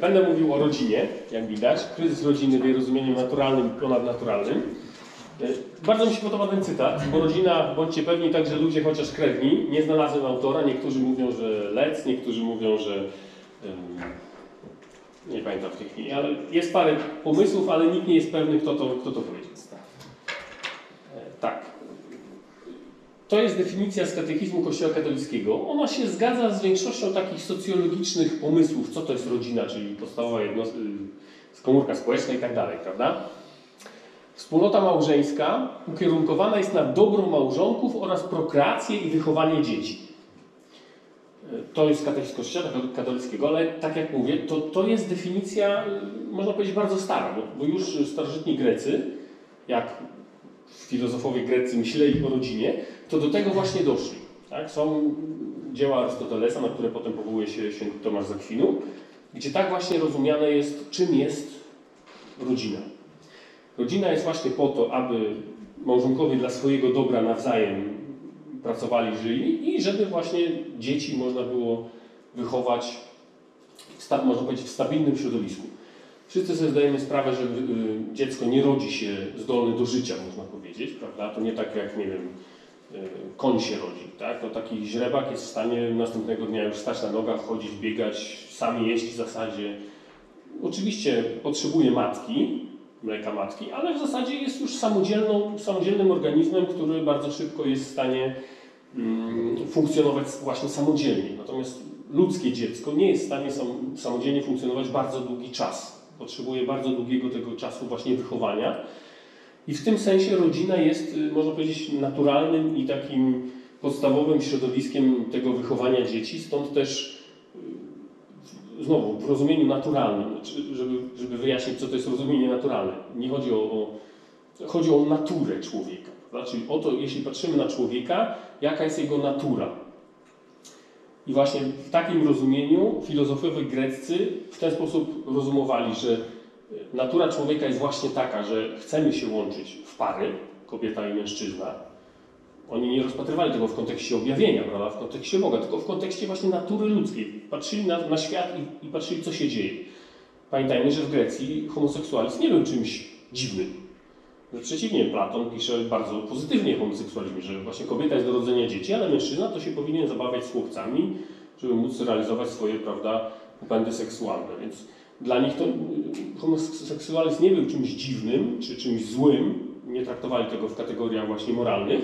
Będę mówił o rodzinie, jak widać. Kryzys rodziny w jej rozumieniu naturalnym i ponadnaturalnym. E, Bardzo mi się podoba ten cytat, bo rodzina, bądźcie pewni, także ludzie chociaż krewni. Nie znalazłem autora. Niektórzy mówią, że Lec, niektórzy mówią, że... nie pamiętam w tej chwili, ale jest parę pomysłów, ale nikt nie jest pewny, kto to, kto to powiedział. E, Tak. To jest definicja z katechizmu Kościoła katolickiego. Ona się zgadza z większością takich socjologicznych pomysłów, co to jest rodzina, czyli podstawowa jednostka, komórka społeczna i tak dalej, prawda? Wspólnota małżeńska ukierunkowana jest na dobro małżonków oraz prokreację i wychowanie dzieci. To jest katechizm Kościoła katolickiego, ale tak jak mówię, to, to jest definicja, y, można powiedzieć, bardzo stara, bo, bo już starożytni Grecy, jak filozofowie greccy myśleli o rodzinie, to do tego właśnie doszli. Tak? Są dzieła Arystotelesa, na które potem powołuje się święty Tomasz z Akwinu, gdzie tak właśnie rozumiane jest, czym jest rodzina. Rodzina jest właśnie po to, aby małżonkowie dla swojego dobra nawzajem pracowali, żyli i żeby właśnie dzieci można było wychować, w można powiedzieć, w stabilnym środowisku. Wszyscy sobie zdajemy sprawę, że y, dziecko nie rodzi się zdolne do życia, można powiedzieć, prawda? To nie tak jak, nie wiem, y, koń się rodzi, tak? No taki źrebak jest w stanie następnego dnia już stać na nogach, chodzić, biegać, sam jeść w zasadzie. Oczywiście potrzebuje matki, mleka matki, ale w zasadzie jest już samodzielną, samodzielnym organizmem, który bardzo szybko jest w stanie mm, funkcjonować właśnie samodzielnie. Natomiast ludzkie dziecko nie jest w stanie sam, samodzielnie funkcjonować bardzo długi czas. Potrzebuje bardzo długiego tego czasu właśnie wychowania. I w tym sensie rodzina jest, y, można powiedzieć, naturalnym i takim podstawowym środowiskiem tego wychowania dzieci. Stąd też y, znowu w rozumieniu naturalnym, znaczy, żeby, żeby wyjaśnić, co to jest rozumienie naturalne. Nie chodzi o, o chodzi o naturę człowieka. Czyli o to, jeśli patrzymy na człowieka, jaka jest jego natura. I właśnie w takim rozumieniu filozofowie greccy w ten sposób rozumowali, że natura człowieka jest właśnie taka, że chcemy się łączyć w pary, kobieta i mężczyzna. Oni nie rozpatrywali tego w kontekście objawienia, prawda? w kontekście Boga, tylko w kontekście właśnie natury ludzkiej. Patrzyli na, na świat i, i patrzyli, co się dzieje. Pamiętajmy, że w Grecji homoseksualizm nie był czymś dziwnym. Przeciwnie, Platon pisze bardzo pozytywnie o homoseksualizmie, że właśnie kobieta jest do rodzenia dzieci, ale mężczyzna to się powinien zabawiać z chłopcami, żeby móc realizować swoje, prawda, upędy seksualne. Więc dla nich to homoseksualizm nie był czymś dziwnym czy czymś złym, nie traktowali tego w kategoriach właśnie moralnych,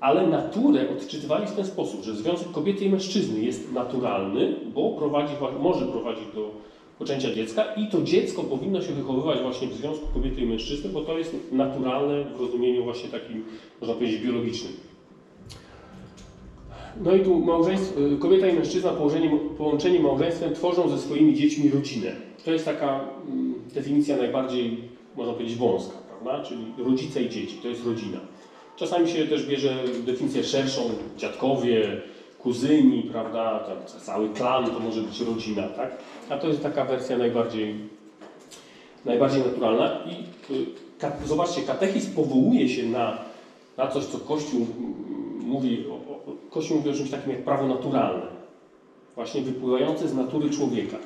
ale naturę odczytywali w ten sposób, że związek kobiety i mężczyzny jest naturalny, bo prowadzi, może prowadzić do poczęcia dziecka i to dziecko powinno się wychowywać właśnie w związku kobiety i mężczyzny, bo to jest naturalne w rozumieniu właśnie takim, można powiedzieć, biologicznym. No i tu małżeństwo, kobieta i mężczyzna połączeni małżeństwem tworzą ze swoimi dziećmi rodzinę. To jest taka mm, definicja najbardziej, można powiedzieć, wąska, prawda? Czyli rodzice i dzieci, to jest rodzina. Czasami się też bierze definicję szerszą, dziadkowie, kuzyni, prawda, cały klan to może być rodzina, tak? A to jest taka wersja najbardziej, najbardziej naturalna. I y, ka, zobaczcie, katechizm powołuje się na, na coś, co Kościół mm, mówi, o, o, Kościół mówi o czymś takim jak prawo naturalne, właśnie wypływające z natury człowieka.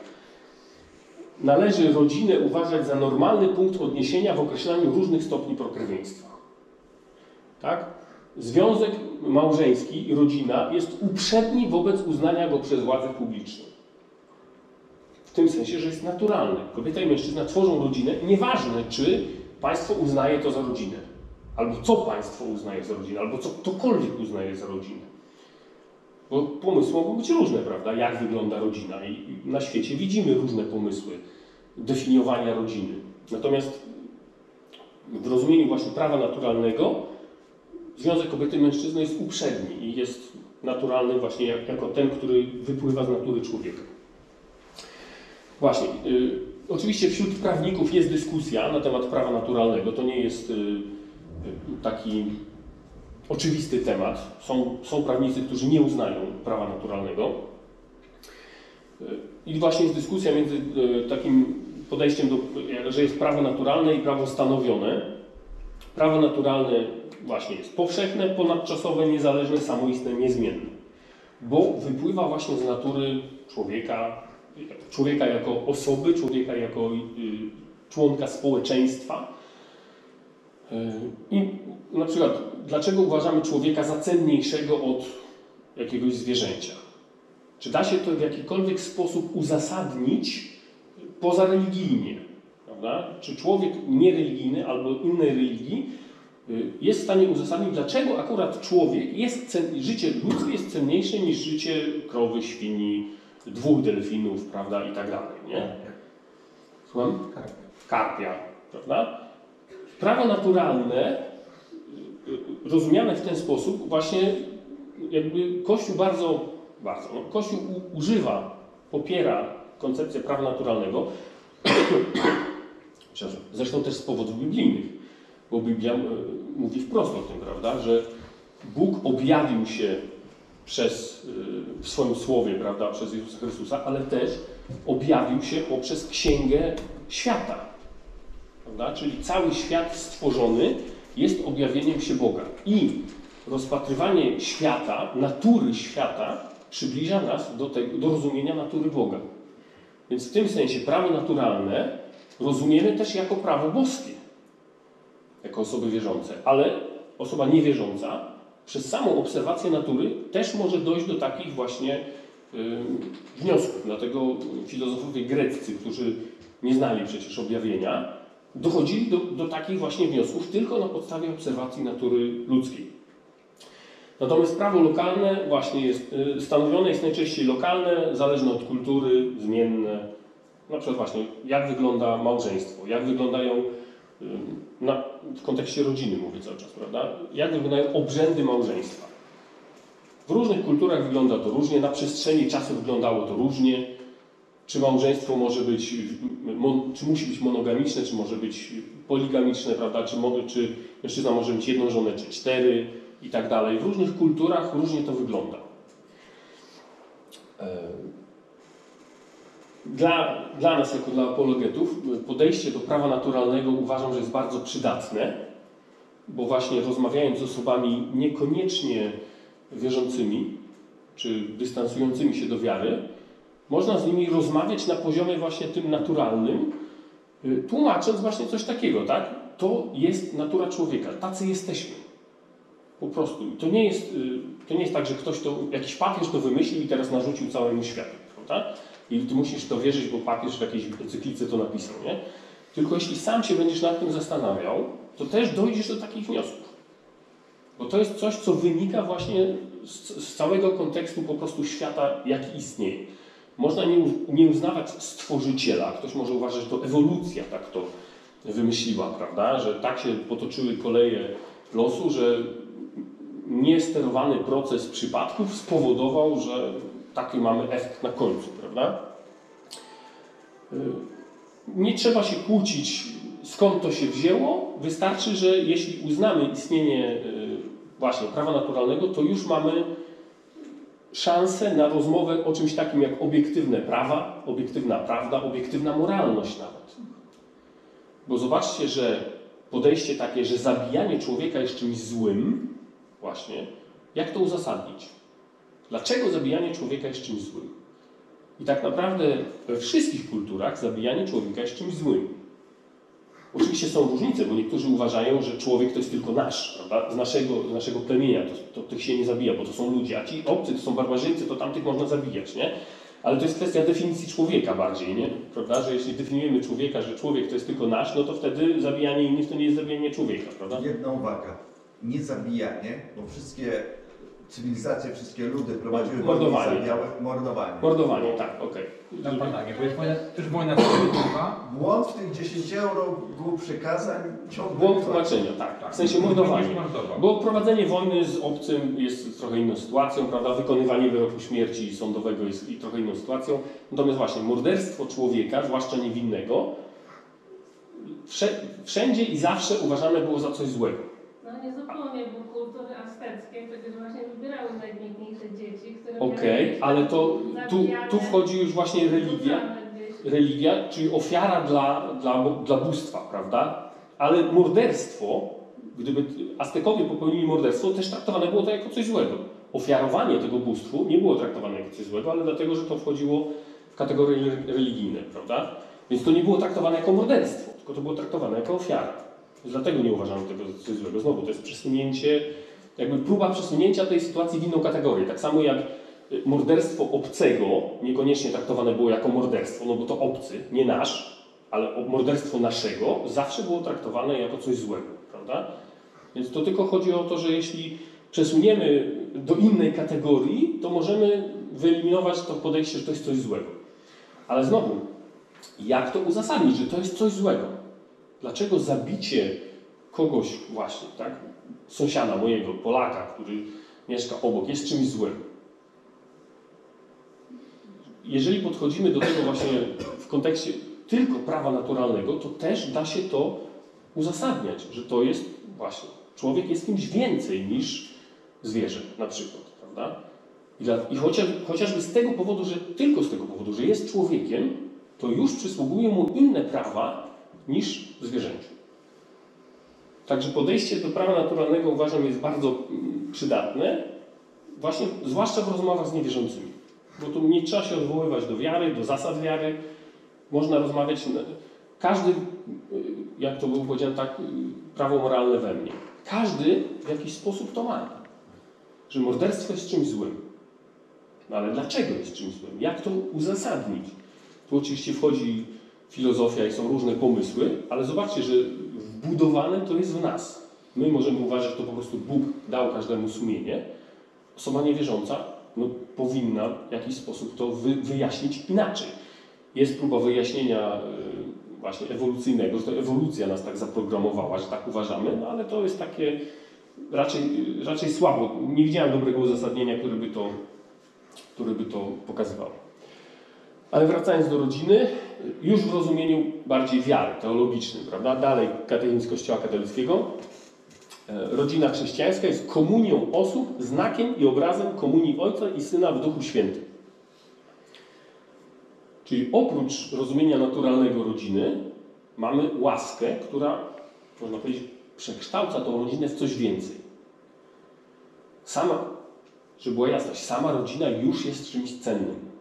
Należy rodzinę uważać za normalny punkt odniesienia w określaniu różnych stopni pokrewieństwa. Tak? Związek małżeński i rodzina jest uprzedni wobec uznania go przez władzę publiczną. W tym sensie, że jest naturalny. Kobieta i mężczyzna tworzą rodzinę, nieważne czy państwo uznaje to za rodzinę, albo co państwo uznaje za rodzinę, albo co ktokolwiek uznaje za rodzinę. Bo pomysły mogą być różne, prawda? Jak wygląda rodzina. I na świecie widzimy różne pomysły definiowania rodziny. Natomiast w rozumieniu właśnie prawa naturalnego związek kobiety i mężczyzny jest uprzedni i jest naturalny właśnie jako ten, który wypływa z natury człowieka. Właśnie. Y, oczywiście wśród prawników jest dyskusja na temat prawa naturalnego. To nie jest y, y, taki oczywisty temat. Są, są prawnicy, którzy nie uznają prawa naturalnego. Y, I właśnie jest dyskusja między y, takim podejściem, do, że jest prawo naturalne i prawo stanowione. Prawo naturalne właśnie jest powszechne, ponadczasowe, niezależne, samoistne, niezmienne. Bo wypływa właśnie z natury człowieka, człowieka jako osoby, człowieka jako członka społeczeństwa. I na przykład, dlaczego uważamy człowieka za cenniejszego od jakiegoś zwierzęcia? Czy da się to w jakikolwiek sposób uzasadnić pozareligijnie? Prawda? Czy człowiek niereligijny albo innej religii y, jest w stanie uzasadnić, dlaczego akurat człowiek jest, cen, życie ludzkie jest cenniejsze niż życie krowy, świni, dwóch delfinów, prawda, i tak dalej, nie? Słucham? Karpia, prawda? Prawo naturalne, rozumiane w ten sposób, właśnie jakby Kościół bardzo, bardzo, no, Kościół używa, popiera koncepcję prawa naturalnego, zresztą też z powodów biblijnych, bo Biblia y, mówi wprost o tym, prawda, że Bóg objawił się przez, y, w swoim słowie, prawda, przez Jezusa Chrystusa, ale też objawił się poprzez Księgę Świata. Prawda? Czyli cały świat stworzony jest objawieniem się Boga. I rozpatrywanie świata, natury świata, przybliża nas do, tego, do rozumienia natury Boga. Więc w tym sensie prawo naturalne rozumiemy też jako prawo boskie, jako osoby wierzące, ale osoba niewierząca przez samą obserwację natury też może dojść do takich właśnie y, wniosków. Dlatego filozofowie greccy, którzy nie znali przecież objawienia, dochodzili do, do takich właśnie wniosków tylko na podstawie obserwacji natury ludzkiej. Natomiast prawo lokalne właśnie jest y, stanowione jest najczęściej lokalne, zależne od kultury, zmienne. Na przykład właśnie jak wygląda małżeństwo, jak wyglądają na, w kontekście rodziny mówię cały czas, prawda? Jak wyglądają obrzędy małżeństwa. W różnych kulturach wygląda to różnie, na przestrzeni czasu wyglądało to różnie. Czy małżeństwo może być, czy musi być monogamiczne, czy może być poligamiczne, prawda? Czy, czy mężczyzna może mieć jedną żonę, czy cztery i tak dalej. W różnych kulturach różnie to wygląda. E, dla, dla nas, jako dla apologetów, podejście do prawa naturalnego uważam, że jest bardzo przydatne, bo właśnie rozmawiając z osobami niekoniecznie wierzącymi, czy dystansującymi się do wiary, można z nimi rozmawiać na poziomie właśnie tym naturalnym, y, tłumacząc właśnie coś takiego, tak? To jest natura człowieka, tacy jesteśmy. Po prostu. To nie jest, y, to nie jest tak, że ktoś to, jakiś papież to wymyślił i teraz narzucił całemu światu, prawda? I ty musisz to wierzyć, bo papież w jakiejś encyklice to napisał, nie? Tylko jeśli sam się będziesz nad tym zastanawiał, to też dojdziesz do takich wniosków. Bo to jest coś, co wynika właśnie z, z całego kontekstu po prostu świata, jaki istnieje. Można nie, nie uznawać stworzyciela. Ktoś może uważać, że to ewolucja tak to wymyśliła, prawda? Że tak się potoczyły koleje losu, że niesterowany proces przypadków spowodował, że taki mamy efekt na końcu, prawda? Y, nie trzeba się kłócić, skąd to się wzięło. Wystarczy, że jeśli uznamy istnienie y, właśnie prawa naturalnego, to już mamy szansę na rozmowę o czymś takim jak obiektywne prawa, obiektywna prawda, obiektywna moralność nawet. Bo zobaczcie, że podejście takie, że zabijanie człowieka jest czymś złym, właśnie, jak to uzasadnić? Dlaczego zabijanie człowieka jest czymś złym? I tak naprawdę we wszystkich kulturach zabijanie człowieka jest czymś złym. Oczywiście są różnice, bo niektórzy uważają, że człowiek to jest tylko nasz, prawda? Z naszego, z naszego plemienia, to, to tych się nie zabija, bo to są ludzie, a ci obcy to są barbarzyńcy, to tamtych można zabijać, nie? Ale to jest kwestia definicji człowieka bardziej, nie? Prawda? Że jeśli definiujemy człowieka, że człowiek to jest tylko nasz, no to wtedy zabijanie innych to nie jest zabijanie człowieka, prawda? Jedna uwaga. Nie zabijanie, bo wszystkie cywilizacje, wszystkie ludy prowadziły mordowanie. Mordowanie. Mordowanie, tak, okej. Okay. Napadanie, bo jest wojna, też wojna. Błąd w tych 10 euro przykazań ciągle... Błąd tłumaczenia, tak, tak. W sensie mordowanie. Bo prowadzenie wojny z obcym jest trochę inną sytuacją, prawda? Wykonywanie wyroku śmierci sądowego jest i trochę inną sytuacją. Natomiast właśnie morderstwo człowieka, zwłaszcza niewinnego, wszędzie i zawsze uważane było za coś złego. No nie zupełnie, bo azteckie przecież właśnie wybierały najpiękniejsze dzieci, które Okej, okay, ale to tu, tu wchodzi już właśnie religia. Religia, czyli ofiara dla, dla, dla bóstwa, prawda? Ale morderstwo, gdyby Aztekowie popełnili morderstwo, też traktowane było to jako coś złego. Ofiarowanie tego bóstwu nie było traktowane jako coś złego, ale dlatego, że to wchodziło kategorie religijne, prawda? Więc to nie było traktowane jako morderstwo, tylko to było traktowane jako ofiara. Dlatego nie uważamy tego za coś złego. Znowu, to jest przesunięcie, jakby próba przesunięcia tej sytuacji w inną kategorię. Tak samo jak y, morderstwo obcego niekoniecznie traktowane było jako morderstwo, no bo to obcy, nie nasz, ale morderstwo naszego zawsze było traktowane jako coś złego, prawda? Więc to tylko chodzi o to, że jeśli przesuniemy do innej kategorii, to możemy wyeliminować to podejście, że to jest coś złego. Ale znowu, jak to uzasadnić, że to jest coś złego? Dlaczego zabicie kogoś właśnie, tak? Sąsiada mojego, Polaka, który mieszka obok, jest czymś złym? Jeżeli podchodzimy do tego właśnie w kontekście tylko prawa naturalnego, to też da się to uzasadniać, że to jest właśnie, człowiek jest kimś więcej niż zwierzę na przykład, prawda? I, dla, i chociaż, chociażby z tego powodu, że tylko z tego powodu, że jest człowiekiem, to już przysługują mu inne prawa niż zwierzęciu. Także podejście do prawa naturalnego uważam jest bardzo mm, przydatne, właśnie zwłaszcza w rozmowach z niewierzącymi. Bo tu nie trzeba się odwoływać do wiary, do zasad wiary. Można rozmawiać. Każdy, y, jak to było powiedziane, tak, y, prawo moralne we mnie. Każdy w jakiś sposób to ma. Że morderstwo jest czymś złym. No ale dlaczego jest czymś złym? Jak to uzasadnić? Tu oczywiście wchodzi filozofia i są różne pomysły, ale zobaczcie, że wbudowane to jest w nas. My możemy uważać, że to po prostu Bóg dał każdemu sumienie. Osoba niewierząca no, powinna w jakiś sposób to wy, wyjaśnić inaczej. Jest próba wyjaśnienia y, właśnie ewolucyjnego, że to ewolucja nas tak zaprogramowała, że tak uważamy, no, ale to jest takie raczej, raczej słabo. Nie widziałem dobrego uzasadnienia, które by to, które by to pokazywało. Ale wracając do rodziny, już w rozumieniu bardziej wiary teologicznym, prawda? Dalej katechizm Kościoła katolickiego. E, Rodzina chrześcijańska jest komunią osób, znakiem i obrazem komunii Ojca i Syna w Duchu Świętym. Czyli oprócz rozumienia naturalnego rodziny, mamy łaskę, która, można powiedzieć, przekształca tą rodzinę w coś więcej. Sama, żeby była jasność, sama rodzina już jest czymś cennym.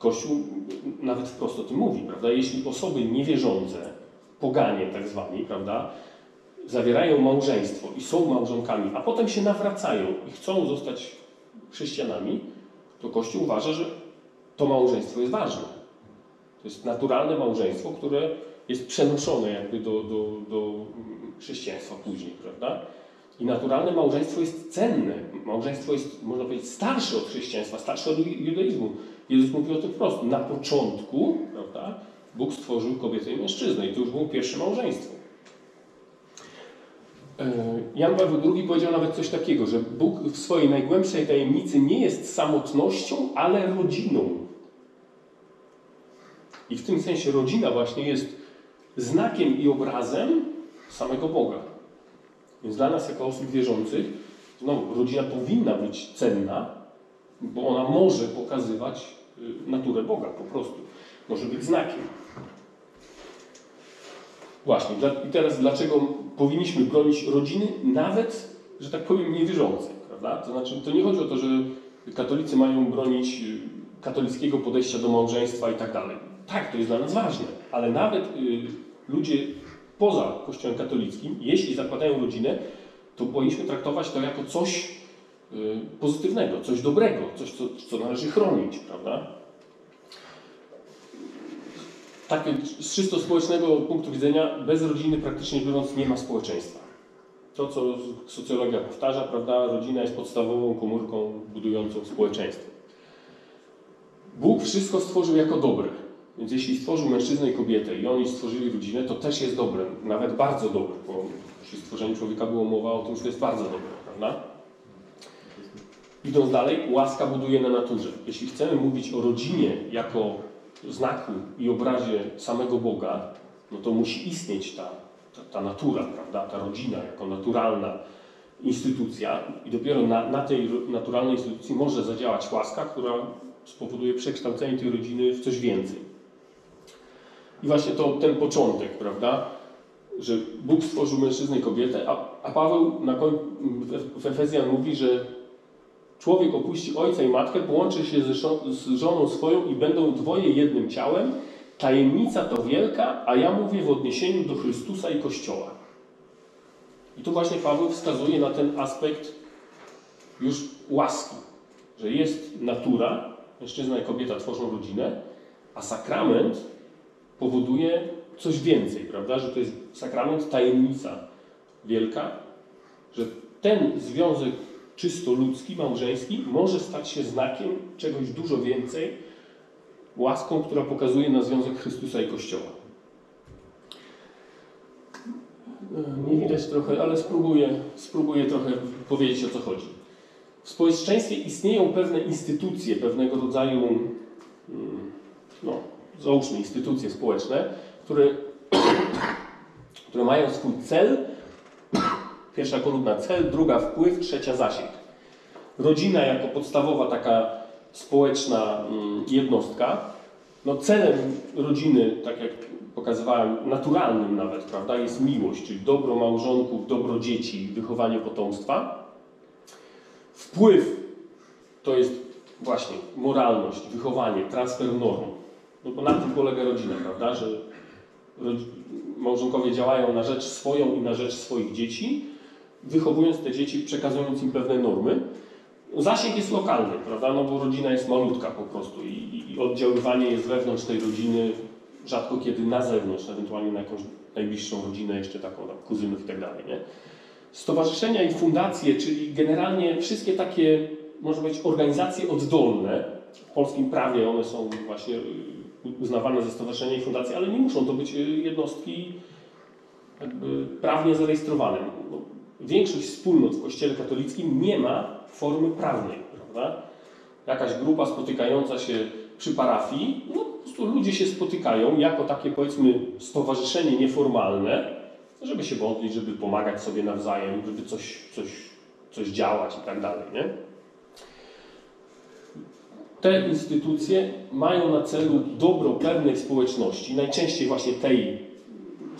Kościół nawet wprost o tym mówi, prawda? Jeśli osoby niewierzące, poganie tak zwani, prawda, zawierają małżeństwo i są małżonkami, a potem się nawracają i chcą zostać chrześcijanami, to Kościół uważa, że to małżeństwo jest ważne. To jest naturalne małżeństwo, które jest przenoszone jakby do, do, do chrześcijaństwa później, prawda? I naturalne małżeństwo jest cenne. Małżeństwo jest, można powiedzieć, starsze od chrześcijaństwa, starsze od judaizmu. Jezus mówi o tym wprost. Na początku, prawda, Bóg stworzył kobietę i mężczyznę i to już było pierwsze małżeństwo. E, Jan Paweł II powiedział nawet coś takiego, że Bóg w swojej najgłębszej tajemnicy nie jest samotnością, ale rodziną. I w tym sensie rodzina właśnie jest znakiem i obrazem samego Boga. Więc dla nas, jako osób wierzących, znowu, rodzina powinna być cenna, bo ona może pokazywać naturę Boga po prostu. Może być znakiem. Właśnie. I teraz dlaczego powinniśmy bronić rodziny, nawet, że tak powiem, niewierzącej, prawda? To znaczy, to nie chodzi o to, że katolicy mają bronić y, katolickiego podejścia do małżeństwa i tak dalej. Tak, to jest dla nas ważne, ale nawet y, ludzie poza Kościołem katolickim, jeśli zakładają rodzinę, to powinniśmy traktować to jako coś y, pozytywnego, coś dobrego, coś, co, co należy chronić, prawda? Tak, z czysto społecznego punktu widzenia, bez rodziny praktycznie biorąc nie ma społeczeństwa. To, co socjologia powtarza, prawda, rodzina jest podstawową komórką budującą społeczeństwo. Bóg wszystko stworzył jako dobre. Więc jeśli stworzył mężczyznę i kobietę i oni stworzyli rodzinę, to też jest dobre, nawet bardzo dobre, bo przy stworzeniu człowieka było mowa o tym, że to jest bardzo dobre, prawda? Idąc dalej, łaska buduje na naturze. Jeśli chcemy mówić o rodzinie jako znaku i obrazie samego Boga, no to musi istnieć ta, ta, ta natura, prawda? Ta rodzina jako naturalna instytucja i dopiero na, na tej naturalnej instytucji może zadziałać łaska, która spowoduje przekształcenie tej rodziny w coś więcej. I właśnie to ten początek, prawda? Że Bóg stworzył mężczyznę i kobietę, a, a Paweł na koń, w, w Efezjan mówi, że Człowiek opuści ojca i matkę, połączy się z żoną swoją i będą dwoje jednym ciałem. Tajemnica to wielka, a ja mówię w odniesieniu do Chrystusa i Kościoła. I tu właśnie Paweł wskazuje na ten aspekt już łaski, że jest natura, mężczyzna i kobieta tworzą rodzinę, a sakrament powoduje coś więcej, prawda? Że to jest sakrament, tajemnica wielka, że ten związek czysto ludzki, małżeński może stać się znakiem czegoś dużo więcej, łaską, która pokazuje na związek Chrystusa i Kościoła. Nie widać trochę, ale spróbuję, spróbuję trochę powiedzieć o co chodzi. W społeczeństwie istnieją pewne instytucje, pewnego rodzaju, mm, no, załóżmy instytucje społeczne, które, które mają swój cel. Pierwsza kolumna cel, druga wpływ, trzecia zasięg. Rodzina jako podstawowa taka społeczna mm, jednostka. No celem rodziny, tak jak pokazywałem, naturalnym nawet, prawda, jest miłość, czyli dobro małżonków, dobro dzieci, wychowanie potomstwa. Wpływ to jest właśnie moralność, wychowanie, transfer norm. No bo na tym polega rodzina, prawda, że małżonkowie działają na rzecz swoją i na rzecz swoich dzieci, wychowując te dzieci, przekazując im pewne normy. Zasięg jest lokalny, prawda? No bo rodzina jest malutka po prostu i, i oddziaływanie jest wewnątrz tej rodziny, rzadko kiedy na zewnątrz, ewentualnie na jakąś najbliższą rodzinę, jeszcze taką tam kuzynów i tak dalej, nie? Stowarzyszenia i fundacje, czyli generalnie wszystkie takie, można powiedzieć, organizacje oddolne, w polskim prawie one są właśnie y, uznawane za stowarzyszenia i fundacje, ale nie muszą to być y, jednostki prawnie zarejestrowane. No, większość wspólnot w Kościele katolickim nie ma formy prawnej, prawda? Jakaś grupa spotykająca się przy parafii, no po prostu ludzie się spotykają jako takie powiedzmy stowarzyszenie nieformalne, żeby się modlić, żeby pomagać sobie nawzajem, żeby coś, coś, coś działać i tak dalej, nie? Te instytucje mają na celu dobro pewnej społeczności, najczęściej właśnie tej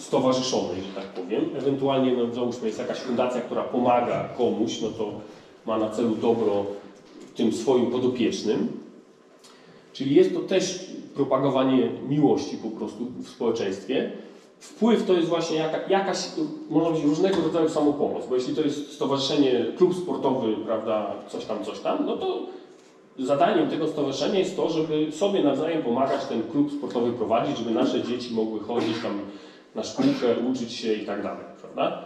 stowarzyszonej, że tak powiem. Ewentualnie, no, załóżmy, jest jakaś fundacja, która pomaga komuś, no to ma na celu dobro tym swoim podopiecznym. Czyli jest to też propagowanie miłości po prostu w społeczeństwie. Wpływ to jest właśnie jaka, jakaś, można być różnego rodzaju samopomoc, bo jeśli to jest stowarzyszenie, klub sportowy, prawda, coś tam, coś tam, no to zadaniem tego stowarzyszenia jest to, żeby sobie nawzajem pomagać ten klub sportowy prowadzić, żeby nasze dzieci mogły chodzić tam na szkółkę, uczyć się i tak dalej, prawda?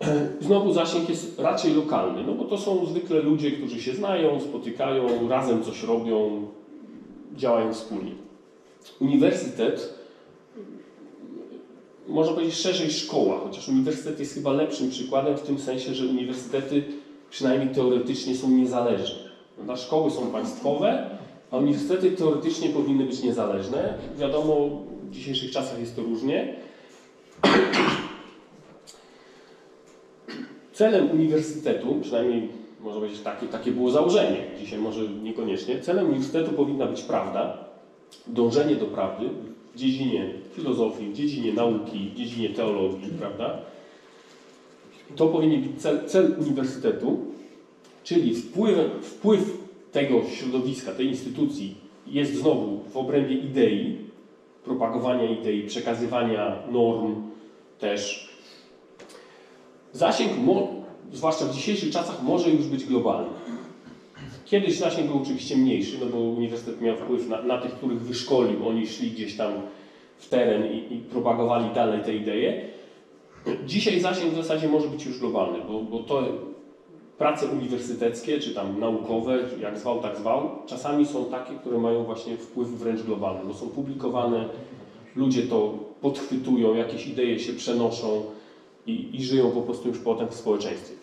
Znowu zasięg jest raczej lokalny, no bo to są zwykle ludzie, którzy się znają, spotykają, razem coś robią, działają wspólnie. Uniwersytet, można powiedzieć szerzej szkoła, chociaż uniwersytet jest chyba lepszym przykładem w tym sensie, że uniwersytety przynajmniej teoretycznie są niezależne. Prawda? Szkoły są państwowe, a uniwersytety teoretycznie powinny być niezależne. Wiadomo, w dzisiejszych czasach jest to różnie. Celem uniwersytetu, przynajmniej może powiedzieć takie, takie było założenie, dzisiaj może niekoniecznie, celem uniwersytetu powinna być prawda, dążenie do prawdy w dziedzinie filozofii, w dziedzinie nauki, w dziedzinie teologii, prawda? To powinien być cel, cel uniwersytetu, czyli wpływ, wpływ tego środowiska, tej instytucji jest znowu w obrębie idei, propagowania idei, przekazywania norm też. Zasięg, zwłaszcza w dzisiejszych czasach, może już być globalny. Kiedyś zasięg był oczywiście mniejszy, no bo uniwersytet miał wpływ na, na tych, których wyszkolił. Oni szli gdzieś tam w teren i, i propagowali dalej te idee. Dzisiaj zasięg w zasadzie może być już globalny, bo, bo to prace uniwersyteckie, czy tam naukowe, jak zwał, tak zwał, czasami są takie, które mają właśnie wpływ wręcz globalny, bo są publikowane, ludzie to podchwytują, jakieś idee się przenoszą i, i żyją po prostu już potem w społeczeństwie.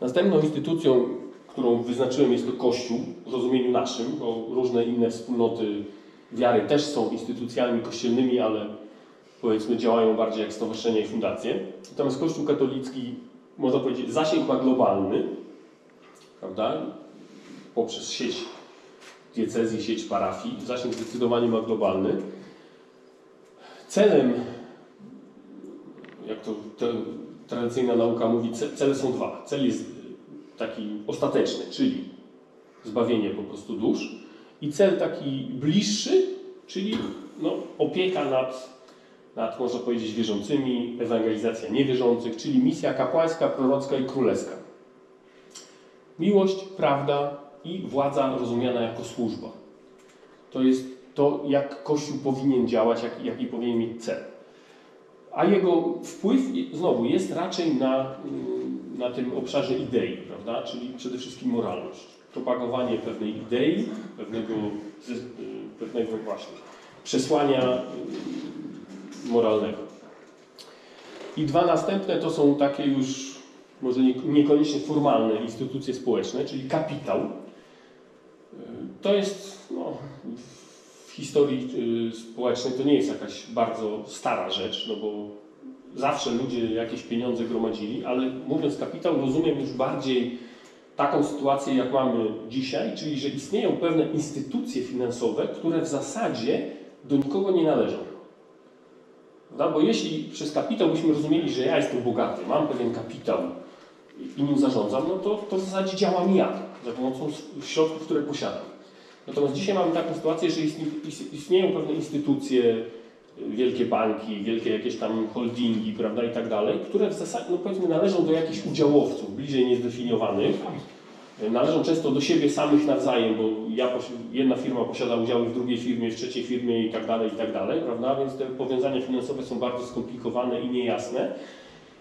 Następną instytucją, którą wyznaczyłem jest to Kościół w rozumieniu naszym, bo różne inne wspólnoty wiary też są instytucjami kościelnymi, ale powiedzmy działają bardziej jak stowarzyszenia i fundacje. Natomiast Kościół katolicki można powiedzieć, zasięg ma globalny, prawda? Poprzez sieć diecezji, sieć parafii, zasięg zdecydowanie ma globalny. Celem, jak to te, tradycyjna nauka mówi, ce- cele są dwa. Cel jest taki ostateczny, czyli zbawienie po prostu dusz i cel taki bliższy, czyli no, opieka nad, nad, można powiedzieć, wierzącymi, ewangelizacja niewierzących, czyli misja kapłańska, prorocka i królewska. Miłość, prawda i władza rozumiana jako służba. To jest to, jak Kościół powinien działać, jak, jaki powinien mieć cel. A jego wpływ znowu jest raczej na, mm, na tym obszarze idei, prawda? czyli przede wszystkim moralność. Propagowanie pewnej idei, pewnego, y, pewnego właśnie przesłania y, moralnego. I dwa następne to są takie już może nie- niekoniecznie formalne instytucje społeczne, czyli kapitał. Y, To jest no, w historii y, społecznej to nie jest jakaś bardzo stara rzecz, no bo zawsze ludzie jakieś pieniądze gromadzili, ale mówiąc kapitał rozumiem już bardziej taką sytuację, jak mamy dzisiaj, czyli że istnieją pewne instytucje finansowe, które w zasadzie do nikogo nie należą. Prawda? Bo jeśli przez kapitał byśmy rozumieli, że ja jestem bogaty, mam pewien kapitał i nim zarządzam, no to, to w zasadzie działam ja za pomocą środków, które posiadam. Natomiast dzisiaj mamy taką sytuację, że istnie- is- istnieją pewne instytucje, wielkie banki, wielkie jakieś tam holdingi, prawda, i tak dalej, które w zasadzie, no powiedzmy, należą do jakichś udziałowców, bliżej niezdefiniowanych. Należą często do siebie samych nawzajem, bo ja, jedna firma posiada udziały w drugiej firmie, w trzeciej firmie i tak dalej, i tak dalej, prawda, więc te powiązania finansowe są bardzo skomplikowane i niejasne.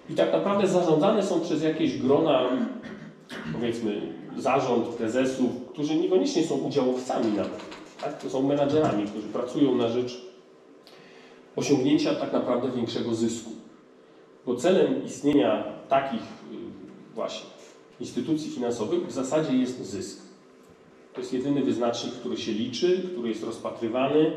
I tak naprawdę zarządzane są przez jakieś grona, powiedzmy, zarząd, prezesów, którzy niekoniecznie są udziałowcami nawet. Tak? To są menadżerami, którzy pracują na rzecz osiągnięcia tak naprawdę większego zysku. Bo celem istnienia takich y, właśnie instytucji finansowych w zasadzie jest zysk. To jest jedyny wyznacznik, który się liczy, który jest rozpatrywany.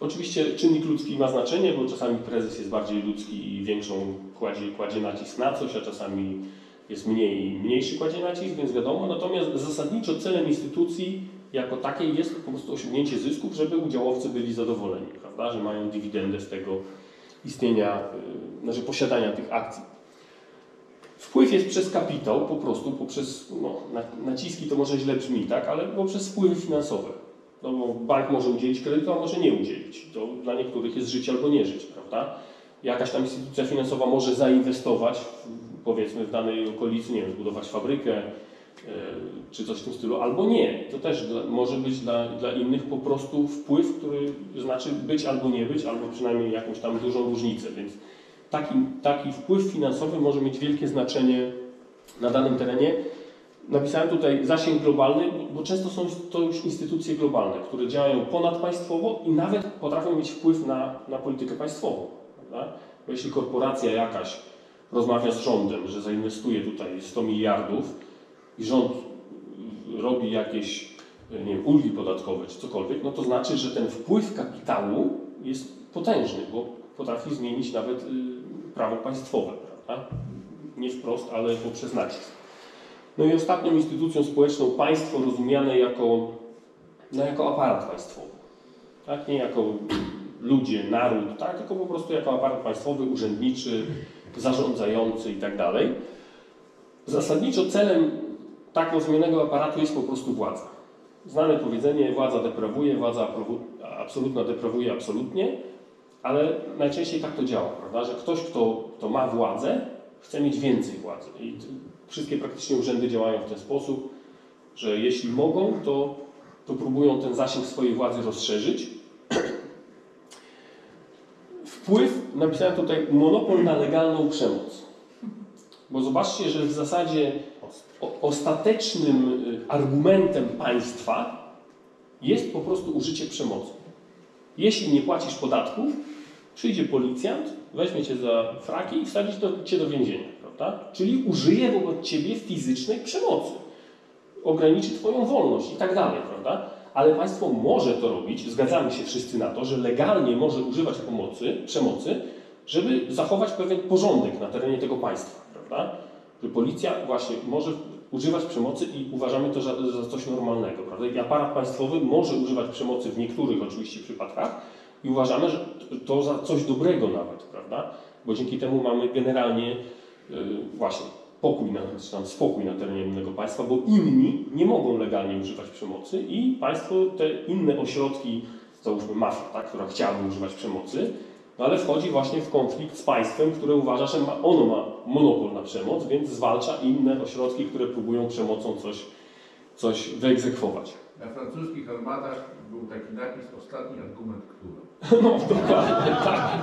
Oczywiście czynnik ludzki ma znaczenie, bo czasami prezes jest bardziej ludzki i większą kładzie, kładzie nacisk na coś, a czasami jest mniej, mniejszy kładzie nacisk, więc wiadomo. Natomiast zasadniczo celem instytucji jako takiej jest po prostu osiągnięcie zysków, żeby udziałowcy byli zadowoleni, prawda? że mają dywidendę z tego istnienia, yy, znaczy posiadania tych akcji. Wpływ jest przez kapitał, po prostu poprzez no, na- naciski to może źle brzmi, tak? ale poprzez wpływy finansowe. No bo bank może udzielić kredytu, a może nie udzielić. To dla niektórych jest żyć albo nie żyć, prawda? Jakaś tam instytucja finansowa może zainwestować, w, powiedzmy, w danej okolicy, nie wiem, zbudować fabrykę, e, czy coś w tym stylu, albo nie. To też dla, może być dla, dla innych po prostu wpływ, który znaczy być albo nie być, albo przynajmniej jakąś tam dużą różnicę. Więc taki, taki wpływ finansowy może mieć wielkie znaczenie na danym terenie. Napisałem tutaj zasięg globalny, bo często są to już instytucje globalne, które działają ponadpaństwowo i nawet potrafią mieć wpływ na, na politykę państwową. Prawda? Bo jeśli korporacja jakaś rozmawia z rządem, że zainwestuje tutaj 100 miliardów i rząd robi jakieś nie wiem, ulgi podatkowe czy cokolwiek, no to znaczy, że ten wpływ kapitału jest potężny, bo potrafi zmienić nawet y, prawo państwowe, prawda? Nie wprost, ale poprzez nacisk. No i ostatnią instytucją społeczną państwo rozumiane jako, no jako aparat państwowy. Tak? Nie jako ludzie, naród, tak? tylko po prostu jako aparat państwowy, urzędniczy, zarządzający i tak. Zasadniczo celem tak rozumianego aparatu jest po prostu władza. Znane powiedzenie, władza deprawuje, władza absolutna deprawuje absolutnie, ale najczęściej tak to działa, prawda? że ktoś, kto, kto ma władzę, chce mieć więcej władzy. I wszystkie praktycznie urzędy działają w ten sposób, że jeśli mogą, to, to próbują ten zasięg swojej władzy rozszerzyć. Wpływ, napisałem tutaj, monopol na legalną przemoc. Bo zobaczcie, że w zasadzie ostatecznym y, argumentem państwa jest po prostu użycie przemocy. Jeśli nie płacisz podatków, przyjdzie policjant, weźmie cię za fraki i wsadzi cię do więzienia, prawda? Czyli użyje wobec ciebie fizycznej przemocy. Ograniczy twoją wolność i tak dalej, prawda? Ale państwo może to robić, zgadzamy się wszyscy na to, że legalnie może używać pomocy, przemocy, żeby zachować pewien porządek na terenie tego państwa, prawda? Że policja właśnie może używać przemocy i uważamy to za, za coś normalnego, prawda? I aparat państwowy może używać przemocy w niektórych oczywiście przypadkach i uważamy, że to za coś dobrego nawet, prawda? Bo dzięki temu mamy generalnie yy, właśnie pokój, na, czy tam spokój na terenie innego państwa, bo inni nie mogą legalnie używać przemocy i państwo te inne ośrodki, załóżmy mafia, tak, która chciałaby używać przemocy, no ale wchodzi właśnie w konflikt z państwem, które uważa, że ma, ono ma monopol na przemoc, więc zwalcza inne ośrodki, które próbują przemocą coś, coś wyegzekwować. Na francuskich armatach był taki napis ostatni argument który. No, dokładnie, tak.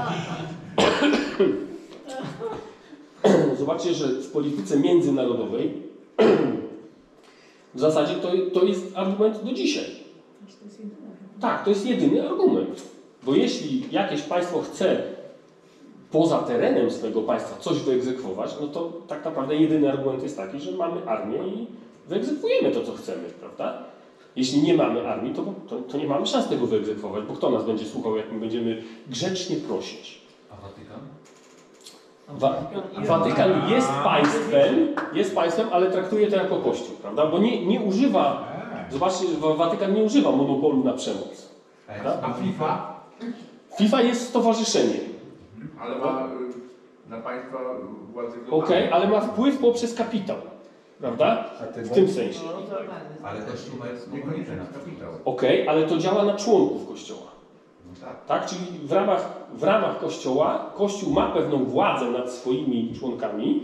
Zobaczcie, że w polityce międzynarodowej w zasadzie to, to jest argument do dzisiaj. Tak, to jest jedyny argument. Bo jeśli jakieś państwo chce poza terenem swojego państwa coś wyegzekwować, no to tak naprawdę jedyny argument jest taki, że mamy armię i wyegzekwujemy to, co chcemy, prawda? Jeśli nie mamy armii, to, to, to nie mamy szans tego wyegzekwować, bo kto nas będzie słuchał, jak my będziemy grzecznie prosić? A Watykan? Wa Watykan jest państwem, jest państwem, ale traktuje to jako kościół, prawda? Bo nie, nie używa, zobaczcie, że Watykan nie używa monopolu na przemoc. A FIFA? FIFA jest stowarzyszeniem, Ale ma y, na państwa władzę globalną. ok, ale ma wpływ poprzez kapitał, prawda? W tym sensie. Ale Kościół ma jest Niekoniecznie na kapitał. Ok, ale to działa na członków Kościoła. No tak. Tak? Czyli w ramach, w ramach Kościoła Kościół ma pewną władzę nad swoimi członkami.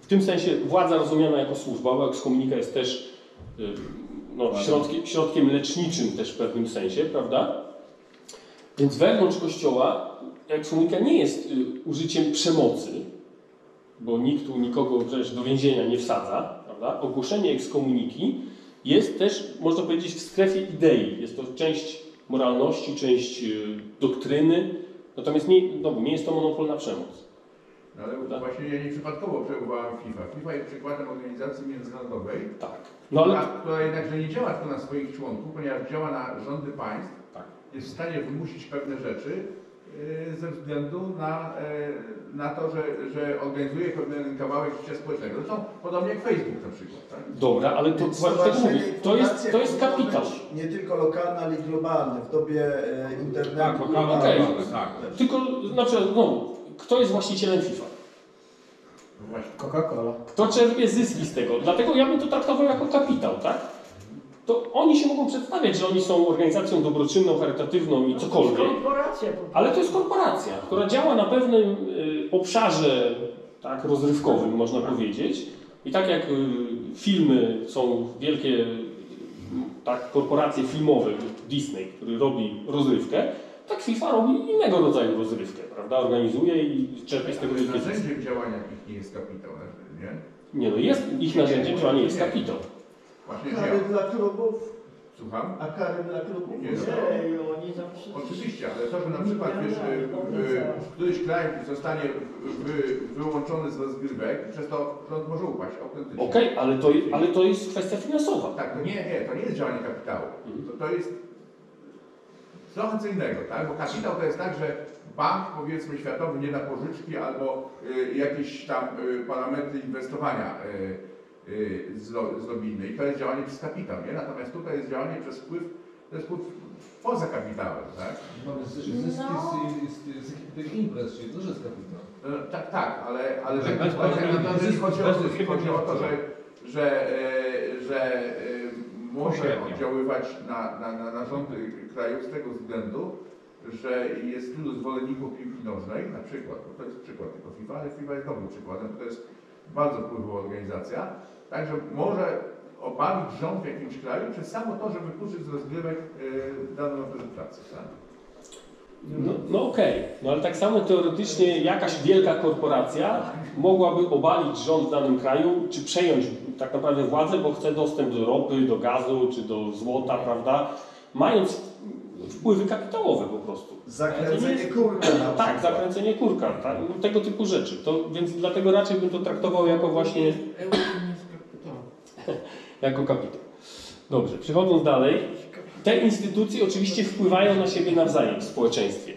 W tym sensie władza rozumiana jako służba, bo ekskomunika jest też y, no, środkiem, środkiem leczniczym też w pewnym sensie, prawda? Więc wewnątrz Kościoła ekskomunika nie jest y, użyciem przemocy, bo nikt tu nikogo przecież do więzienia nie wsadza, prawda? Ogłoszenie ekskomuniki jest też, można powiedzieć, w strefie idei. Jest to część moralności, część y, doktryny, natomiast nie, no, nie jest to monopol na przemoc. No ale Tak. właśnie ja nieprzypadkowo przełowałem FIFA. FIFA jest przykładem organizacji międzynarodowej, Tak. No ale która, która jednakże nie działa tylko na swoich członków, ponieważ działa na rządy państw, Tak. jest w stanie wymusić pewne rzeczy ze względu na, yy, na to, że, że organizuje pewien kawałek życia społecznego. Zresztą podobnie jak Facebook na przykład. Tak? dobra, ale to właśnie tak mówię, stowarzyszenie i to jest, to jest kapitał. Nie tylko lokalne, ale i globalne. W dobie e, internetu. Tak, lokalne, Okej. globalne, tak. Tylko, znaczy, no, kto jest właścicielem FIFA? No właśnie. Coca-Cola. Kto czerpie zyski z tego? Dlatego ja bym to traktował jako kapitał, tak? To oni się mogą przedstawiać, że oni są organizacją dobroczynną, charytatywną i cokolwiek. Korporacja po prostu. Ale to jest korporacja, która działa na pewnym y, obszarze tak, rozrywkowym, można powiedzieć. I tak jak y, filmy są wielkie tak, korporacje filmowe, Disney, który robi rozrywkę, tak FIFA robi innego rodzaju rozrywkę, prawda? Organizuje i czerpie z tego Ale wielkie narzędziem działania ich nie jest kapitał, nie? Nie no, jest ich narzędziem działania jest kapitał. Właśnie nie. Kary dla klubów. Słucham? A kary dla klubów? Nie, Ej, oni tam wszyscy... Oczywiście, ale to, że na przykład wiesz, y, y, któryś kraj zostanie wy, wyłączony z rozgrywek, przez to rząd może upaść autentycznie. Okej, ale, to, ale to jest kwestia finansowa. Tak, to nie, nie, to nie jest działanie kapitału. Mhm. To, to jest trochę co innego, tak? Bo kapitał to jest tak, że bank powiedzmy światowy nie da pożyczki albo y, jakieś tam y, parametry inwestowania y, y, zrobimy. I to jest działanie przez kapitał, nie? Natomiast tutaj jest działanie przez wpływ, to jest wpływ poza kapitałem, tak? Mamy zyski z, z, z, z, z tych imprez, czyli to, że jest kapitał. No, tak, tak, ale, ale bez- ale- bez- chodzi chodzi o to, że, że, e, że e, może oddziaływać na, na, na, na rządy krajów z tego względu, że jest tylu zwolenników piłki nożnej, na przykład, bo to jest przykład tylko FIFA, ale FIFA jest dobrym przykładem, to jest bardzo wpływowa organizacja, także może obawić rząd w jakimś kraju przez samo to, że wypuszczyć z rozgrywek e, daną reprezentację. Tak? No, no okej, no ale tak samo teoretycznie jakaś wielka korporacja mogłaby obalić rząd w danym kraju, czy przejąć tak naprawdę władzę, bo chce dostęp do ropy, do gazu, czy do złota, prawda? Mając wpływy kapitałowe po prostu. Zakręcenie kurka Tak, zakręcenie kurka, tak? Tego typu rzeczy. To, więc dlatego raczej bym to traktował jako właśnie jako kapitał. Dobrze, przechodząc dalej. Te instytucje oczywiście wpływają na siebie nawzajem w społeczeństwie.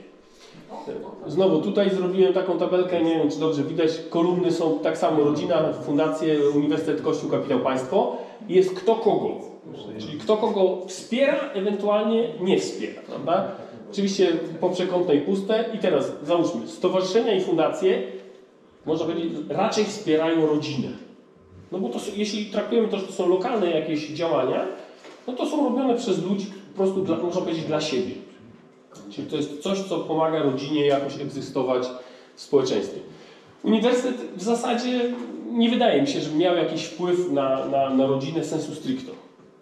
Znowu tutaj zrobiłem taką tabelkę, nie wiem czy dobrze widać, kolumny są tak samo rodzina, fundacje, Uniwersytet Kościół, Kapitał Państwo jest kto kogo. Czyli kto kogo wspiera, ewentualnie nie wspiera, prawda? Oczywiście po przekątnej puste i teraz załóżmy, stowarzyszenia i fundacje, można powiedzieć, raczej wspierają rodzinę. No bo to, jeśli traktujemy to, że to są lokalne jakieś działania, no to są robione przez ludzi po prostu, dla, można powiedzieć, dla siebie. Czyli to jest coś, co pomaga rodzinie jakoś egzystować w społeczeństwie. Uniwersytet w zasadzie nie wydaje mi się, żeby miał jakiś wpływ na, na, na rodzinę sensu stricto.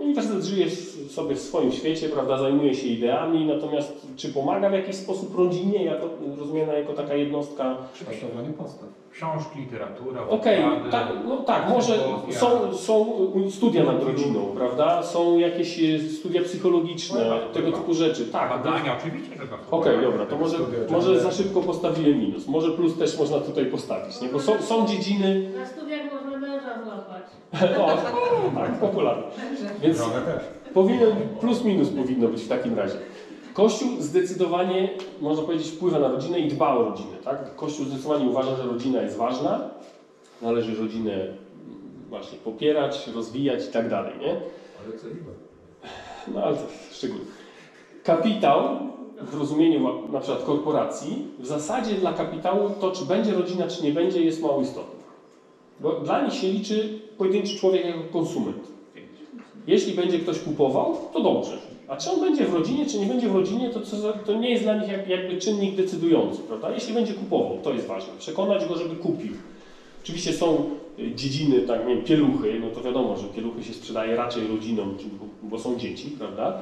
Uniwersytet żyje w- sobie w swoim świecie, prawda, zajmuje się ideami, natomiast czy pomaga w jakiś sposób rodzinie, jako, rozumiana jako taka jednostka? Kształtowanie postaw. Książki, literatura, Okej, wykłady. tak, no tak, może są, są studia nad rodziną, prawda? Są jakieś e, studia psychologiczne, Chyba, tego chyba. typu rzeczy. Tak, Badania, oczywiście, że tak. Okej, dobra, to może, może za szybko postawiłem minus. Może plus też można tutaj postawić, nie? Bo są, są dziedziny, Na studiach można męża złapać. o, tak, popularne. Więc powinien, plus minus powinno być w takim razie. Kościół zdecydowanie, można powiedzieć, wpływa na rodzinę i dba o rodzinę, tak? Kościół zdecydowanie uważa, że rodzina jest ważna, należy rodzinę właśnie popierać, rozwijać i tak dalej, nie? Ale celibat. No ale to szczególnie. Kapitał w rozumieniu na przykład korporacji, w zasadzie dla kapitału to, czy będzie rodzina, czy nie będzie, jest mało istotne. Bo dla nich się liczy pojedynczy człowiek jako konsument. Jeśli będzie ktoś kupował, to dobrze. A czy on będzie w rodzinie, czy nie będzie w rodzinie, to, co, to nie jest dla nich jak, jakby czynnik decydujący, prawda? Jeśli będzie kupował, to jest ważne. Przekonać go, żeby kupił. Oczywiście są y, dziedziny, tak, nie wiem, pieluchy, no to wiadomo, że pieluchy się sprzedaje raczej rodzinom, bo są dzieci, prawda?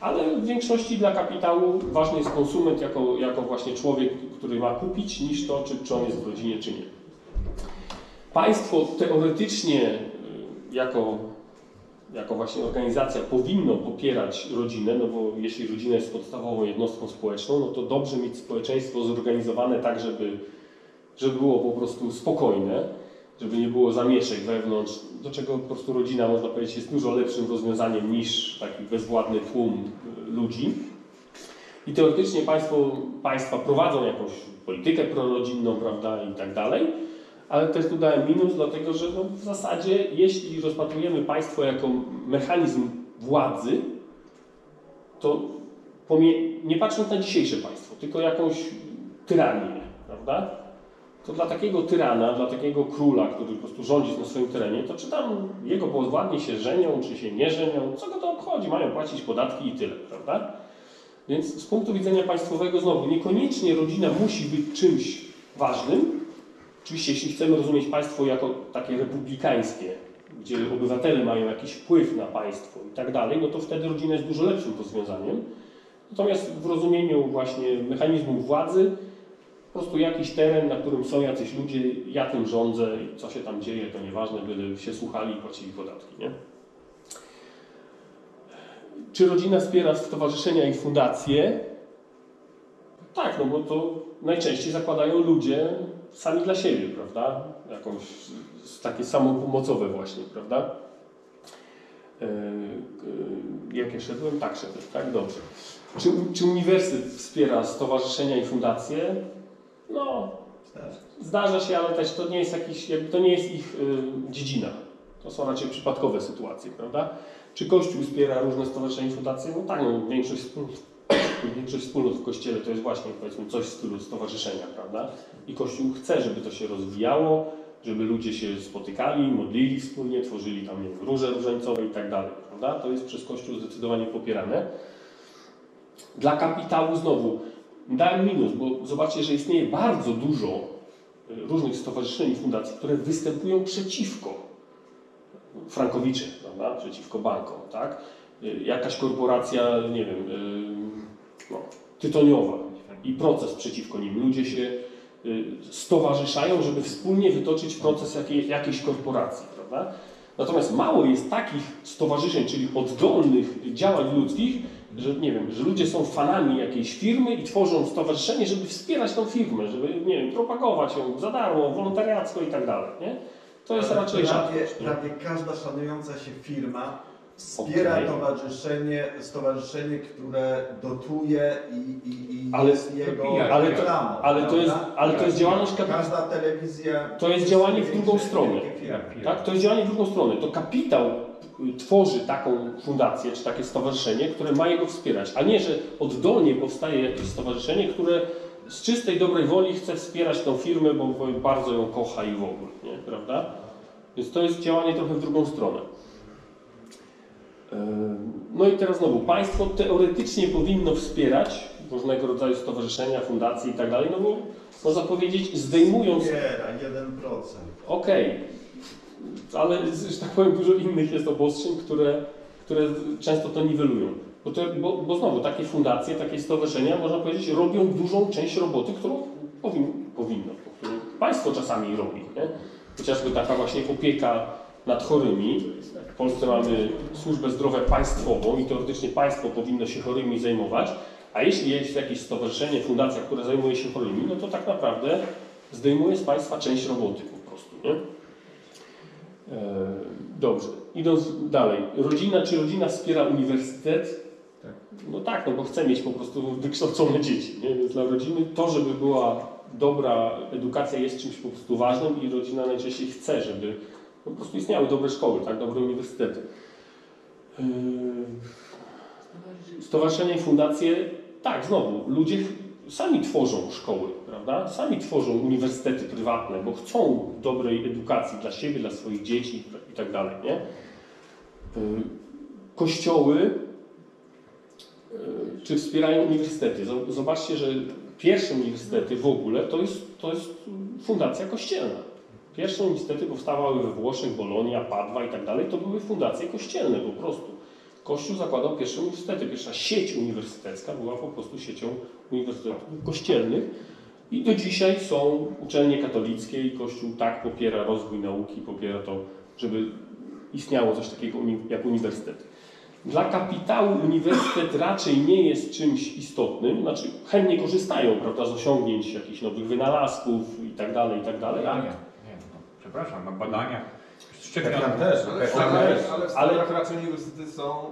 Ale w większości dla kapitału ważny jest konsument jako, jako właśnie człowiek, który ma kupić, niż to, czy, czy on jest w rodzinie, czy nie. Państwo teoretycznie y, jako, jako właśnie organizacja powinno popierać rodzinę, no bo jeśli rodzina jest podstawową jednostką społeczną, no to dobrze mieć społeczeństwo zorganizowane tak, żeby, żeby było po prostu spokojne, żeby nie było zamieszek wewnątrz, do czego po prostu rodzina, można powiedzieć, jest dużo lepszym rozwiązaniem niż taki bezwładny tłum ludzi. I teoretycznie państwo, państwa prowadzą jakąś politykę prorodzinną, prawda, i tak dalej, ale też tu dałem minus, dlatego że no, w zasadzie, jeśli rozpatrujemy państwo jako mechanizm władzy, to nie patrząc na dzisiejsze państwo, tylko jakąś tyranię, prawda? To dla takiego tyrana, dla takiego króla, który po prostu rządzi na swoim terenie, to czy tam jego podwładni się żenią, czy się nie żenią, co go to obchodzi, mają płacić podatki i tyle, prawda? Więc z punktu widzenia państwowego znowu, niekoniecznie rodzina musi być czymś ważnym, Oczywiście, jeśli chcemy rozumieć państwo jako takie republikańskie, gdzie obywatele mają jakiś wpływ na państwo i tak dalej, no to wtedy rodzina jest dużo lepszym rozwiązaniem. Natomiast w rozumieniu właśnie mechanizmu władzy, po prostu jakiś teren, na którym są jacyś ludzie, ja tym rządzę i co się tam dzieje, to nieważne, byle się słuchali i płacili podatki, nie? Czy rodzina wspiera stowarzyszenia i fundacje? Tak, no bo to najczęściej zakładają ludzie sami dla siebie, prawda? Jakąś takie samopomocowe właśnie, prawda? Yy, yy, jak ja szedłem? Tak, szedłem, tak? Dobrze. Czy, czy uniwersytet wspiera stowarzyszenia i fundacje? No, zdarza się, ale też to nie jest jakiś, to nie jest ich y, dziedzina. To są raczej przypadkowe sytuacje, prawda? Czy Kościół wspiera różne stowarzyszenia i fundacje? No tak, no, większość, większość wspólnot w Kościele to jest właśnie powiedzmy coś w stylu stowarzyszenia, prawda? I Kościół chce, żeby to się rozwijało, żeby ludzie się spotykali, modlili wspólnie, tworzyli tam nie wiem, róże różańcowe i tak dalej, prawda? To jest przez Kościół zdecydowanie popierane. Dla kapitału znowu dałem minus, bo zobaczcie, że istnieje bardzo dużo y, różnych stowarzyszeń i fundacji, które występują przeciwko frankowicze, prawda? przeciwko bankom, tak? Y, Jakaś korporacja, nie wiem, y, no, tytoniowa i proces przeciwko nim. Ludzie się y, stowarzyszają, żeby wspólnie wytoczyć proces jakiej, jakiejś korporacji, prawda? Natomiast mało jest takich stowarzyszeń, czyli oddolnych działań ludzkich, że nie wiem, że ludzie są fanami jakiejś firmy i tworzą stowarzyszenie, żeby wspierać tą firmę, żeby, nie wiem, propagować ją za darmo, wolontariacko i tak dalej, nie? To jest raczej prawie, rzadkość. nie? prawie każda szanująca się firma wspiera Okej. towarzyszenie, stowarzyszenie, które dotuje i, i, i Ale- jest jego ale to- reklamą. Ale to jest, ale to jest działalność kapitału. Każda telewizja... To jest działanie w drugą stronę. Tak? To jest działanie w drugą stronę. To kapitał y, tworzy taką fundację, czy takie stowarzyszenie, które ma jego wspierać, a nie, że oddolnie powstaje jakieś stowarzyszenie, które z czystej dobrej woli chce wspierać tą firmę, bo bo bardzo ją kocha i w ogóle, nie? prawda? Więc to jest działanie trochę w drugą stronę. No i teraz znowu, państwo teoretycznie powinno wspierać różnego rodzaju stowarzyszenia, fundacje i tak dalej, no bo można powiedzieć, zdejmując Wspiera 1%. Okej, ale że tak powiem, dużo innych jest obostrzeń, które, które często to niwelują. Bo, to, bo, bo znowu, takie fundacje, takie stowarzyszenia, można powiedzieć, robią dużą część roboty, którą powin, powinno, którą państwo czasami robi. Nie? Chociażby taka właśnie opieka nad chorymi. W Polsce mamy służbę zdrowia państwową i teoretycznie państwo powinno się chorymi zajmować, a jeśli jest jakieś stowarzyszenie, fundacja, które zajmuje się chorymi, no to tak naprawdę zdejmuje z państwa część roboty po prostu. Nie? E, Dobrze, idąc dalej. Rodzina, czy rodzina wspiera uniwersytet? Tak. No tak, no bo chce mieć po prostu wykształcone dzieci. Nie? Więc dla rodziny to, żeby była dobra edukacja jest czymś po prostu ważnym i rodzina najczęściej chce, żeby po prostu istniały dobre szkoły, tak, dobre uniwersytety. Yy, Stowarzyszenia i fundacje, tak, znowu, ludzie sami tworzą szkoły, prawda? Sami tworzą uniwersytety prywatne, bo chcą dobrej edukacji dla siebie, dla swoich dzieci i tak dalej, nie? Yy, Kościoły yy, czy wspierają uniwersytety? Zo- Zobaczcie, że pierwsze uniwersytety w ogóle to jest, to jest fundacja kościelna. Pierwsze uniwersytety powstawały we Włoszech, Bolonia, Padwa i tak dalej, to były fundacje kościelne po prostu. Kościół zakładał pierwsze uniwersytety. Pierwsza sieć uniwersytecka była po prostu siecią uniwersytetów kościelnych. I do dzisiaj są uczelnie katolickie i Kościół tak popiera rozwój nauki, popiera to, żeby istniało coś takiego jak uniwersytet. Dla kapitału uniwersytet raczej nie jest czymś istotnym, znaczy chętnie korzystają prawda, z osiągnięć jakichś nowych wynalazków i tak przepraszam, no badania. Tak Szczepionki. nam też. Ale, okej, ale, ale- ale w ale- Stanach raczej uniwersytety są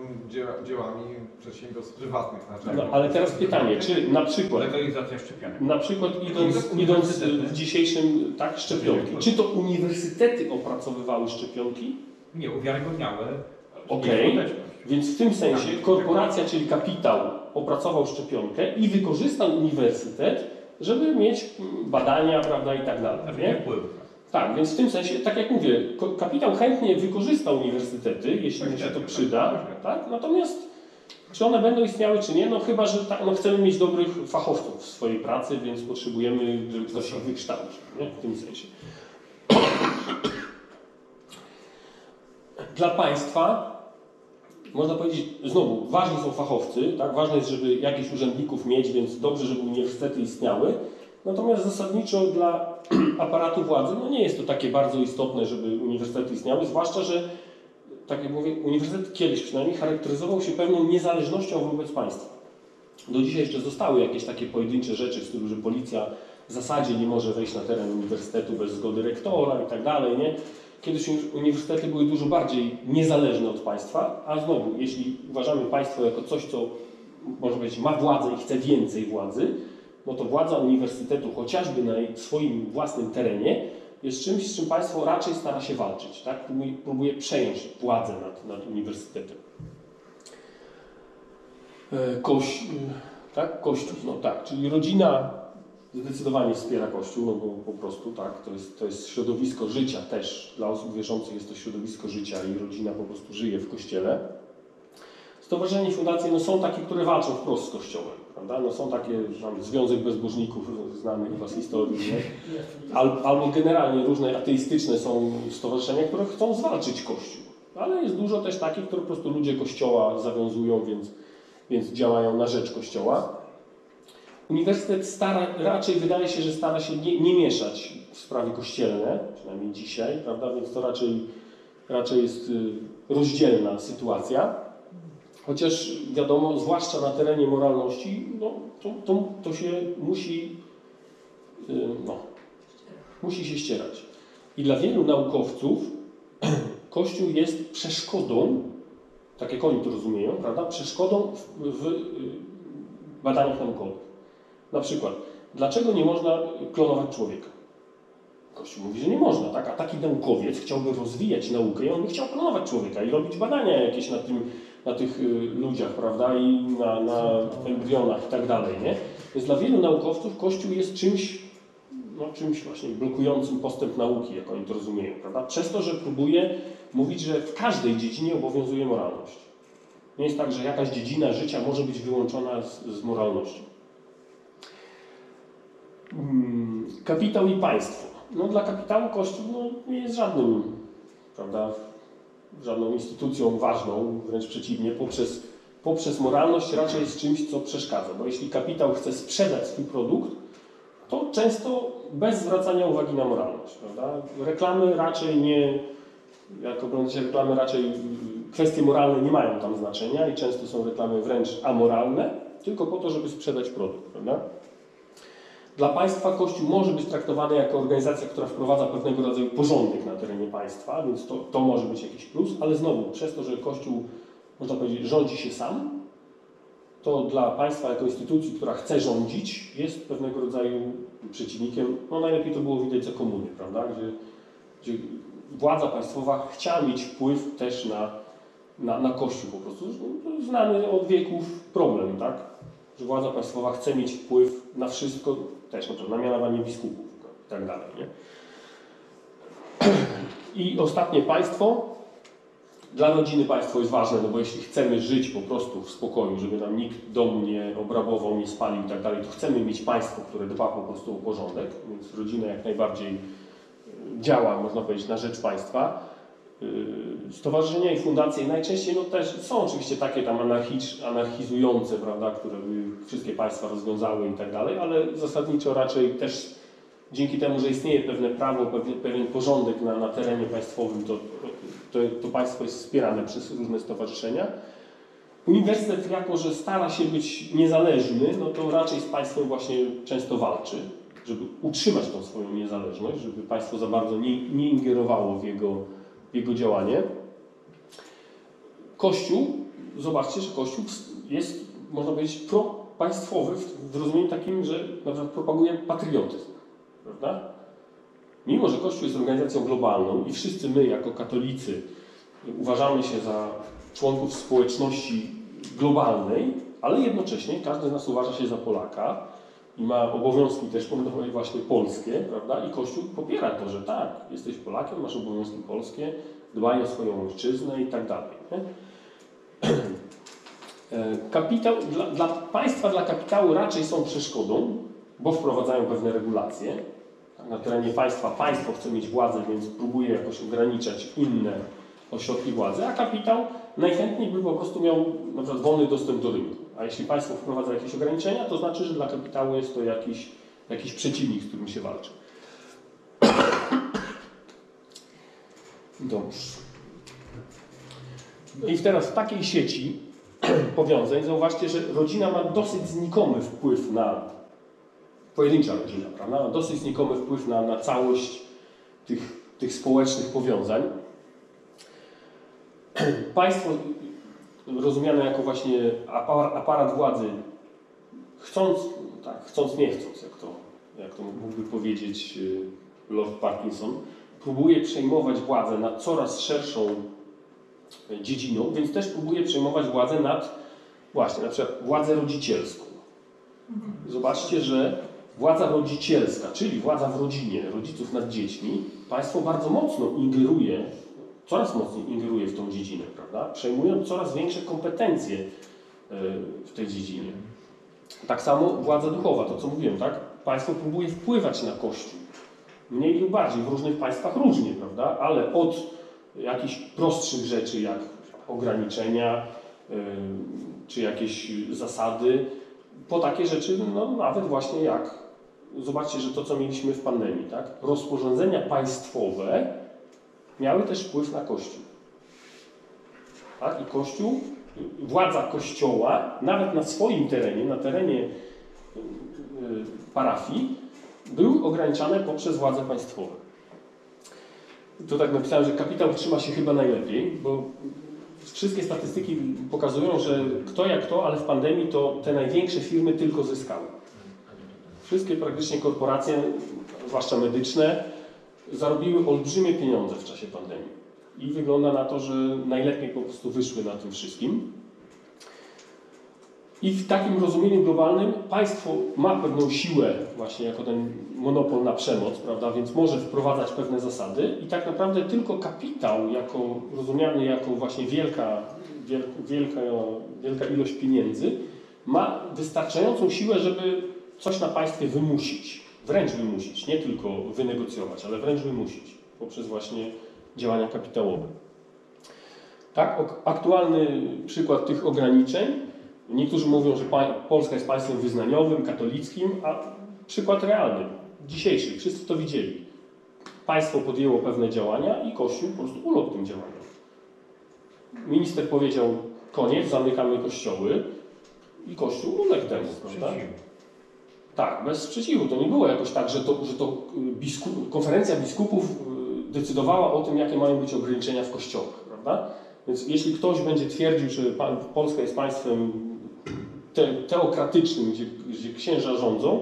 mm, dzieła, dziełami przedsiębiorstw prywatnych. Znaczy, No, ale teraz pytanie, czy na przykład Legalizacja szczepionek. Na przykład idąc, idąc w dzisiejszym, tak, szczepionki. Czy to uniwersytety opracowywały szczepionki? Nie, uwiarygodniały. Okej. skuteczność. Więc w tym sensie korporacja, czyli kapitał, opracował szczepionkę i wykorzystał uniwersytet, żeby mieć mm, badania, prawda, i tak dalej. Nie? nie wpływ. Tak, więc w tym sensie, tak jak mówię, kapitał chętnie wykorzysta uniwersytety, jeśli mu się to przyda, tak? Natomiast czy one będą istniały, czy nie, no chyba, że tak, no chcemy mieć dobrych fachowców w swojej pracy, więc potrzebujemy, żeby ktoś ich wykształcił, nie? w tym sensie. Dla państwa można powiedzieć, znowu, ważni są fachowcy, tak? ważne jest, żeby jakichś urzędników mieć, więc dobrze, żeby uniwersytety istniały. Natomiast zasadniczo dla aparatu władzy no nie jest to takie bardzo istotne, żeby uniwersytety istniały, zwłaszcza, że tak jak mówię, uniwersytet kiedyś przynajmniej charakteryzował się pewną niezależnością wobec państwa. Do dzisiaj jeszcze zostały jakieś takie pojedyncze rzeczy, w stylu, że policja w zasadzie nie może wejść na teren uniwersytetu bez zgody rektora i tak dalej, nie? Kiedyś uni- uniwersytety były dużo bardziej niezależne od państwa, a znowu, jeśli uważamy państwo jako coś, co można powiedzieć ma władzę i chce więcej władzy, no to władza uniwersytetu chociażby na swoim własnym terenie jest czymś, z czym państwo raczej stara się walczyć, tak? Próbuje, przejąć władzę nad, nad uniwersytetem. E, Koś, tak? Kościół, no tak, czyli rodzina zdecydowanie wspiera Kościół, no bo po prostu tak, to jest, to jest środowisko życia też. Dla osób wierzących jest to środowisko życia i rodzina po prostu żyje w Kościele. Stowarzyszenia i fundacje no, są takie, które walczą wprost z Kościołem, prawda? No, są takie, tam Związek Bezbożników, znany chyba z historii, nie? Al, albo generalnie różne ateistyczne są stowarzyszenia, które chcą zwalczyć Kościół. Ale jest dużo też takich, które po prostu ludzie Kościoła zawiązują, więc, więc działają na rzecz Kościoła. Uniwersytet stara, raczej wydaje się, że stara się nie, nie mieszać w sprawy kościelne, przynajmniej dzisiaj, prawda? Więc to raczej, raczej jest y, rozdzielna sytuacja. Chociaż wiadomo, zwłaszcza na terenie moralności, no, to, to, to się musi, y, no, musi się ścierać. I dla wielu naukowców Kościół jest przeszkodą, tak jak oni to rozumieją, prawda? Przeszkodą w, w y, badaniach naukowych. Na przykład, dlaczego nie można klonować człowieka? Kościół mówi, że nie można, tak? A taki naukowiec chciałby rozwijać naukę i on by chciał klonować człowieka i robić badania jakieś na, tym, na tych y, ludziach, prawda? I na, na embrionach i tak dalej, nie? Więc dla wielu naukowców Kościół jest czymś no, czymś właśnie blokującym postęp nauki, jak oni to rozumieją, prawda? Przez to, że próbuje mówić, że w każdej dziedzinie obowiązuje moralność. Nie jest tak, że jakaś dziedzina życia może być wyłączona z, z moralnością. Mm, Kapitał i państwo. No dla kapitału Kościół no, nie jest żadnym, prawda, żadną instytucją ważną, wręcz przeciwnie, poprzez, poprzez moralność raczej jest czymś, co przeszkadza. Bo jeśli kapitał chce sprzedać swój produkt, to często bez zwracania uwagi na moralność. Prawda? Reklamy raczej nie, jak oglądacie reklamy, raczej kwestie moralne nie mają tam znaczenia i często są reklamy wręcz amoralne, tylko po to, żeby sprzedać produkt. Prawda? Dla państwa Kościół może być traktowany jako organizacja, która wprowadza pewnego rodzaju porządek na terenie państwa, więc to, to może być jakiś plus, ale znowu przez to, że Kościół, można powiedzieć, rządzi się sam, to dla państwa jako instytucji, która chce rządzić, jest pewnego rodzaju przeciwnikiem. No najlepiej to było widać za komuny, prawda? Gdzie, gdzie władza państwowa chciała mieć wpływ też na, na, na Kościół po prostu. Znany od wieków problem, tak? Że władza państwowa chce mieć wpływ na wszystko, też na przykład na mianowanie biskupów i tak dalej, nie? I ostatnie państwo, dla rodziny państwo jest ważne, no bo jeśli chcemy żyć po prostu w spokoju, żeby nam nikt domu nie obrabował, nie spalił i tak dalej, to chcemy mieć państwo, które dba po prostu o porządek, więc rodzina jak najbardziej działa, można powiedzieć, na rzecz państwa. Y, Stowarzyszenia i fundacje najczęściej no też są oczywiście takie tam anarchicz, anarchizujące, prawda, które by wszystkie państwa rozwiązały i tak dalej, ale zasadniczo raczej też dzięki temu, że istnieje pewne prawo, pewien, pewien porządek na, na terenie państwowym, to, to, to państwo jest wspierane przez różne stowarzyszenia. Uniwersytet, jako że stara się być niezależny, no to raczej z państwem właśnie często walczy, żeby utrzymać tą swoją niezależność, żeby państwo za bardzo nie, nie ingerowało w jego, jego działanie. Kościół, zobaczcie, że Kościół jest, można powiedzieć, propaństwowy w, rozumieniu takim, że na przykład propaguje patriotyzm. Prawda? Mimo, że Kościół jest organizacją globalną i wszyscy my, jako katolicy, uważamy się za członków społeczności globalnej, ale jednocześnie każdy z nas uważa się za Polaka i ma obowiązki też właśnie polskie, prawda? I Kościół popiera to, że tak, jesteś Polakiem, masz obowiązki polskie, dbaj o swoją ojczyznę i tak dalej. Nie? E, Kapitał, dla, dla państwa, dla kapitału raczej są przeszkodą, bo wprowadzają pewne regulacje. Na terenie państwa państwo chce mieć władzę, więc próbuje jakoś ograniczać inne ośrodki władzy, a kapitał najchętniej by po prostu miał na przykład wolny dostęp do rynku. A jeśli państwo wprowadza jakieś ograniczenia, to znaczy, że dla kapitału jest to jakiś, jakiś przeciwnik, z którym się walczy. Dobrze. I teraz w takiej sieci powiązań zauważcie, że rodzina ma dosyć znikomy wpływ na pojedyncza rodzina, prawda? Ma dosyć znikomy wpływ na, na całość tych, tych społecznych powiązań. Państwo rozumiane jako właśnie aparat, władzy, chcąc, tak, chcąc, nie chcąc, jak to, jak to mógłby powiedzieć y, Lord Parkinson, próbuje przejmować władzę nad coraz szerszą dziedziną, więc też próbuje przejmować władzę nad właśnie na przykład władzę rodzicielską. Zobaczcie, że władza rodzicielska, czyli władza w rodzinie, rodziców nad dziećmi, państwo bardzo mocno ingeruje, coraz mocniej ingeruje w tą dziedzinę, prawda? Przejmując coraz większe kompetencje y, w tej dziedzinie. Tak samo władza duchowa, to co mówiłem, tak? Państwo próbuje wpływać na Kościół. Mniej lub bardziej, w różnych państwach różnie, prawda? Ale od jakichś prostszych rzeczy, jak ograniczenia, y, czy jakieś zasady, po takie rzeczy, no nawet właśnie jak, zobaczcie, że to co mieliśmy w pandemii, tak? Rozporządzenia państwowe miały też wpływ na Kościół. Tak? I Kościół, władza Kościoła, nawet na swoim terenie, na terenie y, parafii, był ograniczany poprzez władze państwowe. Tu tak napisałem, że kapitał trzyma się chyba najlepiej, bo wszystkie statystyki pokazują, że kto jak to, ale w pandemii to te największe firmy tylko zyskały. Wszystkie praktycznie korporacje, zwłaszcza medyczne, zarobiły olbrzymie pieniądze w czasie pandemii. I wygląda na to, że najlepiej po prostu wyszły na tym wszystkim. I w takim rozumieniu globalnym państwo ma pewną siłę, właśnie jako ten monopol na przemoc, prawda? więc może wprowadzać pewne zasady i tak naprawdę tylko kapitał, jako, rozumiany jako właśnie wielka, wiel, wielka, wielka ilość pieniędzy, ma wystarczającą siłę, żeby coś na państwie wymusić. Wręcz wymusić, nie tylko wynegocjować, ale wręcz wymusić poprzez właśnie działania kapitałowe. Tak, aktualny przykład tych ograniczeń. Niektórzy mówią, że Polska jest państwem wyznaniowym, katolickim, a przykład realny, dzisiejszy, wszyscy to widzieli. Państwo podjęło pewne działania i Kościół po prostu uległ tym działaniom. Minister powiedział, koniec, zamykamy kościoły i Kościół uległ temu, prawda? Tak, bez sprzeciwu. To nie było jakoś tak, że to, że to y, biskup, konferencja biskupów y, decydowała o tym, jakie mają być ograniczenia w kościołach, prawda? Więc jeśli ktoś będzie twierdził, że Polska jest państwem te, teokratycznym, gdzie, gdzie księża rządzą,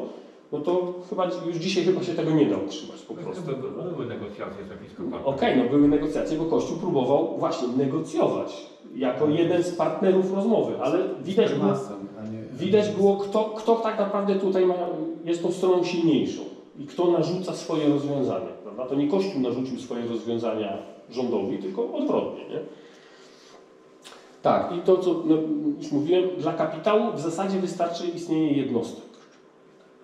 no to chyba już dzisiaj chyba się tego nie da utrzymać po prostu. To by- Były negocjacje z episkopatą. Okej, no były negocjacje, bo Kościół próbował właśnie negocjować jako jeden z partnerów rozmowy, ale widać było, widać było kto, kto tak naprawdę tutaj ma, jest tą stroną silniejszą i kto narzuca swoje rozwiązania. Prawda? To nie Kościół narzucił swoje rozwiązania rządowi, tylko odwrotnie. Nie? Tak, i to, co no, już mówiłem, dla kapitału w zasadzie wystarczy istnienie jednostek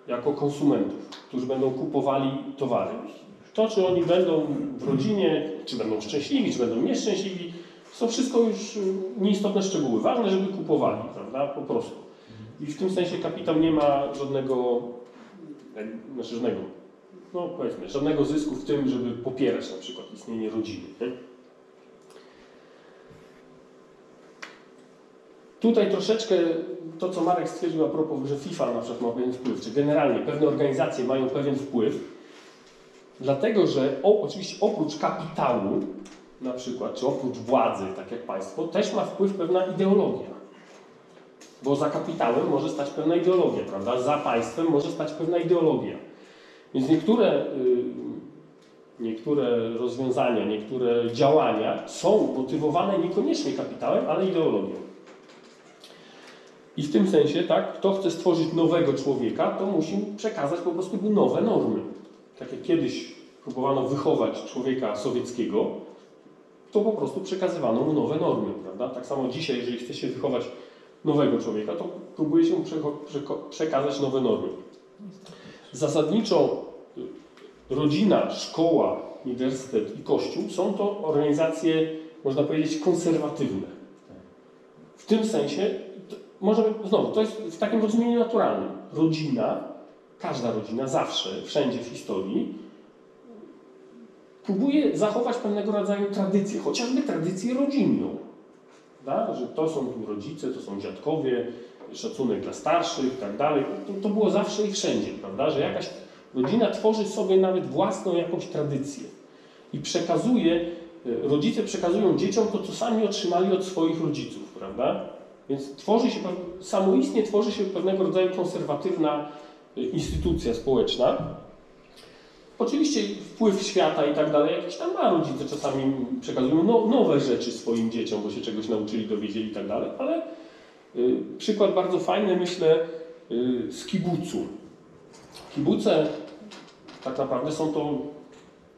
jako konsumentów, którzy będą kupowali towary. To, czy oni będą w rodzinie, czy będą szczęśliwi, czy będą nieszczęśliwi, są wszystko już y, nieistotne szczegóły. Ważne, żeby kupowali, prawda? Po prostu. I w tym sensie kapitał nie ma żadnego, znaczy żadnego, no powiedzmy, żadnego zysku w tym, żeby popierać na przykład istnienie rodziny. Nie? Tutaj troszeczkę to, co Marek stwierdził a propos, że FIFA na przykład ma pewien wpływ, czy generalnie pewne organizacje mają pewien wpływ, dlatego że o, oczywiście oprócz kapitału, na przykład, czy oprócz władzy, tak jak państwo, też ma wpływ pewna ideologia. Bo za kapitałem może stać pewna ideologia, prawda? Za państwem może stać pewna ideologia. Więc niektóre, y, niektóre rozwiązania, niektóre działania są motywowane niekoniecznie kapitałem, ale ideologią. I w tym sensie, tak, kto chce stworzyć nowego człowieka, to musi przekazać po prostu nowe normy. Tak jak kiedyś próbowano wychować człowieka sowieckiego, to po prostu przekazywano mu nowe normy, prawda? Tak samo dzisiaj, jeżeli chce się wychować nowego człowieka, to próbuje się przekazać nowe normy. Zasadniczo y, rodzina, szkoła, uniwersytet i kościół są to organizacje, można powiedzieć, konserwatywne. W tym sensie, to, możemy, znowu, to jest w takim rozumieniu naturalnym. Rodzina, każda rodzina, zawsze, wszędzie w historii, próbuje zachować pewnego rodzaju tradycję, chociażby tradycję rodzinną. Da? Że to są tu rodzice, to są dziadkowie, szacunek dla starszych i tak dalej. To, to było zawsze i wszędzie, prawda? Że jakaś rodzina tworzy sobie nawet własną jakąś tradycję i przekazuje, e, rodzice przekazują dzieciom to, co sami otrzymali od swoich rodziców, prawda? Więc tworzy się, samoistnie tworzy się pewnego rodzaju konserwatywna e, instytucja społeczna, Oczywiście wpływ świata i tak dalej jakiś tam ma. Rodzice czasami przekazują no, nowe rzeczy swoim dzieciom, bo się czegoś nauczyli, dowiedzieli i tak dalej, ale y, przykład bardzo fajny myślę y, z kibucu. Kibuce tak naprawdę są to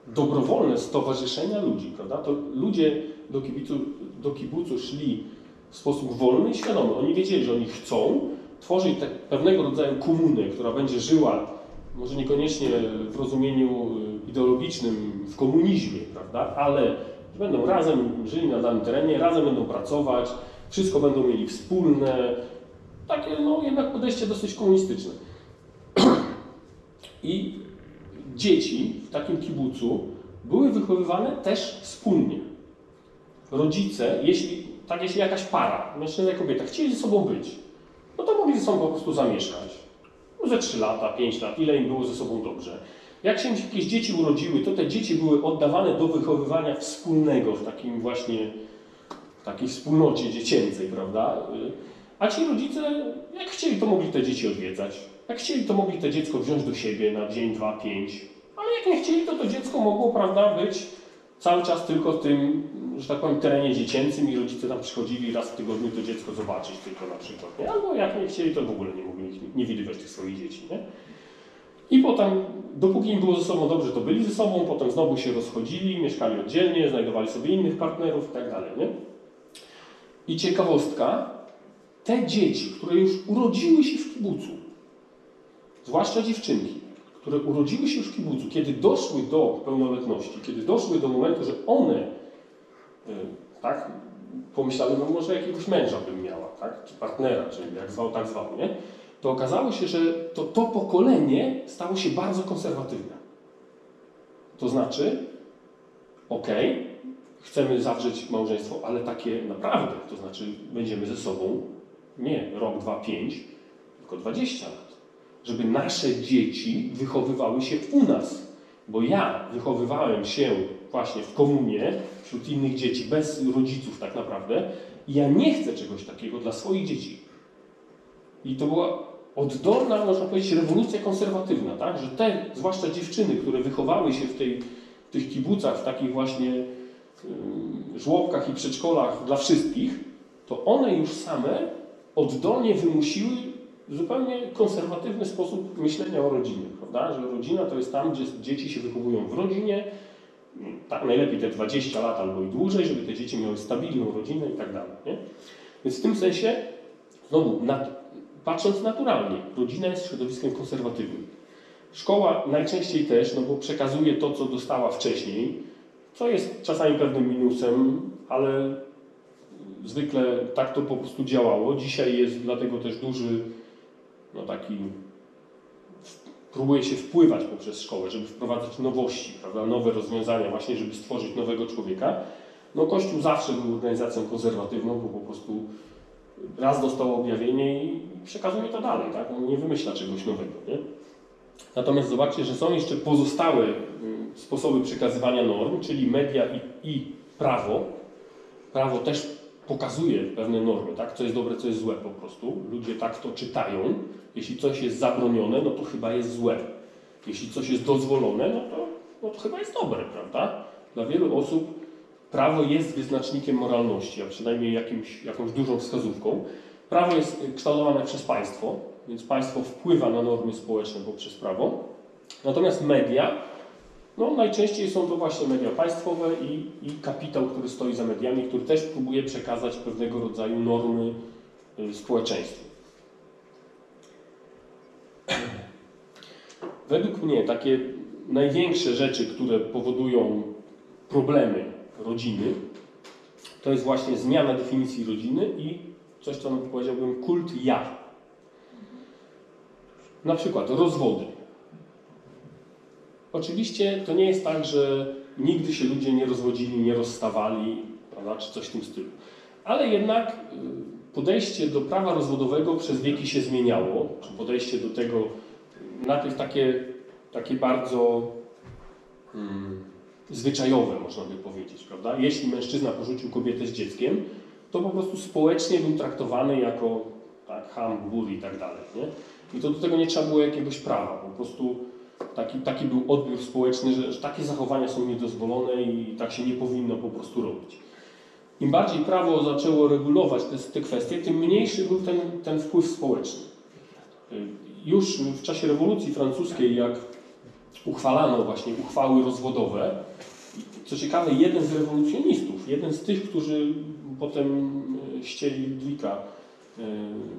dobrowolne stowarzyszenia ludzi, prawda? To ludzie do kibicu, do kibucu szli w sposób wolny i świadomy. Oni wiedzieli, że oni chcą tworzyć te, pewnego rodzaju komunę, która będzie żyła może niekoniecznie w rozumieniu y, ideologicznym, w komunizmie, prawda? ale będą razem żyli na danym terenie, razem będą pracować, wszystko będą mieli wspólne. Takie no, jednak podejście dosyć komunistyczne. I dzieci w takim kibucu były wychowywane też wspólnie. Rodzice, jeśli, tak jeśli jakaś para, mężczyzna i kobieta, chcieli ze sobą być, no to mogli ze sobą po prostu zamieszkać. No ze 3 lata, 5 lat, ile im było ze sobą dobrze. Jak się jakieś dzieci urodziły, to te dzieci były oddawane do wychowywania wspólnego w takim właśnie, w takiej wspólnocie dziecięcej, prawda? A ci rodzice, jak chcieli, to mogli te dzieci odwiedzać. Jak chcieli, to mogli to dziecko wziąć do siebie na dzień, dwa, pięć. Ale jak nie chcieli, to to dziecko mogło, prawda, być cały czas tylko w tym, że tak powiem, terenie dziecięcym i rodzice tam przychodzili raz w tygodniu to dziecko zobaczyć tylko na przykład, nie? Albo jak nie chcieli, to w ogóle nie mogli nie widywać tych swoich dzieci, nie? I potem, dopóki im było ze sobą dobrze, to byli ze sobą, potem znowu się rozchodzili, mieszkali oddzielnie, znajdowali sobie innych partnerów i tak dalej, nie? I ciekawostka, te dzieci, które już urodziły się w kibucu, zwłaszcza dziewczynki, które urodziły się w kibucu, kiedy doszły do pełnoletności, kiedy doszły do momentu, że one, y, tak, pomyślały, no może jakiegoś męża bym miała, tak, czy partnera, czy jak zwał, tak zwał, nie? To okazało się, że to, to pokolenie stało się bardzo konserwatywne. To znaczy, okej, chcemy zawrzeć małżeństwo, ale takie naprawdę, to znaczy będziemy ze sobą nie rok, dwa, pięć, tylko 20 lat. Żeby nasze dzieci wychowywały się u nas. Bo ja wychowywałem się właśnie w komunie, wśród innych dzieci, bez rodziców tak naprawdę. I ja nie chcę czegoś takiego dla swoich dzieci. I to była oddolna, można powiedzieć, rewolucja konserwatywna, tak? Że te, zwłaszcza dziewczyny, które wychowały się w, tej, w tych kibucach, w takich właśnie y, żłobkach i przedszkolach dla wszystkich, to one już same oddolnie wymusiły zupełnie konserwatywny sposób myślenia o rodzinie, prawda? Że rodzina to jest tam, gdzie dzieci się wychowują w rodzinie, tak najlepiej te 20 lat albo i dłużej, żeby te dzieci miały stabilną rodzinę i tak dalej. Nie? Więc w tym sensie, znowu, nat patrząc naturalnie, rodzina jest środowiskiem konserwatywnym. Szkoła najczęściej też, no bo przekazuje to, co dostała wcześniej, co jest czasami pewnym minusem, ale zwykle tak to po prostu działało. Dzisiaj jest dlatego też duży, no taki, próbuje się wpływać poprzez szkołę, żeby wprowadzać nowości, prawda, nowe rozwiązania, właśnie żeby stworzyć nowego człowieka. No Kościół zawsze był organizacją konserwatywną, bo po prostu raz dostał objawienie i przekazuje to dalej, tak? On nie wymyśla czegoś nowego, nie? Natomiast zobaczcie, że są jeszcze pozostałe y, sposoby przekazywania norm, czyli media i, i prawo. Prawo też pokazuje pewne normy, tak? co jest dobre, co jest złe po prostu. Ludzie tak to czytają. Jeśli coś jest zabronione, no to chyba jest złe. Jeśli coś jest dozwolone, no to, no to chyba jest dobre, prawda? Dla wielu osób prawo jest wyznacznikiem moralności, a przynajmniej jakimś, jakąś dużą wskazówką. Prawo jest kształtowane przez państwo, więc państwo wpływa na normy społeczne poprzez prawo. Natomiast media no, najczęściej są to właśnie media państwowe i, i kapitał, który stoi za mediami, który też próbuje przekazać pewnego rodzaju normy y, społeczeństwu. Według mnie takie największe rzeczy, które powodują problemy rodziny, to jest właśnie zmiana definicji rodziny i coś, co powiedziałbym, kult ja. Na przykład rozwody. Oczywiście to nie jest tak, że nigdy się ludzie nie rozwodzili, nie rozstawali, prawda, czy coś w tym stylu. Ale jednak y, podejście do prawa rozwodowego przez wieki się zmieniało, podejście do tego najpierw takie, takie bardzo hmm, zwyczajowe, można by powiedzieć, prawda? Jeśli mężczyzna porzucił kobietę z dzieckiem, to po prostu społecznie był traktowany jako tak, ham, bur i tak dalej. Nie? I to do tego nie trzeba było jakiegoś prawa, po prostu Taki, taki był odbiór społeczny, że, że takie zachowania są niedozwolone i tak się nie powinno po prostu robić. Im bardziej prawo zaczęło regulować te, te kwestie, tym mniejszy był ten, ten wpływ społeczny. Już w czasie rewolucji francuskiej, jak uchwalano właśnie uchwały rozwodowe, co ciekawe, jeden z rewolucjonistów, jeden z tych, którzy potem ścieli Ludwika,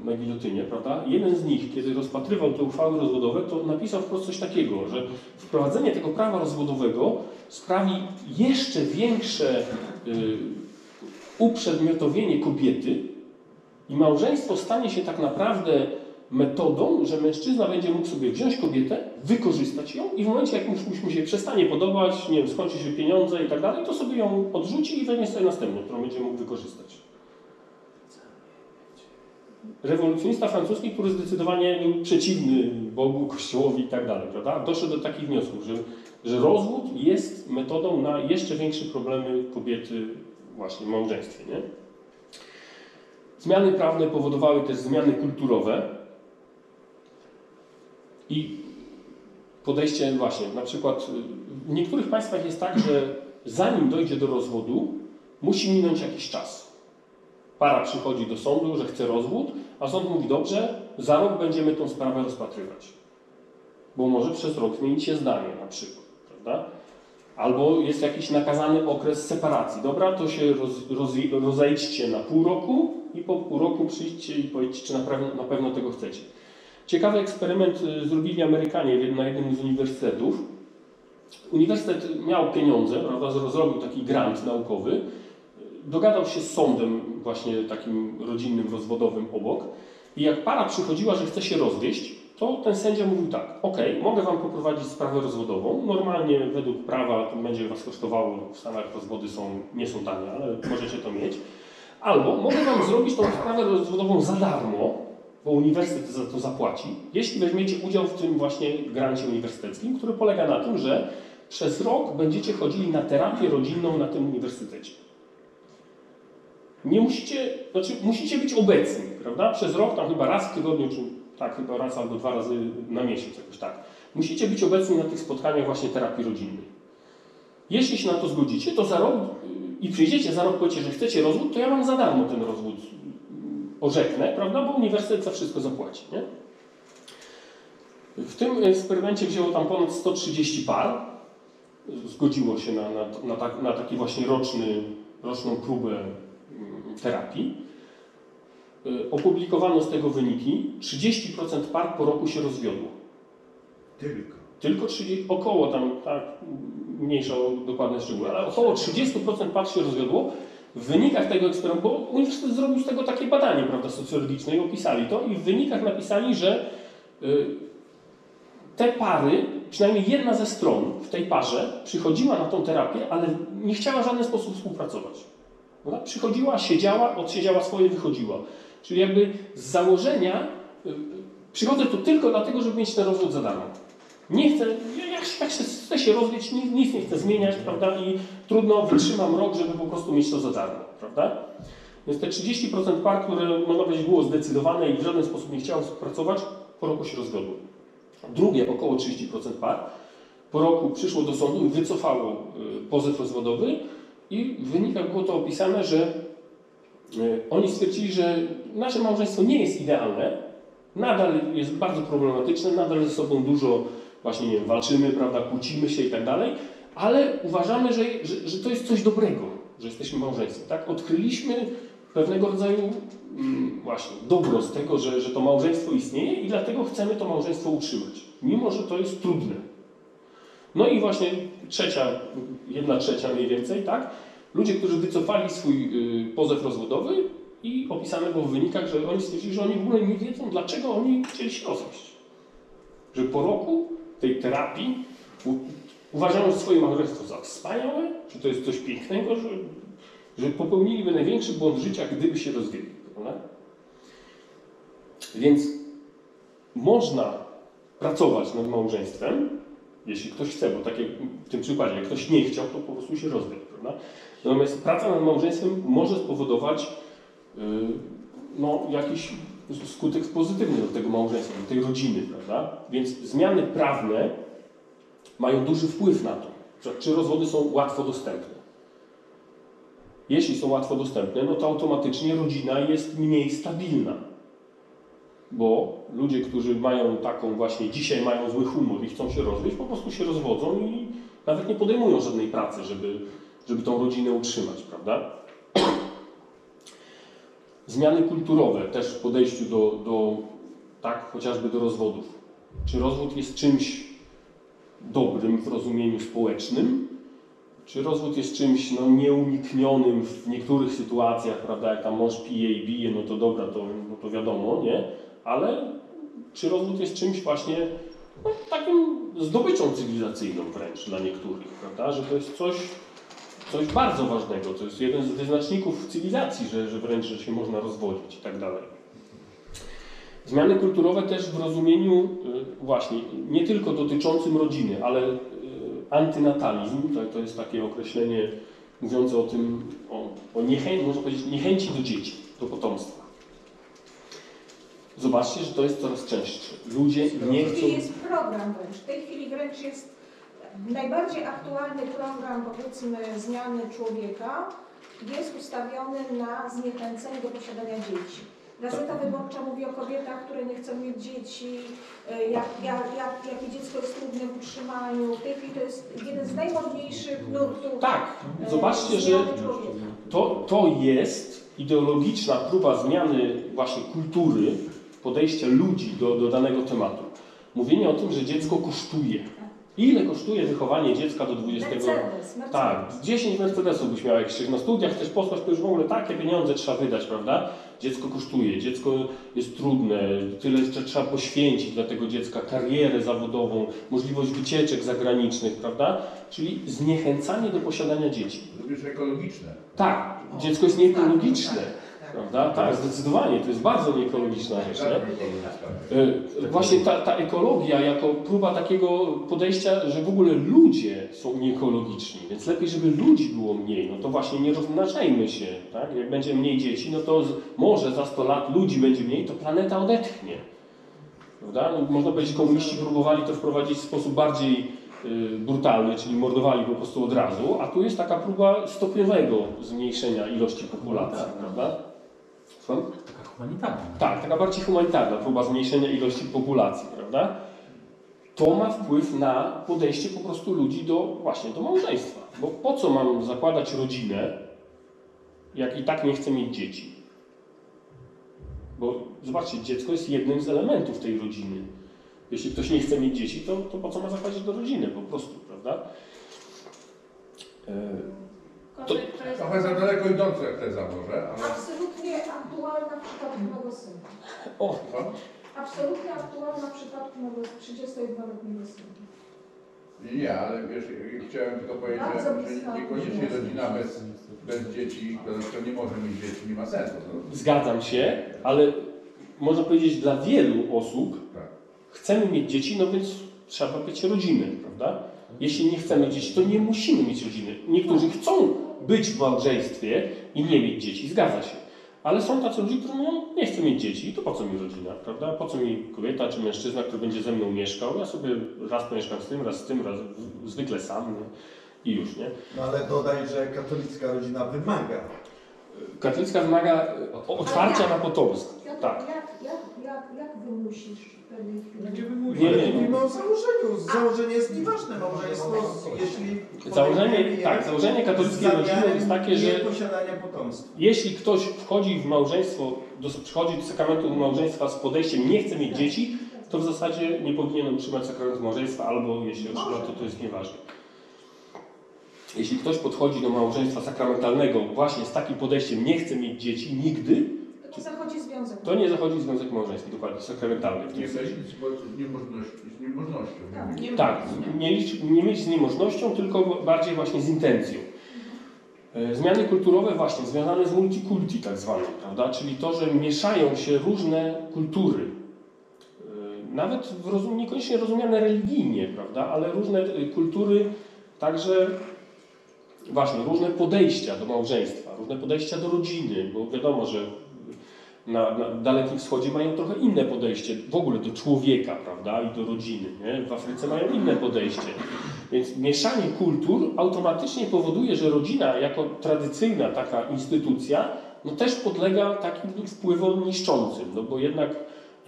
na gilotynie, prawda? Jeden z nich, kiedy rozpatrywał te uchwały rozwodowe, to napisał wprost coś takiego, że wprowadzenie tego prawa rozwodowego sprawi jeszcze większe y, uprzedmiotowienie kobiety i małżeństwo stanie się tak naprawdę metodą, że mężczyzna będzie mógł sobie wziąć kobietę, wykorzystać ją i w momencie, jak już mu się przestanie podobać, nie wiem, skończy się pieniądze i tak dalej, to sobie ją odrzuci i weźmie sobie następną, którą będzie mógł wykorzystać rewolucjonista francuski, który zdecydowanie był przeciwny Bogu, Kościołowi i tak prawda? Doszedł do takich wniosków, że, że rozwód jest metodą na jeszcze większe problemy kobiety właśnie w małżeństwie, nie? Zmiany prawne powodowały też zmiany kulturowe i podejście właśnie, na przykład w niektórych państwach jest tak, że zanim dojdzie do rozwodu, musi minąć jakiś czas. Para przychodzi do sądu, że chce rozwód, a sąd mówi, dobrze, za rok będziemy tą sprawę rozpatrywać. Bo może przez rok zmienić się zdanie na przykład, prawda? Albo jest jakiś nakazany okres separacji. Dobra, to się roz, roz, rozejdźcie na pół roku i po pół roku przyjdźcie i powiedzcie, czy na pewno, na pewno tego chcecie. Ciekawy eksperyment y, zrobili Amerykanie na jednym z uniwersytetów. Uniwersytet miał pieniądze, prawda, zrobił taki grant naukowy, dogadał się z sądem właśnie takim rodzinnym, rozwodowym obok. I jak para przychodziła, że chce się rozwieść, to ten sędzia mówił tak, ok, mogę Wam poprowadzić sprawę rozwodową, normalnie według prawa to będzie Was kosztowało, w Stanach rozwody są, nie są tanie, ale możecie to mieć, albo mogę Wam zrobić tą sprawę rozwodową za darmo, bo uniwersytet za to zapłaci, jeśli weźmiecie udział w tym właśnie grancie uniwersyteckim, który polega na tym, że przez rok będziecie chodzili na terapię rodzinną na tym uniwersytecie. Nie musicie, znaczy musicie być obecni, prawda? Przez rok, tam chyba raz w tygodniu, czy tak, chyba raz albo dwa razy na miesiąc, jakoś tak. Musicie być obecni na tych spotkaniach właśnie terapii rodzinnej. Jeśli się na to zgodzicie, to za rok i przyjdziecie za rok, powiecie, że chcecie rozwód, to ja wam za darmo ten rozwód orzeknę, prawda? Bo uniwersytet za wszystko zapłaci, nie? W tym eksperymencie wzięło tam ponad 130 par. Zgodziło się na, na, na, tak, na taki właśnie roczny, roczną próbę terapii. Y, Opublikowano z tego wyniki. 30% par po roku się rozwiodło. Tylko. Tylko 30, około tam, tak, mniejsza o dokładne szczegóły, ale około 30% par się rozwiodło. W wynikach tego eksperymentu, bo uniwersytet zrobił z tego takie badanie prawda, socjologiczne i opisali to, i w wynikach napisali, że y, te pary, przynajmniej jedna ze stron w tej parze przychodziła na tą terapię, ale nie chciała w żaden sposób współpracować. Ona przychodziła, siedziała, odsiedziała swoje, wychodziła. Czyli jakby z założenia y, y, przychodzę tu tylko dlatego, żeby mieć ten rozwód za darmo. Nie chcę, ja- się, chcę się rozwijać, nic, nic nie chcę zmieniać, prawda? I trudno, wytrzymam rok, żeby po prostu mieć to za darmo, prawda? Więc te 30% par, które można powiedzieć było zdecydowane i w żaden sposób nie chciało współpracować, po roku się rozwiodły. Drugie, około 30% par, po roku przyszło do sądu i wycofało y, pozew rozwodowy i w wynikach było to opisane, że y, oni stwierdzili, że nasze małżeństwo nie jest idealne, nadal jest bardzo problematyczne, nadal ze sobą dużo właśnie nie wiem, walczymy, prawda, kłócimy się i tak dalej, ale uważamy, że, że, że to jest coś dobrego, że jesteśmy małżeństwem. Tak? Odkryliśmy pewnego rodzaju mm, właśnie dobro z tego, że, że to małżeństwo istnieje i dlatego chcemy to małżeństwo utrzymać, mimo że to jest trudne. No i właśnie trzecia, jedna trzecia mniej więcej, tak? Ludzie, którzy wycofali swój y, pozew rozwodowy i opisane było w wynikach, że oni stwierdzili, że oni w ogóle nie wiedzą, dlaczego oni chcieli się rozwieść. Że po roku tej terapii uważają swoje małżeństwo za wspaniałe, że to jest coś pięknego, że, że popełniliby największy błąd życia, gdyby się rozwiedli. Prawda? Więc można pracować nad małżeństwem, jeśli ktoś chce, bo w tym przykładzie, jak ktoś nie chciał, to po prostu się rozwiódł, prawda? Natomiast praca nad małżeństwem może spowodować yy, no, jakiś skutek pozytywny do tego małżeństwa, do tej rodziny, prawda? Więc zmiany prawne mają duży wpływ na to, czy rozwody są łatwo dostępne. Jeśli są łatwo dostępne, no to automatycznie rodzina jest mniej stabilna. Bo ludzie, którzy mają taką właśnie, dzisiaj mają zły humor i chcą się rozwieść, po prostu się rozwodzą i nawet nie podejmują żadnej pracy, żeby, żeby tą rodzinę utrzymać, prawda? Zmiany kulturowe też w podejściu do, do tak, chociażby do rozwodów. Czy rozwód jest czymś dobrym w rozumieniu społecznym, czy rozwód jest czymś no, nieuniknionym w niektórych sytuacjach, prawda, jak tam mąż pije i bije, no to dobra, to, no to wiadomo, nie? Ale czy rozwód jest czymś właśnie no, takim zdobyczą cywilizacyjną wręcz dla niektórych, prawda, że to jest coś, coś bardzo ważnego, to jest jeden z wyznaczników cywilizacji, że, że wręcz, że się można rozwodzić i tak dalej. Zmiany kulturowe też w rozumieniu y, właśnie nie tylko dotyczącym rodziny, ale y, antynatalizm, to, to jest takie określenie mówiące o tym, o, o można powiedzieć niechęci do dzieci, do potomstwa. Zobaczcie, że to jest coraz częstsze. Ludzie nie W tej chcą... chwili jest program wręcz. W tej chwili wręcz jest najbardziej aktualny program, powiedzmy, zmiany człowieka jest ustawiony na zniechęcenie do posiadania dzieci. Gazeta Wyborcza mówi o kobietach, które nie chcą mieć dzieci, e, jak, jak, jak, jakie dziecko jest trudne w utrzymaniu. W tej chwili to jest jeden z najmodniejszych nurtów Tak, e, zobaczcie, że to, to jest ideologiczna próba zmiany właśnie kultury, podejścia ludzi do, do danego tematu. Mówienie o tym, że dziecko kosztuje. Ile kosztuje wychowanie dziecka do 20 Mercedes, Mercedes. Tak, 10 Mercedesów byś miał jak krzyż. Na studiach chcesz posłać, to już w ogóle takie pieniądze trzeba wydać, prawda? Dziecko kosztuje, dziecko jest trudne, tyle jeszcze trzeba poświęcić dla tego dziecka, karierę zawodową, możliwość wycieczek zagranicznych, prawda? Czyli zniechęcanie do posiadania dzieci. Również ekologiczne. Tak, dziecko jest nieekologiczne, prawda? Tak, zdecydowanie, to jest bardzo nieekologiczna rzecz, nie? E, Właśnie ta, ta ekologia jako próba takiego podejścia, że w ogóle ludzie są nieekologiczni, więc lepiej, żeby ludzi było mniej. No to właśnie nie rozmnażajmy się, tak? Jak będzie mniej dzieci, no to może za 100 lat ludzi będzie mniej, to planeta odetchnie. Prawda? No, można powiedzieć, komuniści próbowali to wprowadzić w sposób bardziej y, brutalny, czyli mordowali po prostu od razu, a tu jest taka próba stopniowego zmniejszenia ilości populacji, prawda? Słucham? Taka humanitarna. Tak, taka bardziej humanitarna próba zmniejszenia ilości populacji, prawda? To ma wpływ na podejście po prostu ludzi do właśnie do małżeństwa. Bo po co mam zakładać rodzinę, jak i tak nie chcę mieć dzieci? Bo zobaczcie, dziecko jest jednym z elementów tej rodziny. Jeśli ktoś nie chce mieć dzieci, to, to po co ma zakładać do rodziny po prostu, prawda? Konsekwencje- Trochę za daleko idące teza może, ale... Absolutnie aktualna w przypadku mego syna. O, Co? Absolutnie aktualna w przypadku mego 32-letniego syna. Nie, ale wiesz, chciałem tylko powiedzieć, Bardzo że, blisko. niekoniecznie rodzina bez, bez dzieci, to, to nie może mieć dzieci, nie ma sensu. To, Zgadzam się, ale można powiedzieć dla wielu osób tak. chcemy mieć dzieci, no więc trzeba mieć rodzinę, prawda? Jeśli nie chcemy mieć dzieci, to nie musimy mieć rodziny. Niektórzy chcą być w małżeństwie i nie mieć dzieci, zgadza się. Ale są tacy ludzie, którzy mówią, nie chcę mieć dzieci, to po co mi rodzina, prawda? Po co mi kobieta czy mężczyzna, który będzie ze mną mieszkał? Ja sobie raz pomieszkam z tym, raz z tym, raz zwykle sam nie? i już, nie? No ale dodaj, że katolicka rodzina wymaga. Katolicka wymaga e, otwarcia na potomstwo. Tak. jak, jak, jak, jak wymusisz w pewnej chwili? Gdzie? Nie, Ale nie, nie. mówimy o założeniu. Założenie jest nieważne. Małżeństwo, jeśli... Założenie, tak, założenie katolickiej rodziny jest takie, że potomstwa. jeśli ktoś wchodzi w małżeństwo, do, przychodzi do sakramentu małżeństwa z podejściem nie chce mieć dzieci, to w zasadzie nie powinien utrzymać sakramentu małżeństwa, albo jeśli otrzyma, to to jest nieważne. Jeśli ktoś podchodzi do małżeństwa sakramentalnego właśnie z takim podejściem nie chce mieć dzieci nigdy, nie zachodzi związek. to nie zachodzi w związek małżeństwa, dokładnie, sakramentalny. Nie być z niemożność, z niemożnością. Tak. Nie Tak, nie, licz- nie mieć z niemożnością, tylko bardziej właśnie z intencją. E, Zmiany kulturowe właśnie związane z multikulti tak zwanym, prawda? Czyli to, że mieszają się różne kultury. E, Nawet w rozum, niekoniecznie rozumiane religijnie, prawda? Ale różne e, kultury, także właśnie różne podejścia do małżeństwa, różne podejścia do rodziny, bo wiadomo, że na, na Dalekim Wschodzie mają trochę inne podejście w ogóle do człowieka, prawda, i do rodziny. Nie? W Afryce mają inne podejście. Więc mieszanie kultur automatycznie powoduje, że rodzina jako tradycyjna taka instytucja, no też podlega takim wpływom niszczącym, no bo jednak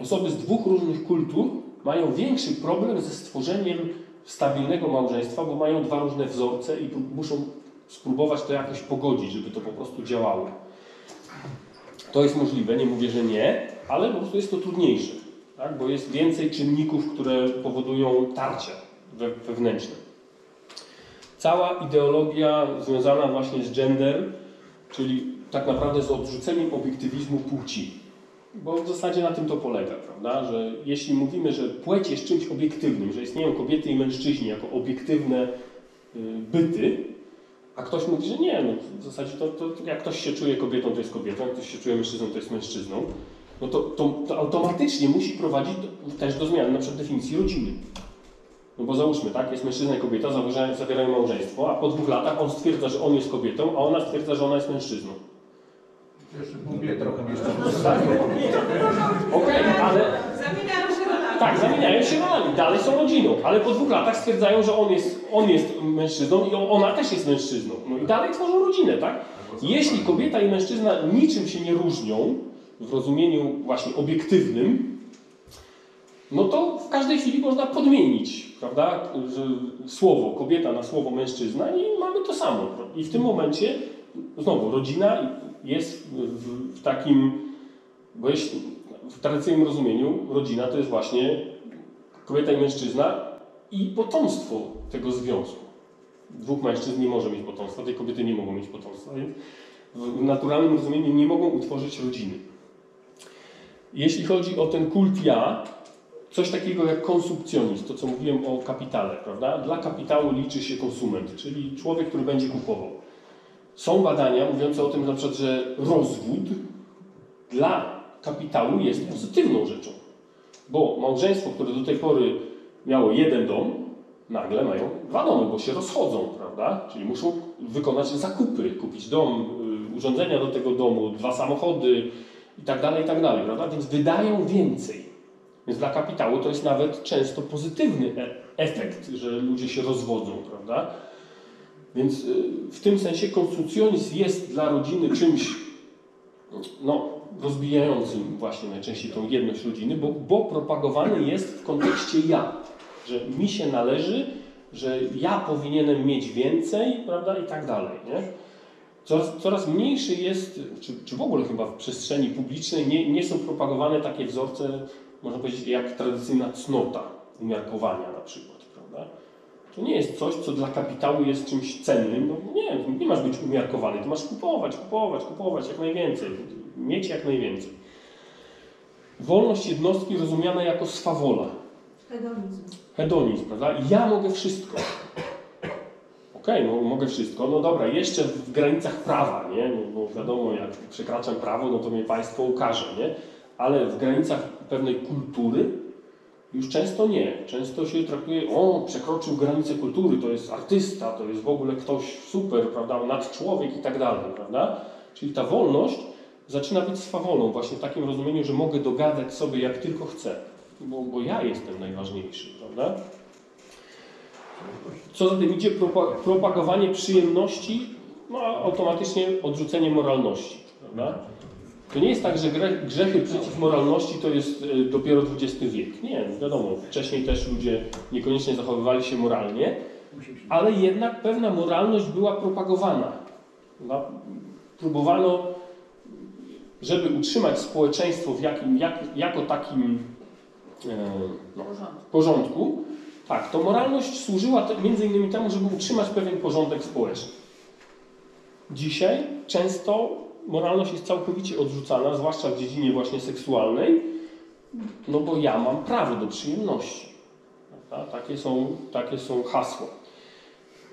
osoby z dwóch różnych kultur mają większy problem ze stworzeniem stabilnego małżeństwa, bo mają dwa różne wzorce i muszą spróbować to jakoś pogodzić, żeby to po prostu działało. To jest możliwe, nie mówię, że nie, ale po prostu jest to trudniejsze, tak? bo jest więcej czynników, które powodują tarcia we, wewnętrzne. Cała ideologia związana właśnie z gender, czyli tak naprawdę z odrzuceniem obiektywizmu płci. Bo w zasadzie na tym to polega, prawda? Że jeśli mówimy, że płeć jest czymś obiektywnym, że istnieją kobiety i mężczyźni jako obiektywne y, byty, a ktoś mówi, że nie, no w zasadzie to, to jak ktoś się czuje kobietą, to jest kobietą, jak ktoś się czuje mężczyzną, to jest mężczyzną, no to, to, to automatycznie musi prowadzić do, też do zmiany na przykład definicji rodziny. No bo załóżmy, tak, jest mężczyzna i kobieta, zawierają, zawierają małżeństwo, a po dwóch latach on stwierdza, że on jest kobietą, a ona stwierdza, że ona jest mężczyzną. Jeszcze pół biedy. Okej, ale. Tak, zamieniają się rolami, dalej są rodziną, ale po dwóch latach stwierdzają, że on jest, on jest mężczyzną i ona też jest mężczyzną. No i dalej tworzą rodzinę, tak? Jeśli kobieta i mężczyzna niczym się nie różnią w rozumieniu właśnie obiektywnym, no to w każdej chwili można podmienić, prawda, słowo kobieta na słowo mężczyzna i mamy to samo. I w tym momencie, znowu, rodzina jest w takim, bo jeśli, w tradycyjnym rozumieniu rodzina to jest właśnie kobieta i mężczyzna i potomstwo tego związku. Dwóch mężczyzn nie może mieć potomstwa, tej kobiety nie mogą mieć potomstwa, więc w naturalnym rozumieniu nie mogą utworzyć rodziny. Jeśli chodzi o ten kult ja, coś takiego jak konsumpcjonizm, to co mówiłem o kapitale, prawda? Dla kapitału liczy się konsument, czyli człowiek, który będzie kupował. Są badania mówiące o tym na przykład, że rozwód dla kapitału jest pozytywną rzeczą. Bo małżeństwo, które do tej pory miało jeden dom, nagle mają dwa domy, bo się rozchodzą, prawda? Czyli muszą wykonać zakupy, kupić dom, y, urządzenia do tego domu, dwa samochody i tak dalej, i tak dalej, prawda? Więc wydają więcej. Więc dla kapitału to jest nawet często pozytywny e- efekt, że ludzie się rozwodzą, prawda? Więc y, w tym sensie konsumpcjonizm jest dla rodziny czymś no, rozbijającym właśnie najczęściej tą jedność rodziny, bo, bo propagowany jest w kontekście ja, że mi się należy, że ja powinienem mieć więcej, prawda, i tak dalej, nie? Coraz, coraz mniejszy jest, czy, czy w ogóle chyba w przestrzeni publicznej nie, nie są propagowane takie wzorce, można powiedzieć, jak tradycyjna cnota, umiarkowania na przykład, prawda? To nie jest coś, co dla kapitału jest czymś cennym. No nie, nie masz być umiarkowany, ty masz kupować, kupować, kupować jak najwięcej, mieć jak najwięcej. Wolność jednostki rozumiana jako swawola, Hedonizm. hedonizm, prawda? Ja mogę wszystko. Okej, no mogę wszystko. No dobra, jeszcze w granicach prawa, nie? No, bo wiadomo, jak przekraczam prawo, no to mnie państwo ukaże, nie? Ale w granicach pewnej kultury już często nie. Często się traktuje, o, przekroczył granicę kultury, to jest artysta, to jest w ogóle ktoś super, prawda, nadczłowiek i tak dalej, prawda? Czyli ta wolność zaczyna być swawolą, właśnie w takim rozumieniu, że mogę dogadać sobie jak tylko chcę, bo, bo ja jestem najważniejszy, prawda? Co za tym idzie, propa- propagowanie przyjemności, no a automatycznie odrzucenie moralności, prawda? To nie jest tak, że grzechy przeciw moralności to jest y, dopiero XX wiek. Nie, wiadomo, wcześniej też ludzie niekoniecznie zachowywali się moralnie, ale jednak pewna moralność była propagowana. Próbowano, żeby utrzymać społeczeństwo w jakim, jak, jako takim e, no, porządku, tak, to moralność służyła między innymi temu, żeby utrzymać pewien porządek społeczny. Dzisiaj często moralność jest całkowicie odrzucana, zwłaszcza w dziedzinie właśnie seksualnej, no bo ja mam prawo do przyjemności. Prawda? Takie, są, takie są hasła.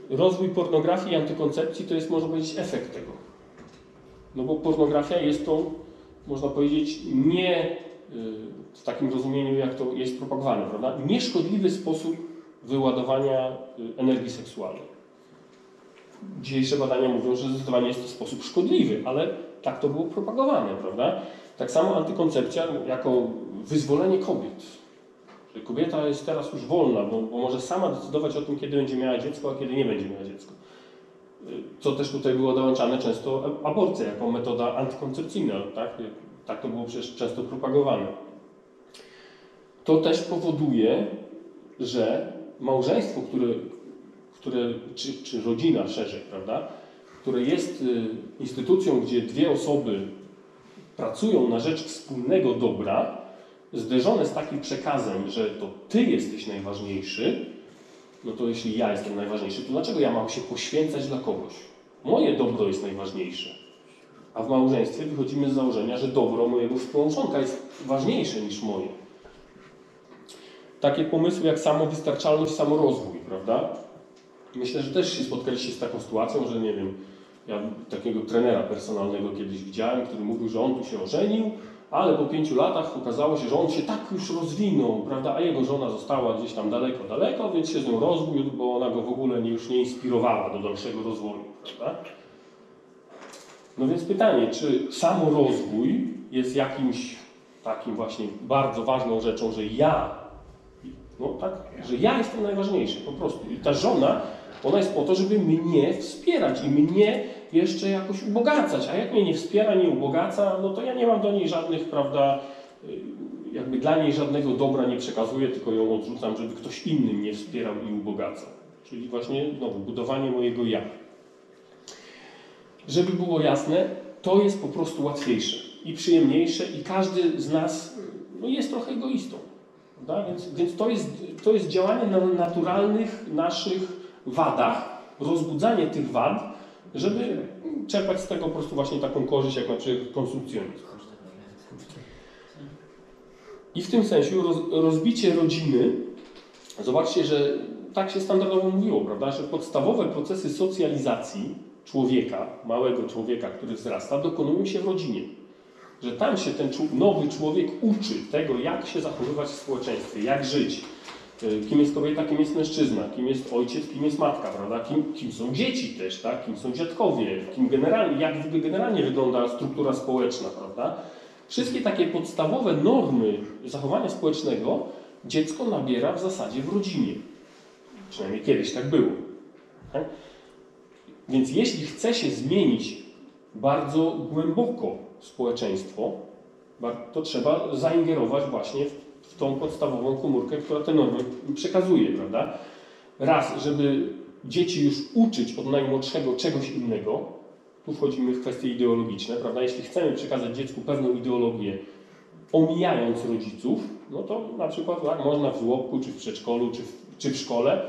Rozwój pornografii i antykoncepcji to jest, można powiedzieć, efekt tego. No bo pornografia jest to, można powiedzieć, nie y, w takim rozumieniu, jak to jest propagowane, prawda? Nieszkodliwy sposób wyładowania y, energii seksualnej. Dzisiejsze badania mówią, że zdecydowanie jest to sposób szkodliwy, ale tak to było propagowane, prawda? Tak samo antykoncepcja jako wyzwolenie kobiet. Że kobieta jest teraz już wolna, bo, bo może sama decydować o tym, kiedy będzie miała dziecko, a kiedy nie będzie miała dziecko. Co też tutaj było dołączane często aborcja jako metoda antykoncepcyjna, tak? Tak to było przecież często propagowane. To też powoduje, że małżeństwo, które, które czy, czy rodzina szerzej, prawda, które jest y, instytucją, gdzie dwie osoby pracują na rzecz wspólnego dobra, zderzone z takim przekazem, że to ty jesteś najważniejszy, no to jeśli ja jestem najważniejszy, to dlaczego ja mam się poświęcać dla kogoś? Moje dobro jest najważniejsze. A w małżeństwie wychodzimy z założenia, że dobro mojego współmałżonka jest ważniejsze niż moje. Takie pomysły jak samowystarczalność, samorozwój, prawda? Myślę, że też się spotkaliście z taką sytuacją, że nie wiem, ja takiego trenera personalnego kiedyś widziałem, który mówił, że on tu się ożenił, ale po pięciu latach okazało się, że on się tak już rozwinął, prawda, a jego żona została gdzieś tam daleko, daleko, więc się z nią rozwiódł, bo ona go w ogóle nie, już nie inspirowała do dalszego rozwoju, prawda? No więc pytanie, czy samorozwój jest jakimś takim właśnie bardzo ważną rzeczą, że ja No tak, że ja jestem najważniejszy, po prostu. I ta żona, ona jest po to, żeby mnie wspierać i mnie jeszcze jakoś ubogacać. A jak mnie nie wspiera, nie ubogaca, no to ja nie mam do niej żadnych, prawda, y, jakby dla niej żadnego dobra nie przekazuję, tylko ją odrzucam, żeby ktoś inny mnie wspierał i ubogacał. Czyli właśnie znowu budowanie mojego ja. Żeby było jasne, to jest po prostu łatwiejsze i przyjemniejsze i każdy z nas no, jest trochę egoistą. Prawda? Więc, więc to, jest, to jest działanie na naturalnych naszych wadach, rozbudzanie tych wad, żeby czerpać z tego po prostu właśnie taką korzyść, jak na przykład konsumpcjonizm. I w tym sensie roz, rozbicie rodziny, zobaczcie, że tak się standardowo mówiło, prawda, że podstawowe procesy socjalizacji człowieka, małego człowieka, który wzrasta, dokonują się w rodzinie. Że tam się ten nowy człowiek uczy tego, jak się zachowywać w społeczeństwie, jak żyć, kim jest kobieta, kim jest mężczyzna, kim jest ojciec, kim jest matka, prawda? Kim, kim są dzieci też, tak? kim są dziadkowie, kim generalnie, jak generalnie wygląda struktura społeczna, prawda? Wszystkie takie podstawowe normy zachowania społecznego dziecko nabiera w zasadzie w rodzinie. Przynajmniej kiedyś tak było. Tak? Więc jeśli chce się zmienić bardzo głęboko społeczeństwo, to trzeba zaingerować właśnie w tą podstawową komórkę, która te normy przekazuje, prawda? Raz, żeby dzieci już uczyć od najmłodszego czegoś innego, tu wchodzimy w kwestie ideologiczne, prawda? Jeśli chcemy przekazać dziecku pewną ideologię, omijając rodziców, no to na przykład tak, można w żłobku, czy w przedszkolu, czy w, czy w szkole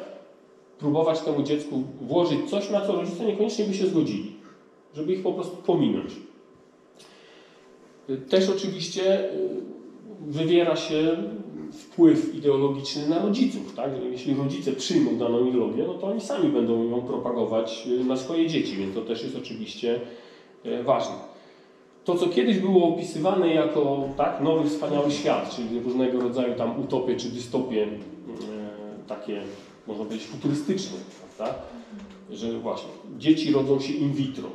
próbować temu dziecku włożyć coś, na co rodzice niekoniecznie by się zgodzili, żeby ich po prostu pominąć. Też oczywiście y, wywiera się wpływ ideologiczny na rodziców. Tak? Jeśli rodzice przyjmą daną ideologię, no to oni sami będą ją propagować y, na swoje dzieci, więc to też jest oczywiście y, ważne. To, co kiedyś było opisywane jako tak, nowy, wspaniały świat, czyli różnego rodzaju tam utopie czy dystopie, takie można powiedzieć futurystyczne, prawda? że właśnie dzieci rodzą się in vitro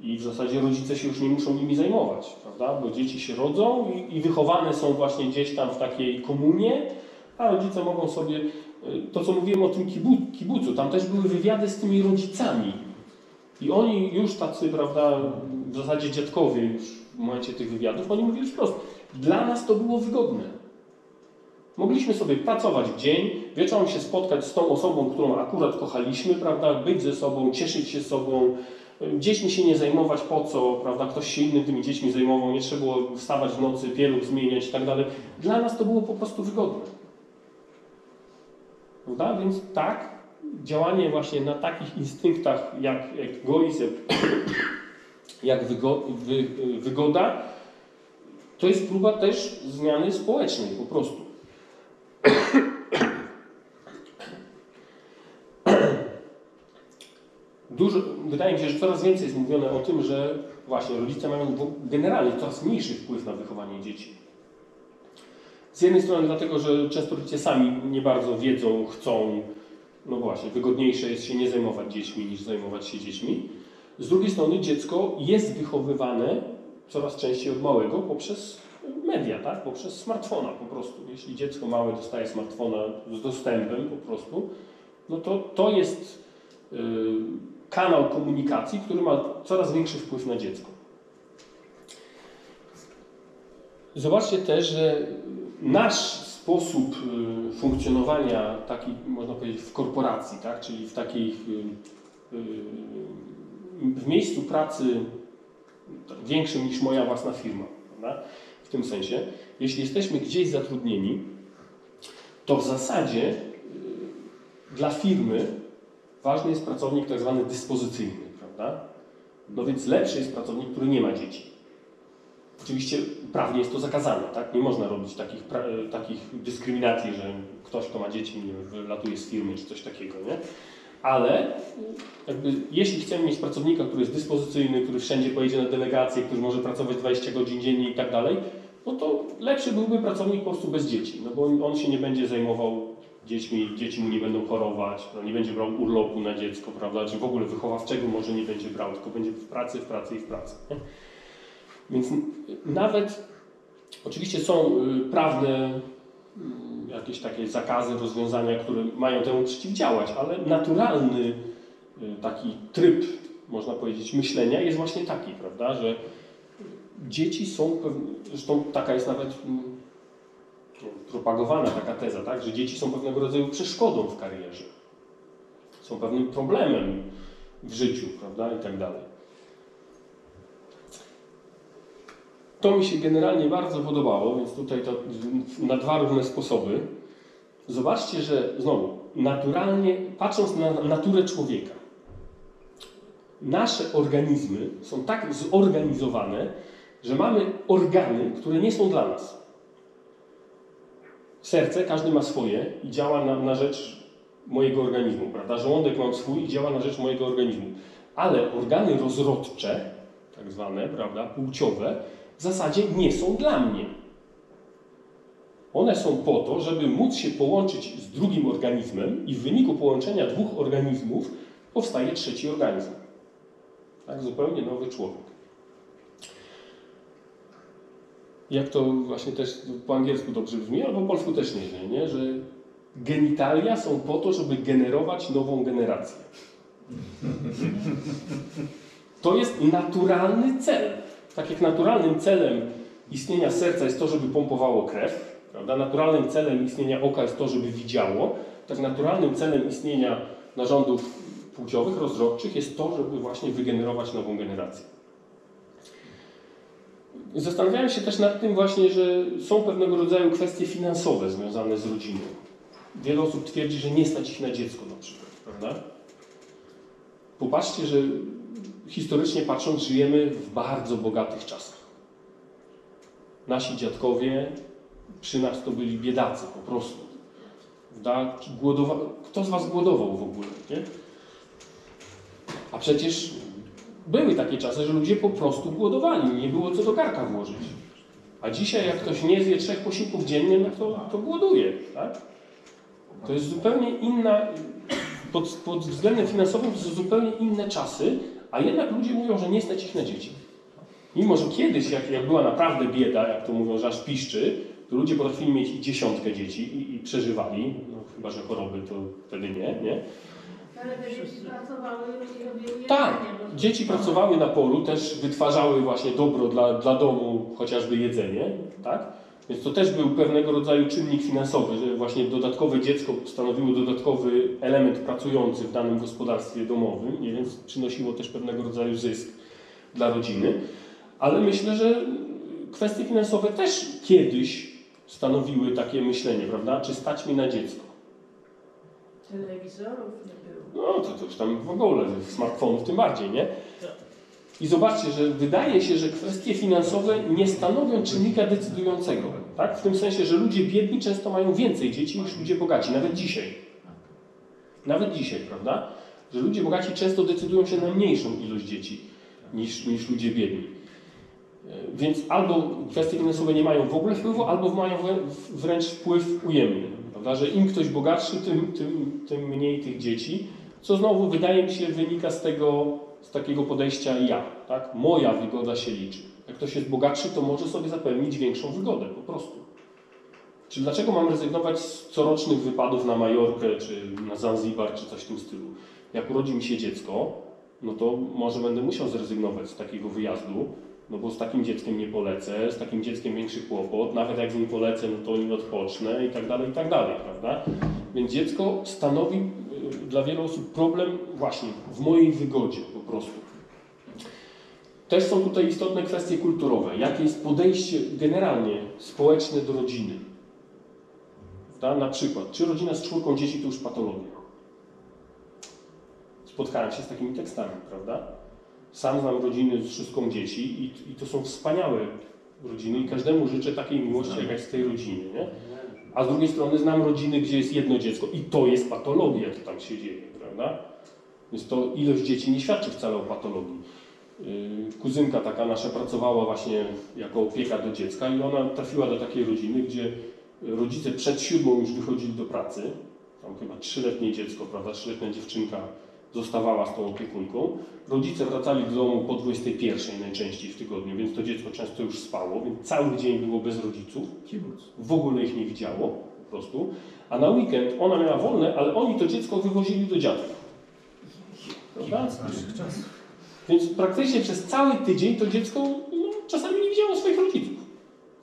i w zasadzie rodzice się już nie muszą nimi zajmować, prawda? bo dzieci się rodzą i, i wychowane są właśnie gdzieś tam w takiej komunie, a rodzice mogą sobie, y, to co mówiłem o tym kibu, kibucu, tam też były wywiady z tymi rodzicami i oni już tacy, prawda, w zasadzie dziadkowie już w momencie tych wywiadów, oni mówili wprost, dla nas to było wygodne. Mogliśmy sobie pracować w dzień, wieczorem się spotkać z tą osobą, którą akurat kochaliśmy, prawda, być ze sobą, cieszyć się sobą, dziećmi się nie zajmować po co, prawda, ktoś się innym tymi dziećmi zajmował, nie trzeba było wstawać w nocy, pieluch zmieniać i tak dalej. Dla nas to było po prostu wygodne. Prawda? Więc tak, działanie właśnie na takich instynktach jak egoizm, jak wy, wygoda, to jest próba też zmiany społecznej po prostu. Dużo, wydaje mi się, że coraz więcej jest mówione o tym, że właśnie rodzice mają generalnie coraz mniejszy wpływ na wychowanie dzieci. Z jednej strony dlatego, że często rodzice sami nie bardzo wiedzą, chcą, no właśnie, wygodniejsze jest się nie zajmować dziećmi niż zajmować się dziećmi. Z drugiej strony dziecko jest wychowywane coraz częściej od małego poprzez media, tak? poprzez smartfona po prostu. Jeśli dziecko małe dostaje smartfona z dostępem po prostu, no to to jest yy, kanał komunikacji, który ma coraz większy wpływ na dziecko. Zobaczcie też, że nasz sposób y, funkcjonowania taki, można powiedzieć, w korporacji, tak? czyli w takiej y, y, w miejscu pracy większym niż moja własna firma. Prawda? W tym sensie, jeśli jesteśmy gdzieś zatrudnieni, to w zasadzie dla firmy ważny jest pracownik tak zwany dyspozycyjny, prawda? No więc lepszy jest pracownik, który nie ma dzieci. Oczywiście prawnie jest to zakazane, tak? Nie można robić takich, takich dyskryminacji, że ktoś, kto ma dzieci, nie wylatuje z firmy czy coś takiego, nie? Ale jakby, jeśli chcemy mieć pracownika, który jest dyspozycyjny, który wszędzie pojedzie na delegację, który może pracować 20 godzin dziennie i tak dalej, no to lepszy byłby pracownik po prostu bez dzieci, no bo on się nie będzie zajmował dziećmi, dzieci mu nie będą chorować, no nie będzie brał urlopu na dziecko, prawda, czy w ogóle wychowawczego może nie będzie brał, tylko będzie w pracy, w pracy i w pracy. Nie? Więc nawet oczywiście są y, prawne, mm, jakieś takie zakazy, rozwiązania, które mają temu przeciwdziałać, ale naturalny y, taki tryb, można powiedzieć, myślenia jest właśnie taki, prawda, że dzieci są pewne, zresztą taka jest nawet propagowana taka teza, tak, że dzieci są pewnego rodzaju przeszkodą w karierze, są pewnym problemem w życiu, prawda, i tak dalej. To mi się generalnie bardzo podobało, więc tutaj to na dwa różne sposoby. Zobaczcie, że znowu, naturalnie, patrząc na naturę człowieka, nasze organizmy są tak zorganizowane, że mamy organy, które nie są dla nas. Serce, każdy ma swoje i działa na, na rzecz mojego organizmu, prawda? Żołądek mam swój i działa na rzecz mojego organizmu. Ale organy rozrodcze, tak zwane, prawda, płciowe, w zasadzie nie są dla mnie. One są po to, żeby móc się połączyć z drugim organizmem i w wyniku połączenia dwóch organizmów powstaje trzeci organizm. Tak, zupełnie nowy człowiek. Jak to właśnie też po angielsku dobrze brzmi, albo po polsku też nieźle, nie? że genitalia są po to, żeby generować nową generację. To jest naturalny cel. Tak jak naturalnym celem istnienia serca jest to, żeby pompowało krew, prawda? naturalnym celem istnienia oka jest to, żeby widziało, tak naturalnym celem istnienia narządów płciowych, rozrodczych jest to, żeby właśnie wygenerować nową generację. Zastanawiałem się też nad tym właśnie, że są pewnego rodzaju kwestie finansowe związane z rodziną. Wiele osób twierdzi, że nie stać ich na dziecko na przykład, prawda? Popatrzcie, że historycznie patrząc, żyjemy w bardzo bogatych czasach. Nasi dziadkowie przy nas to byli biedacy po prostu. Głodowa... Kto z Was głodował w ogóle? Nie? A przecież były takie czasy, że ludzie po prostu głodowali, nie było co do garka włożyć. A dzisiaj, jak ktoś nie zje trzech posiłków dziennie, no to, to głoduje. Tak? To jest zupełnie inna, pod, pod względem finansowym to są zupełnie inne czasy, a jednak ludzie mówią, że nie stać ich na dzieci. Mimo, że kiedyś, jak, jak była naprawdę bieda, jak to mówią, że aż piszczy, to ludzie potrafili mieć i dziesiątkę dzieci i, i przeżywali, no, chyba, że choroby, to wtedy nie, nie? Ale te dzieci pracowały i robiły Tak, dzieci pracowały na polu, też wytwarzały właśnie dobro dla, dla domu, chociażby jedzenie, tak? Więc to też był pewnego rodzaju czynnik finansowy, że właśnie dodatkowe dziecko stanowiło dodatkowy element pracujący w danym gospodarstwie domowym, nie? więc przynosiło też pewnego rodzaju zysk dla rodziny. Ale myślę, że kwestie finansowe też kiedyś stanowiły takie myślenie, prawda? Czy stać mi na dziecko? Telewizorów nie było. No to, to już tam w ogóle, smartfonów tym bardziej, nie? I zobaczcie, że wydaje się, że kwestie finansowe nie stanowią czynnika decydującego. Tak? W tym sensie, że ludzie biedni często mają więcej dzieci niż ludzie bogaci, nawet dzisiaj. Nawet dzisiaj, prawda? Że ludzie bogaci często decydują się na mniejszą ilość dzieci niż, niż ludzie biedni. Więc albo kwestie finansowe nie mają w ogóle wpływu, albo mają wrę- wręcz wpływ ujemny. Prawda? Że im ktoś bogatszy, tym, tym, tym mniej tych dzieci. Co znowu wydaje mi się wynika z tego, z takiego podejścia ja. Tak? Moja wygoda się liczy. Jak ktoś jest bogatszy, to może sobie zapewnić większą wygodę, po prostu. Czy dlaczego mam rezygnować z corocznych wypadów na Majorkę, czy na Zanzibar, czy coś w tym stylu? Jak urodzi mi się dziecko, no to może będę musiał zrezygnować z takiego wyjazdu, no bo z takim dzieckiem nie polecę, z takim dzieckiem większy kłopot, nawet jak z nim polecę, no to nim odpocznę i tak dalej, i tak dalej, prawda? Więc dziecko stanowi dla wielu osób problem właśnie w mojej wygodzie po prostu. Też są tutaj istotne kwestie kulturowe. Jakie jest podejście generalnie społeczne do rodziny? Prawda? Na przykład, czy rodzina z czwórką dzieci to już patologia? Spotkałem się z takimi tekstami, prawda? Sam znam rodziny z szóstką dzieci i, i to są wspaniałe rodziny i każdemu życzę takiej miłości, jak jest w tej rodzinie, nie? A z drugiej strony znam rodziny, gdzie jest jedno dziecko i to jest patologia, co tam się dzieje, prawda? Więc to ilość dzieci nie świadczy wcale o patologii. Yy, Kuzynka taka nasza pracowała właśnie jako opieka do dziecka i ona trafiła do takiej rodziny, gdzie rodzice przed siódmą już wychodzili do pracy. Tam chyba trzyletnie dziecko, prawda, trzyletnia dziewczynka zostawała z tą opiekunką. Rodzice wracali do domu po 21 najczęściej w tygodniu, więc to dziecko często już spało, więc cały dzień było bez rodziców. W ogóle ich nie widziało. prostu, a na weekend ona miała wolne, ale oni to dziecko wywozili do dziadków. Prawda? Więc praktycznie przez cały tydzień to dziecko no, czasami nie widziało swoich rodziców.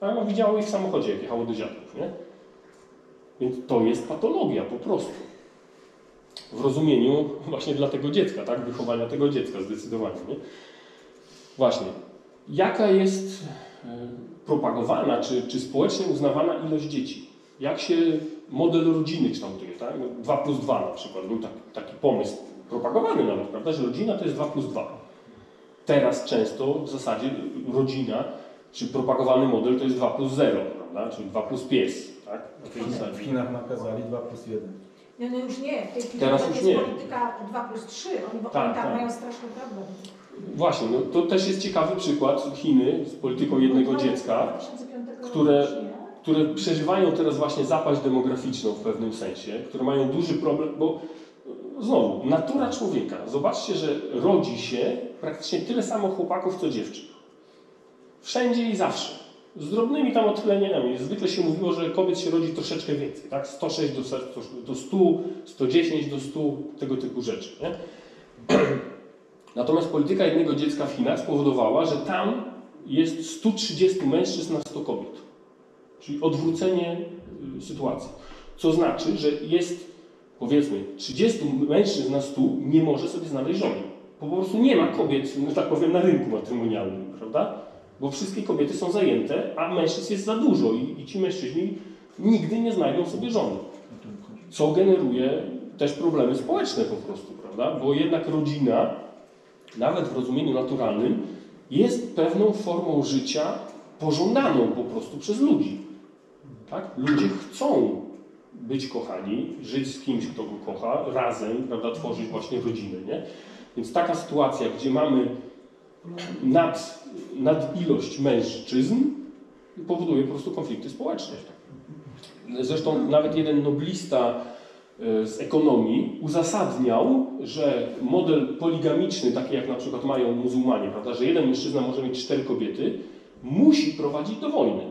Tak? No, widziało ich w samochodzie, jak jechało do dziadków. Nie? Więc to jest patologia po prostu. W rozumieniu właśnie dla tego dziecka, tak? wychowania tego dziecka zdecydowanie. Nie? Właśnie. Jaka jest e, propagowana czy, czy społecznie uznawana ilość dzieci? Jak się model rodziny kształtuje? Tak? 2 plus 2 na przykład. Był taki, taki pomysł propagowany nawet, prawda? że rodzina to jest 2 plus 2. Teraz często w zasadzie rodzina, czy propagowany model to jest 2 plus 0, prawda? czyli 2 plus pies. Tak? Tej zasadzie. W Chinach nakazali 2 plus 1. No, no już nie, w tej chwili Teraz to już jest nie. polityka 2 plus 3, oni, bo Tak, oni tam tak. mają straszny problem. Właśnie, no, to też jest ciekawy przykład Chiny z polityką jednego dziecka. 2005 roku które- już nie. które przeżywają teraz właśnie zapaść demograficzną w pewnym sensie, które mają duży problem, bo e, znowu, natura człowieka. Zobaczcie, że rodzi się praktycznie tyle samo chłopaków, co dziewczyn. Wszędzie i zawsze. Z drobnymi tam odchyleniami. Zwykle się mówiło, że kobiet się rodzi troszeczkę więcej, tak? 106 do, do 100, 110 do 100, tego typu rzeczy, nie? Natomiast polityka jednego dziecka w Chinach spowodowała, że tam jest 130 mężczyzn na 100 kobiet. Czyli odwrócenie y, sytuacji. Co znaczy, że jest powiedzmy 30 mężczyzn na 100 nie może sobie znaleźć żony. Po prostu nie ma kobiet, że tak powiem, na rynku matrymonialnym, prawda? Bo wszystkie kobiety są zajęte, a mężczyzn jest za dużo i, i ci mężczyźni nigdy nie znajdą sobie żony. Co generuje też problemy społeczne po prostu, prawda? Bo jednak rodzina, nawet w rozumieniu naturalnym, jest pewną formą życia pożądaną po prostu przez ludzi. Tak? Ludzie chcą być kochani, żyć z kimś, kto go kocha, razem, prawda, tworzyć właśnie rodzinę. Nie? Więc taka sytuacja, gdzie mamy nad, nad ilość mężczyzn, powoduje po prostu konflikty społeczne. Zresztą nawet jeden noblista e, z ekonomii uzasadniał, że model poligamiczny, taki jak na przykład mają muzułmanie, prawda, że jeden mężczyzna może mieć cztery kobiety, musi prowadzić do wojny.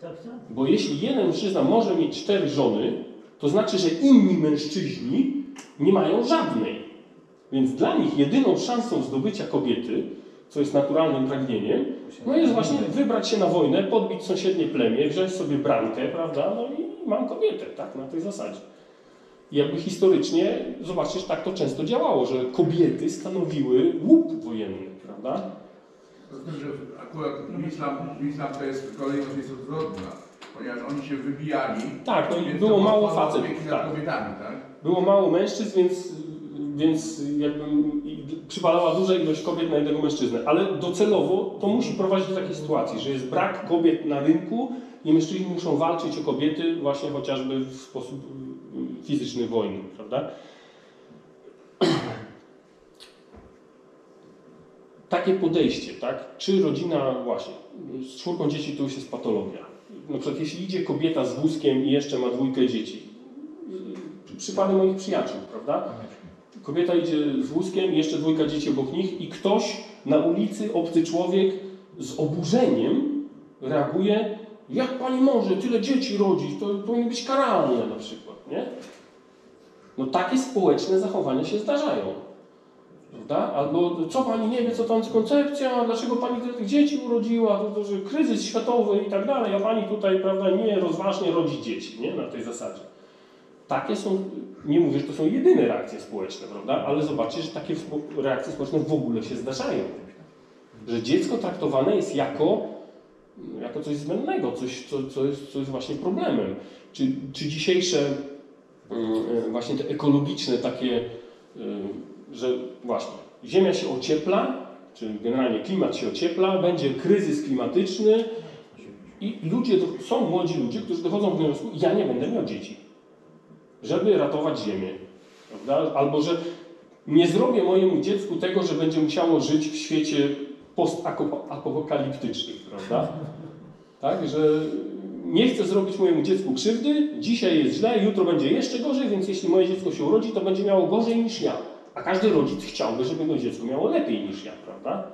Tak, tak. Bo jeśli jeden mężczyzna może mieć cztery żony, to znaczy, że inni mężczyźni nie mają żadnej. Więc dla nich jedyną szansą zdobycia kobiety, co jest naturalnym pragnieniem, no jest właśnie wybrać się na wojnę, podbić sąsiednie plemię, wziąć sobie brankę, prawda, no i mam kobietę, tak, na tej zasadzie. I jakby historycznie, zobaczcie, że tak to często działało, że kobiety stanowiły łup wojenny, prawda? Tym, że akurat islam, islam to jest kolejność jest odwrotna, ponieważ oni się wybijali. Tak, no i było to mało facetów, tak. tak? Było mało mężczyzn, więc, więc jakby i przypadała duża ilość kobiet na jednego mężczyznę. Ale docelowo to musi prowadzić do takiej sytuacji, że jest brak kobiet na rynku i mężczyźni muszą walczyć o kobiety właśnie chociażby w sposób y, fizyczny wojny, prawda? Takie podejście, tak? Czy rodzina właśnie z czwórką dzieci to już jest patologia. Na przykład jeśli idzie kobieta z wózkiem i jeszcze ma dwójkę dzieci, przykłady moich przyjaciół, prawda? Kobieta idzie z wózkiem, jeszcze dwójka dzieci obok nich i ktoś na ulicy, obcy człowiek z oburzeniem reaguje, jak pani może tyle dzieci rodzić, to powinno być karalne na przykład, nie? No takie społeczne zachowania się zdarzają. Prawda? Albo co pani nie wie, co to antykoncepcja, dlaczego pani tyle tych dzieci urodziła, to, to, że kryzys światowy i tak dalej, a pani tutaj, prawda, nie rozważnie rodzi dzieci, nie? Na tej zasadzie. Takie są, nie mówię, że to są jedyne reakcje społeczne, prawda? Ale zobaczcie, że takie reakcje społeczne w ogóle się zdarzają. Że dziecko traktowane jest jako, jako coś zbędnego, coś, co, co, jest, co jest właśnie problemem. Czy, czy dzisiejsze mm, właśnie te ekologiczne takie, y, że właśnie Ziemia się ociepla, czy generalnie klimat się ociepla, będzie kryzys klimatyczny i ludzie, są młodzi ludzie, którzy dochodzą do wniosku, ja nie będę miał dzieci żeby ratować Ziemię. Prawda? Albo że nie zrobię mojemu dziecku tego, że będzie musiało żyć w świecie postapokaliptycznym, prawda? Tak, że nie chcę zrobić mojemu dziecku krzywdy, dzisiaj jest źle, jutro będzie jeszcze gorzej, więc jeśli moje dziecko się urodzi, to będzie miało gorzej niż ja. A każdy rodzic chciałby, żeby jego dziecko miało lepiej niż ja, prawda?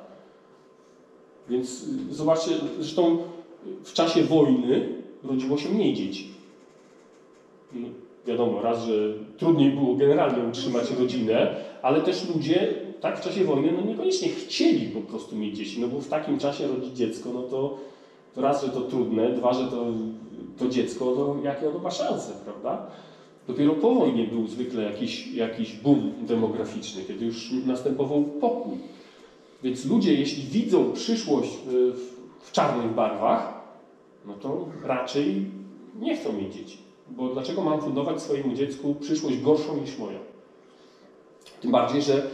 Więc y, zobaczcie, zresztą w czasie wojny rodziło się mniej dzieci. Wiadomo, raz, że trudniej było generalnie utrzymać rodzinę, ale też ludzie tak w czasie wojny no niekoniecznie chcieli po prostu mieć dzieci, no bo w takim czasie rodzić dziecko, no to, to raz, że to trudne, dwa, że to, to dziecko, to jakie ono ma szanse, prawda? Dopiero po wojnie był zwykle jakiś, jakiś boom demograficzny, kiedy już następował pokój. Więc ludzie, jeśli widzą przyszłość y, w, w czarnych barwach, no to raczej nie chcą mieć dzieci. Bo dlaczego mam fundować swojemu dziecku przyszłość gorszą niż moja? Tym bardziej, że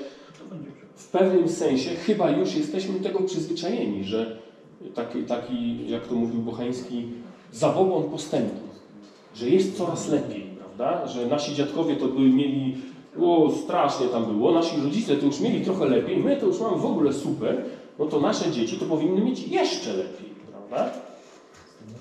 w pewnym sensie chyba już jesteśmy do tego przyzwyczajeni, że taki, taki jak to mówił Bochański, zabobon postępu, że jest coraz lepiej, prawda? Że nasi dziadkowie to by mieli, o strasznie tam było, nasi rodzice to już mieli trochę lepiej, my to już mamy w ogóle super, no to nasze dzieci to powinny mieć jeszcze lepiej, prawda?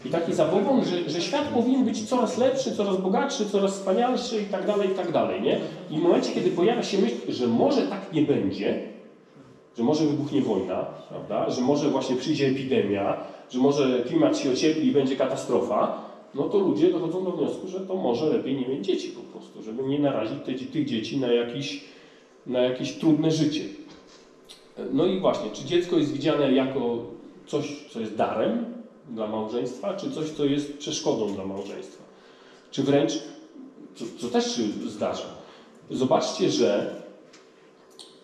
I taki zabobon, że, że świat powinien być coraz lepszy, coraz bogatszy, coraz wspanialszy i tak dalej, i tak dalej, nie? I w momencie, kiedy pojawia się myśl, że może tak nie będzie, że może wybuchnie wojna, prawda? Że może właśnie przyjdzie epidemia, że może klimat się ociepli i będzie katastrofa, no to ludzie dochodzą do wniosku, że to może lepiej nie mieć dzieci po prostu, żeby nie narazić te, tych dzieci na jakieś, na jakieś trudne życie. No i właśnie, czy dziecko jest widziane jako coś, co jest darem dla małżeństwa, czy coś, co jest przeszkodą dla małżeństwa? Czy wręcz, co, co też się zdarza, zobaczcie, że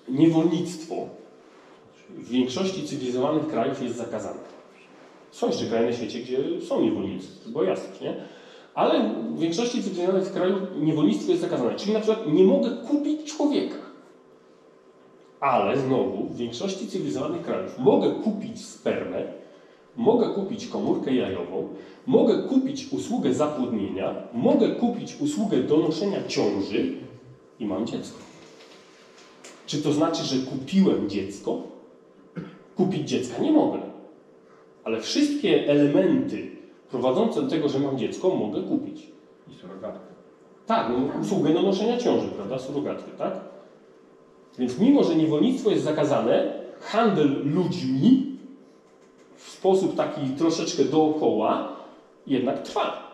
niewolnictwo w większości cywilizowanych krajów jest zakazane. Są jeszcze kraje na świecie, gdzie są niewolnicy, było jasne, nie? Ale w większości cywilizowanych krajów niewolnictwo jest zakazane. Czyli na przykład nie mogę kupić człowieka. Ale znowu, w większości cywilizowanych krajów mogę kupić spermę, mogę kupić komórkę jajową, mogę kupić usługę zapłodnienia, mogę kupić usługę donoszenia ciąży i mam dziecko. Czy to znaczy, że kupiłem dziecko? Kupić dziecka nie mogę. Ale wszystkie elementy prowadzące do tego, że mam dziecko, mogę kupić. I surogatkę. Tak, no, usługę donoszenia ciąży, prawda? Surogatkę, tak? Więc mimo, że niewolnictwo jest zakazane, handel ludźmi w sposób taki troszeczkę dookoła jednak trwa.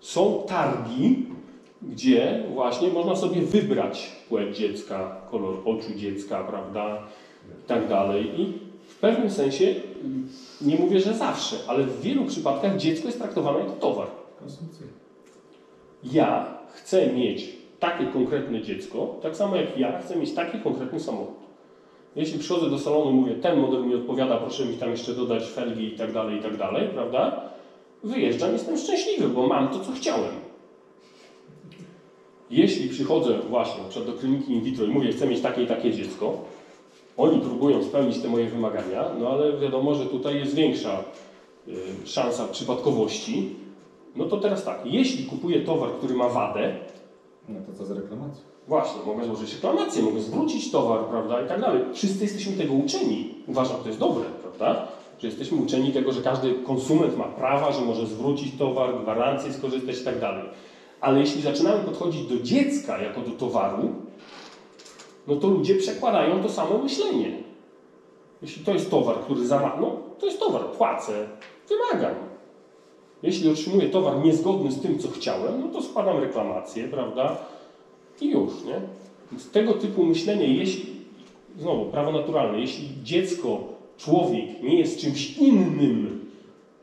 Są targi, gdzie właśnie można sobie wybrać płeć dziecka, kolor oczu dziecka, prawda? I tak dalej. I w pewnym sensie, nie mówię, że zawsze, ale w wielu przypadkach dziecko jest traktowane jako towar. Ja chcę mieć takie konkretne dziecko, tak samo jak ja chcę mieć taki konkretny samochód. Jeśli przychodzę do salonu mówię, ten model mi odpowiada, proszę mi tam jeszcze dodać felgi i tak dalej, i tak dalej, prawda? Wyjeżdżam, jestem szczęśliwy, bo mam to, co chciałem. Jeśli przychodzę właśnie przykład do kliniki in vitro i mówię, chcę mieć takie i takie dziecko, oni próbują spełnić te moje wymagania, no ale wiadomo, że tutaj jest większa y, szansa przypadkowości. No to teraz tak, jeśli kupuję towar, który ma wadę, No to co z reklamacją? Właśnie, mogę złożyć reklamację, mogę zwrócić towar, prawda, i tak dalej. Wszyscy jesteśmy tego uczeni. Uważam, że to jest dobre, prawda? Że jesteśmy uczeni tego, że każdy konsument ma prawa, że może zwrócić towar, gwarancję skorzystać i tak dalej. Ale jeśli zaczynamy podchodzić do dziecka jako do towaru, no to ludzie przekładają to samo myślenie. Jeśli to jest towar, który zama... no to jest towar, płacę, wymagam. Jeśli otrzymuję towar niezgodny z tym, co chciałem, no to składam reklamację, prawda? I już, nie? Więc tego typu myślenie, jeśli, znowu, prawo naturalne, jeśli dziecko, człowiek nie jest czymś innym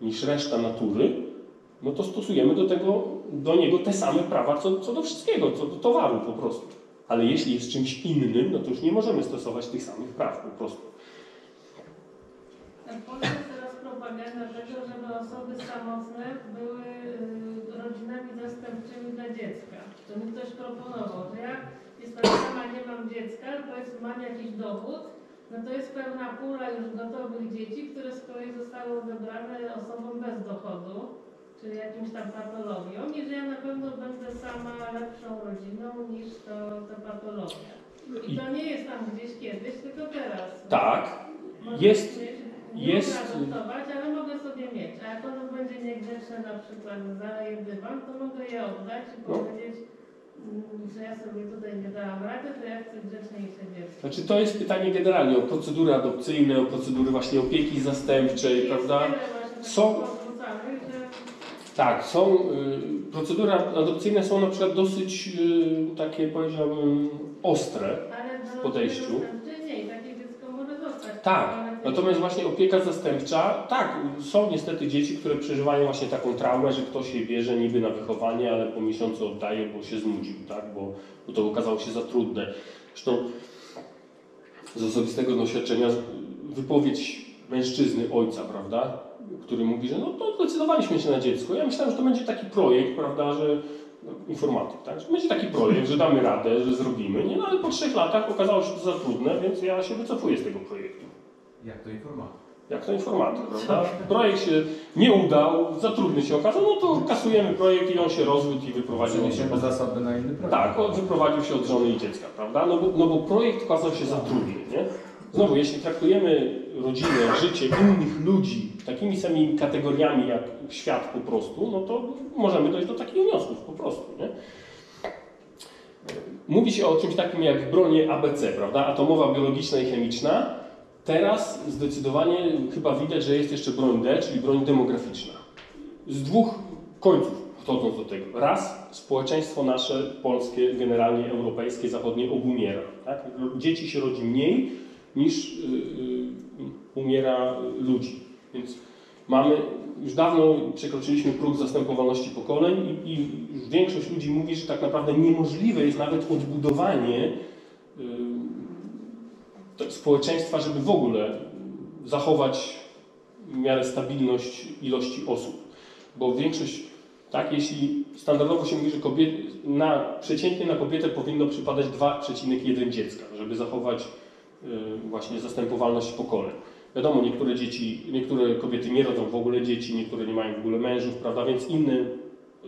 niż reszta natury, no to stosujemy do tego, do niego te same prawa, co, co do wszystkiego, co do towaru po prostu. Ale jeśli jest czymś innym, no to już nie możemy stosować tych samych praw po prostu. Jest teraz propaganda żeby osoby samotne były y, rodzinami zastępczymi dla dziecka. To mi ktoś proponował, że jak jestem sama, nie mam dziecka, ale powiedzmy mam jakiś dowód, no to jest pewna pula już gotowych dzieci, które z kolei zostały odebrane osobom bez dochodu, czyli jakimś tam patologią i że ja na pewno będę sama lepszą rodziną niż to, ta patologia. I to nie jest tam gdzieś kiedyś, tylko teraz. Tak, Mogę jest- jest- Nie mogę adoptować, ale mogę sobie mieć. A jak ono będzie niegrzeczne, na przykład zaleje dywan, to mogę je oddać i No. powiedzieć, że ja sobie tutaj nie dałam rady, to ja chcę grzeczniejsze dziecko. Znaczy to jest pytanie generalnie o procedury adopcyjne, o procedury właśnie opieki zastępczej, Jest prawda? Są- Tak, są y, procedury adopcyjne są na przykład dosyć y, takie, powiedziałbym, ostre. W podejściu. Tak, natomiast właśnie opieka zastępcza, tak, są niestety dzieci, które przeżywają właśnie taką traumę, że ktoś je bierze niby na wychowanie, ale po miesiącu oddaje, bo się znudził, tak, bo, bo to okazało się za trudne. Zresztą z osobistego doświadczenia wypowiedź mężczyzny, ojca, prawda, który mówi, że no to zdecydowaliśmy się na dziecko. Ja myślałem, że to będzie taki projekt, prawda, że no, informatyk, tak, że będzie taki projekt, że damy radę, że zrobimy, nie, no ale po trzech latach okazało się to za trudne, więc ja się wycofuję z tego projektu. Jak to informatyk? Jak to informatyk, prawda? Projekt się nie udał, za trudny się okazał, no to kasujemy projekt i on się rozwiódł i wyprowadził się. Zasoby na inny projekt. Tak, on wyprowadził się od żony i dziecka, prawda? No bo, no bo projekt okazał się za trudny, nie? Znowu, jeśli traktujemy rodzinę, życie innych ludzi takimi samymi kategoriami jak świat po prostu, no to możemy dojść do takich wniosków po prostu, nie? Mówi się o czymś takim jak bronie ABC, prawda? Atomowa, biologiczna i chemiczna. Teraz zdecydowanie chyba widać, że jest jeszcze broń D, czyli broń demograficzna. Z dwóch końców wchodząc do tego. Raz, społeczeństwo nasze, polskie, generalnie europejskie, zachodnie obumiera. Tak? Dzieci się rodzi mniej niż y, y, umiera ludzi. Więc mamy, już dawno przekroczyliśmy próg zastępowalności pokoleń i, i większość ludzi mówi, że tak naprawdę niemożliwe jest nawet odbudowanie y, to- społeczeństwa, żeby w ogóle zachować w miarę stabilność ilości osób. Bo większość, tak, jeśli standardowo się mówi, że na, przeciętnie na kobietę powinno przypadać 2,1 dziecka, żeby zachować y, właśnie zastępowalność pokoleń. Wiadomo, niektóre dzieci, niektóre kobiety nie rodzą w ogóle dzieci, niektóre nie mają w ogóle mężów, prawda, więc inne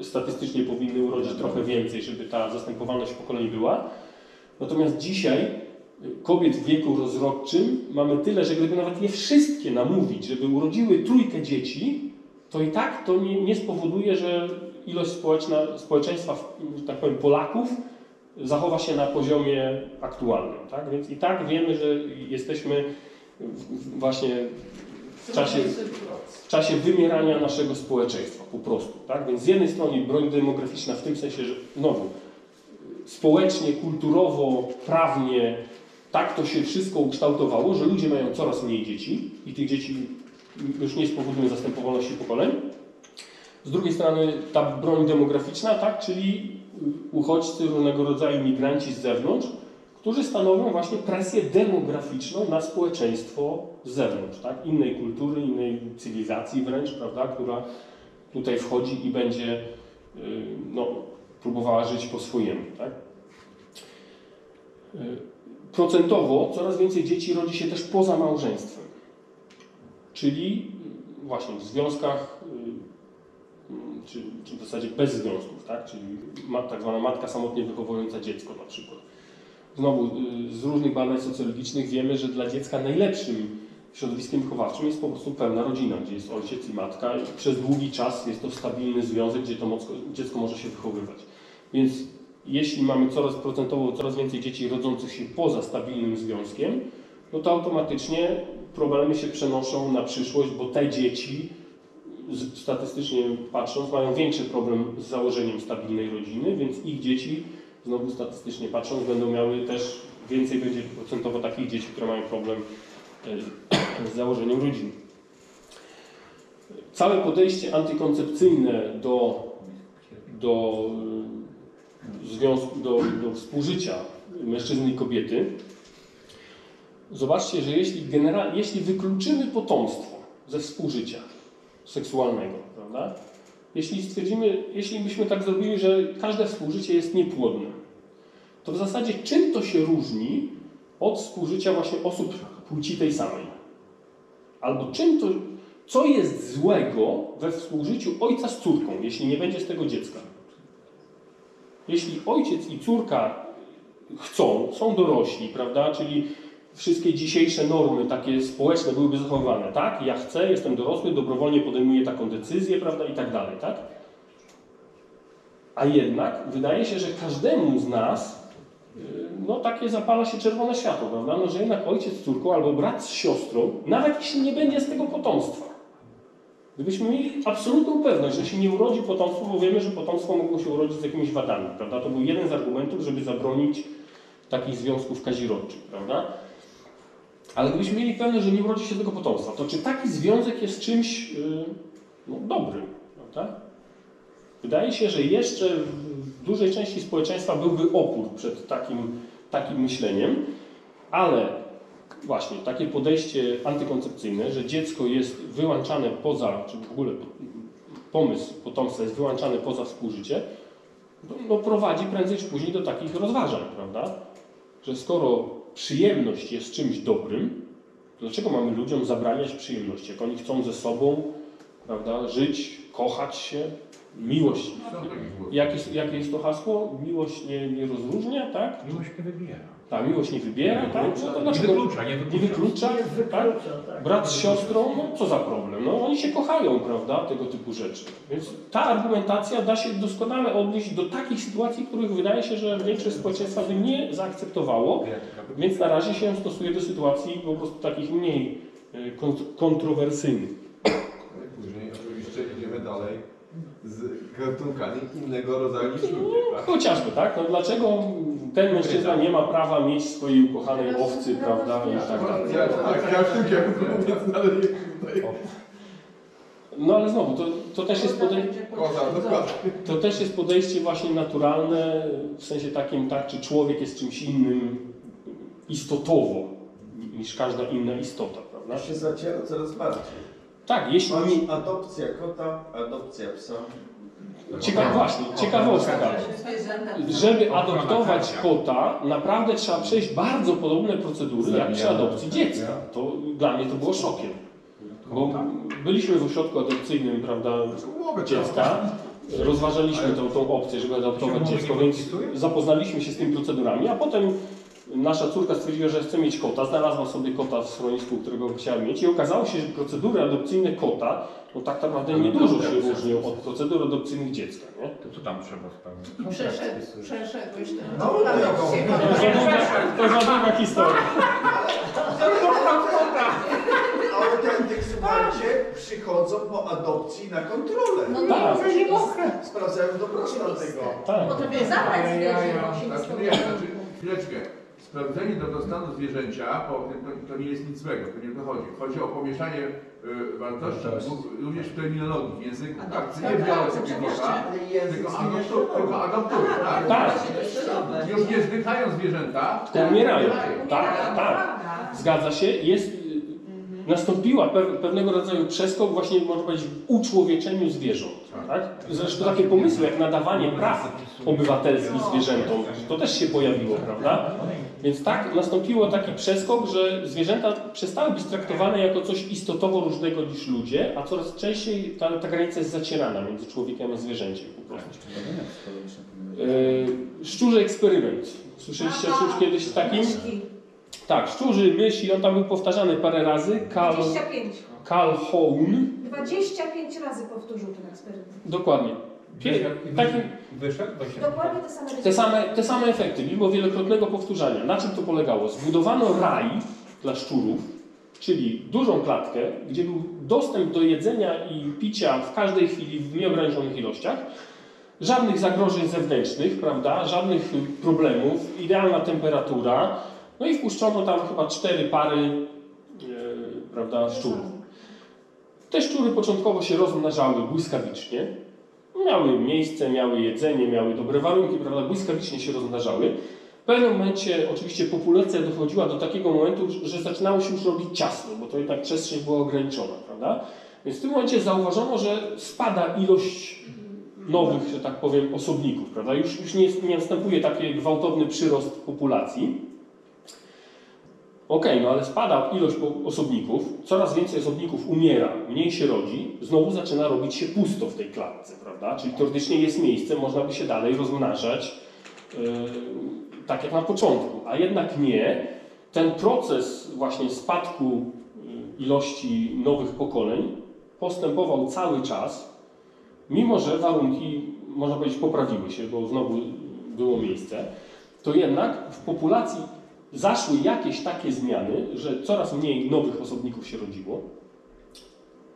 statystycznie powinny urodzić trochę więcej, żeby ta zastępowalność pokoleń była. Natomiast dzisiaj kobiet w wieku rozrodczym mamy tyle, że gdyby nawet je wszystkie namówić, żeby urodziły trójkę dzieci, to i tak to nie, nie spowoduje, że ilość społeczna, społeczeństwa, tak powiem, Polaków zachowa się na poziomie aktualnym. Tak? Więc i tak wiemy, że jesteśmy właśnie w czasie, w czasie wymierania naszego społeczeństwa po prostu. Tak? Więc z jednej strony broń demograficzna w tym sensie, że znowu społecznie, kulturowo, prawnie tak to się wszystko ukształtowało, że ludzie mają coraz mniej dzieci i tych dzieci już nie spowodują zastępowalności pokoleń. Z drugiej strony ta broń demograficzna, tak, czyli uchodźcy, różnego rodzaju migranci z zewnątrz, którzy stanowią właśnie presję demograficzną na społeczeństwo z zewnątrz, tak, innej kultury, innej cywilizacji wręcz, prawda, która tutaj wchodzi i będzie yy, no, próbowała żyć po swojemu. Tak? Procentowo coraz więcej dzieci rodzi się też poza małżeństwem, czyli właśnie w związkach, yy, czy, czy w zasadzie bez związków, tak? czyli tak zwana matka samotnie wychowująca dziecko na przykład. Znowu, yy, z różnych badań socjologicznych wiemy, że dla dziecka najlepszym środowiskiem wychowawczym jest po prostu pełna rodzina, gdzie jest ojciec i matka i przez długi czas jest to stabilny związek, gdzie to dziecko może się wychowywać. Więc jeśli mamy coraz procentowo coraz więcej dzieci rodzących się poza stabilnym związkiem, no to automatycznie problemy się przenoszą na przyszłość, bo te dzieci statystycznie patrząc mają większy problem z założeniem stabilnej rodziny, więc ich dzieci znowu statystycznie patrząc będą miały też więcej będzie procentowo takich dzieci, które mają problem e, z założeniem rodziny. Całe podejście antykoncepcyjne do, do związku, do, do współżycia mężczyzny i kobiety, zobaczcie, że jeśli, general, jeśli wykluczymy potomstwo ze współżycia seksualnego, prawda? Jeśli stwierdzimy, jeśli byśmy tak zrobili, że każde współżycie jest niepłodne, to w zasadzie czym to się różni od współżycia właśnie osób płci tej samej? Albo czym to, co jest złego we współżyciu ojca z córką, jeśli nie będzie z tego dziecka? Jeśli ojciec i córka chcą, są dorośli, prawda, czyli wszystkie dzisiejsze normy takie społeczne byłyby zachowane, tak? Ja chcę, jestem dorosły, dobrowolnie podejmuję taką decyzję, prawda, i tak dalej, tak? A jednak wydaje się, że każdemu z nas yy, no takie zapala się czerwone światło, prawda? No, że jednak ojciec z córką albo brat z siostrą, nawet jeśli nie będzie z tego potomstwa, Gdybyśmy mieli absolutną pewność, że się nie urodzi potomstwo, bo wiemy, że potomstwo mogło się urodzić z jakimiś wadami, prawda? To był jeden z argumentów, żeby zabronić takich związków kazirodczych, prawda? Ale gdybyśmy mieli pewność, że nie urodzi się tego potomstwa, to czy taki związek jest czymś yy, no, dobrym, prawda? Wydaje się, że jeszcze w dużej części społeczeństwa byłby opór przed takim, takim myśleniem, ale właśnie takie podejście antykoncepcyjne, że dziecko jest wyłączane poza, czy w ogóle pomysł potomstwa jest wyłączany poza współżycie, no, no prowadzi prędzej czy później do takich rozważań, prawda? Że skoro przyjemność jest czymś dobrym, to dlaczego mamy ludziom zabraniać przyjemności? Jak oni chcą ze sobą, prawda, żyć, kochać się, miłość. Są takie głosy. Jak jest, jakie jest to hasło? Miłość nie, nie rozróżnia, tak? Miłość nie wybiera. Tak, miłość nie wybiera, tak? No to Nie dlaczego? wyklucza, nie Nie wyklucza. wyklucza, Nie tak? wyklucza, tak. Brat z siostrą, no co za problem? No oni się kochają, prawda? Tego typu rzeczy. Więc ta argumentacja da się doskonale odnieść do takich sytuacji, których wydaje się, że większość społeczeństwa by nie zaakceptowało, więc na razie się stosuje do sytuacji po prostu takich mniej e, kont- kontrowersyjnych. Później oczywiście idziemy dalej z gatunkami innego rodzaju niż ludzie, tak? Chociażby, tak? No dlaczego ten mężczyzna nie ma prawa mieć swojej ukochanej owcy, prawda? I tak dalej. Ja, tak, więc dalej tutaj No ale znowu, to, to też jest podejście. To też jest podejście właśnie naturalne, w sensie takim, tak, czy człowiek jest czymś innym istotowo niż każda inna istota, To prawda? się zaciera coraz bardziej. Tak, jeśli adopcja kota, adopcja psa. Cieka, właśnie, ciekawostka. Żeby adoptować kota, naprawdę trzeba przejść bardzo podobne procedury jak przy adopcji dziecka. To dla mnie to było szokiem. Bo byliśmy w ośrodku adopcyjnym, prawda, dziecka, rozważaliśmy tą, tą opcję, żeby adoptować dziecko, więc zapoznaliśmy się z tymi procedurami, a potem nasza córka stwierdziła, że chce mieć kota, znalazła sobie kota w schronisku, którego chciała mieć i okazało się, że procedury adopcyjne kota, no tak naprawdę niedużo się różnią od procedur adopcyjnych dziecka, nie? To co tam trzeba spełnić? Przeszedł, przeszedłeś ten No, no. To za długa, to historia. Autentyk, słuchajcie, przychodzą po adopcji na kontrolę. No Tak. nie mogę. Sprawdzają dobrostan tego. Tak. Potrafię zabrać zwierzę, nie nie, spodziewa. znaczy, chwileczkę. Sprawdzenie dobrostanu zwierzęcia po tym, to, to nie jest nic złego, to nie o to chodzi. Chodzi o pomieszanie y, wartości również w terminologii, w języku. Tak, ty nie tak, biorę tak, sobie kota, tylko adoptuję, tak. Tak, Już nie zdychają zwierzęta, to umierają. Tak, tak. Zgadza się. Jest, nastąpiła pe- pewnego rodzaju przeskok właśnie, można powiedzieć, w uczłowieczeniu zwierząt. Tak? Zresztą takie pomysły jak nadawanie praw obywatelskich zwierzętom, to też się pojawiło, prawda? Więc tak, nastąpiło taki przeskok, że zwierzęta przestały być traktowane jako coś istotowo różnego niż ludzie, a coraz częściej ta, ta granica jest zacierana między człowiekiem a zwierzęciem po prostu. Yy, szczurzy eksperyment. Słyszeliście o czymś kiedyś takim? Tak, szczurzy, mysi, on tam był powtarzany parę razy. Carl, 25. Calhoun. 25 razy powtórzył ten eksperyment. Dokładnie. Pie- Taki, Wyszedł? Się... Dokładnie te same te, same, te same efekty, mimo wielokrotnego powtórzenia. Na czym to polegało? Zbudowano raj dla szczurów, czyli dużą klatkę, gdzie był dostęp do jedzenia i picia w każdej chwili w nieograniczonych ilościach. Żadnych zagrożeń zewnętrznych, prawda? Żadnych problemów, idealna temperatura. No i wpuszczono tam chyba cztery pary e, prawda, szczurów. Te szczury początkowo się rozmnażały błyskawicznie. Miały miejsce, miały jedzenie, miały dobre warunki, prawda? Błyskawicznie się rozmnażały. W pewnym momencie oczywiście populacja dochodziła do takiego momentu, że zaczynało się już robić ciasno, bo to jednak przestrzeń była ograniczona, prawda? Więc w tym momencie zauważono, że spada ilość nowych, że tak powiem, osobników, prawda? Już, już nie, nie następuje taki gwałtowny przyrost populacji. Okej, no ale spada ilość osobników, coraz więcej osobników umiera, mniej się rodzi, znowu zaczyna robić się pusto w tej klatce, prawda? Czyli teoretycznie jest miejsce, można by się dalej rozmnażać, yy, tak jak na początku, a jednak nie. Ten proces właśnie spadku yy, ilości nowych pokoleń postępował cały czas, mimo że warunki, można powiedzieć, poprawiły się, bo znowu było miejsce, to jednak w populacji zaszły jakieś takie zmiany, że coraz mniej nowych osobników się rodziło.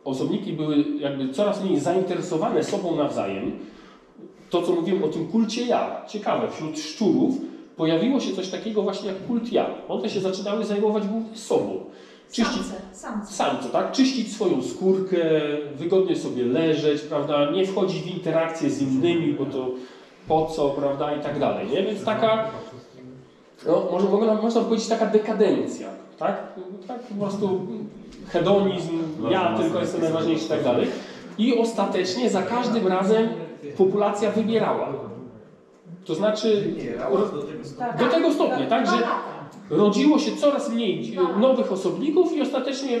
osobniki były jakby coraz mniej zainteresowane sobą nawzajem, to co mówiłem o tym kulcie ja, ciekawe, wśród szczurów pojawiło się coś takiego właśnie jak kult ja. One się zaczynały zajmować głównie sobą. Czyścić, Samce, samce. Samce, tak? Czyścić swoją skórkę, wygodnie sobie leżeć, prawda? Nie wchodzić w interakcje z innymi, bo to po co, prawda? I tak dalej, nie? Więc taka, no, może, można, można powiedzieć taka dekadencja, tak? Tak po prostu hedonizm, ja tylko jestem najważniejszy i tak dalej. I ostatecznie za każdym razem populacja wybierała. To znaczy do tego stopnia, tak, że rodziło się coraz mniej nowych osobników i ostatecznie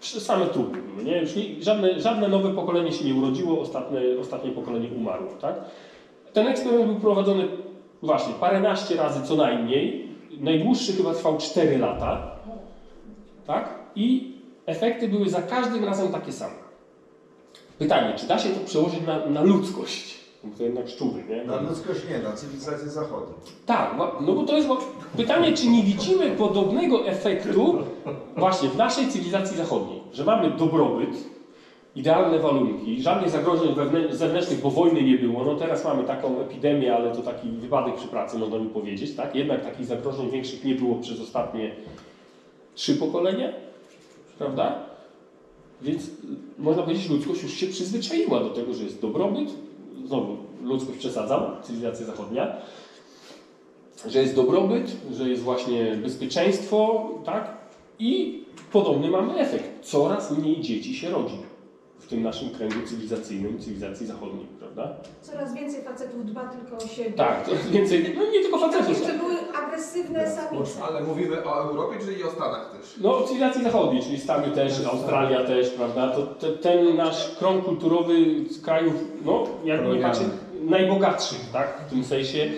same trupy nie? Już nie, żadne, żadne nowe pokolenie się nie urodziło, ostatnie, ostatnie pokolenie umarło, tak? Ten eksperyment był prowadzony właśnie paręnaście razy co najmniej. Najdłuższy chyba trwał 4 lata, tak? I efekty były za każdym razem takie same. Pytanie, czy da się to przełożyć na, na ludzkość? Bo to jednak szczury, nie? Na ludzkość nie, na cywilizację zachodnią. Tak, bo- no bo to jest pytanie, czy nie widzimy podobnego efektu właśnie w naszej cywilizacji zachodniej, że mamy dobrobyt, idealne warunki, żadnych zagrożeń zewnętrznych, bo wojny nie było. No teraz mamy taką epidemię, ale to taki wypadek przy pracy, można by powiedzieć, tak? Jednak takich zagrożeń większych nie było przez ostatnie trzy pokolenia, prawda? Więc y, można powiedzieć, ludzkość już się przyzwyczaiła do tego, że jest dobrobyt, znowu ludzkość przesadzam, cywilizacja zachodnia, że jest dobrobyt, że jest właśnie bezpieczeństwo, tak? I podobny mamy efekt. Coraz mniej dzieci się rodzi tym naszym kręgu cywilizacyjnym, cywilizacji zachodniej, prawda? Coraz więcej facetów dba tylko o siebie. Tak, coraz więcej, no nie tylko facetów. jeszcze były agresywne samice. Ale mówimy o Europie, czyli o Stanach też. No, o cywilizacji zachodniej, czyli Stany też, Australia też, prawda? To, te, ten nasz krąg kulturowy z krajów, no, jakby nie patrzeć, najbogatszych, tak? W tym sensie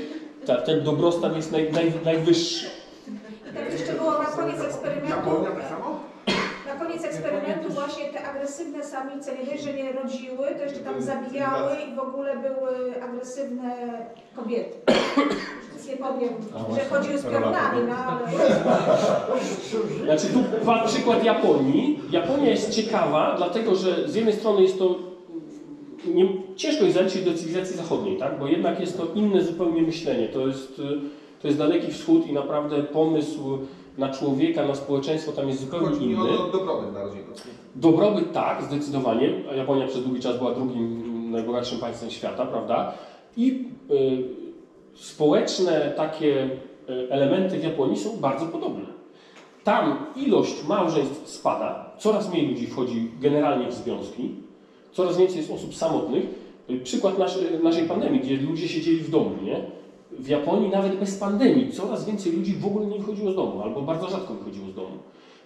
ta, ten dobrostan jest naj, naj, najwyższy. I tak jeszcze było na koniec eksperymentu. Japonia tak samo? Na koniec eksperymentu właśnie te agresywne samice nie dość, że nie rodziły, to jeszcze tam zabijały i w ogóle były agresywne kobiety. Nic nie powiem, że chodziły z pionami, no ale... Znaczy tu przykład Japonii. Japonia jest ciekawa, dlatego że z jednej strony jest to nie, ciężko jest zaliczyć do cywilizacji zachodniej, tak? bo jednak jest to inne zupełnie myślenie. To jest, y, to jest Daleki Wschód i naprawdę pomysł na człowieka, na społeczeństwo tam jest zupełnie Chodzi inny. o dobrobyt na rodzinę. Dobrobyt tak, zdecydowanie. Japonia przez długi czas była drugim najbogatszym państwem świata, prawda? I y, społeczne takie y, elementy w Japonii są bardzo podobne. Tam ilość małżeństw spada, coraz mniej ludzi wchodzi generalnie w związki, coraz więcej jest osób samotnych. Y, Przykład naszej, naszej pandemii, gdzie ludzie siedzieli w domu, nie? W Japonii nawet bez pandemii coraz więcej ludzi w ogóle nie wychodziło z domu, albo bardzo rzadko wychodziło z domu.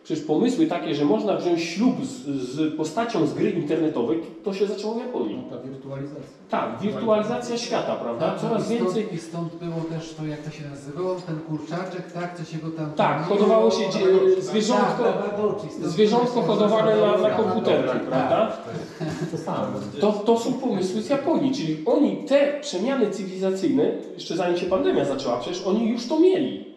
Przecież pomysły takie, że można wziąć ślub z, z postacią z gry internetowej, to się zaczęło w Japonii. Ta wirtualizacja. Tak, wirtualizacja świata, prawda? Coraz I stąd, więcej. I stąd było też to, jak to się nazywało, ten kurczaczek, tak, co się go tam... Tak, hodowało się dzie- Tak, zwierzątko, Tamagotchi, stąd zwierzątko hodowane na, na komputerach, tak. prawda? To, to są pomysły z Japonii, czyli oni te przemiany cywilizacyjne, jeszcze zanim się pandemia zaczęła, przecież oni już to mieli.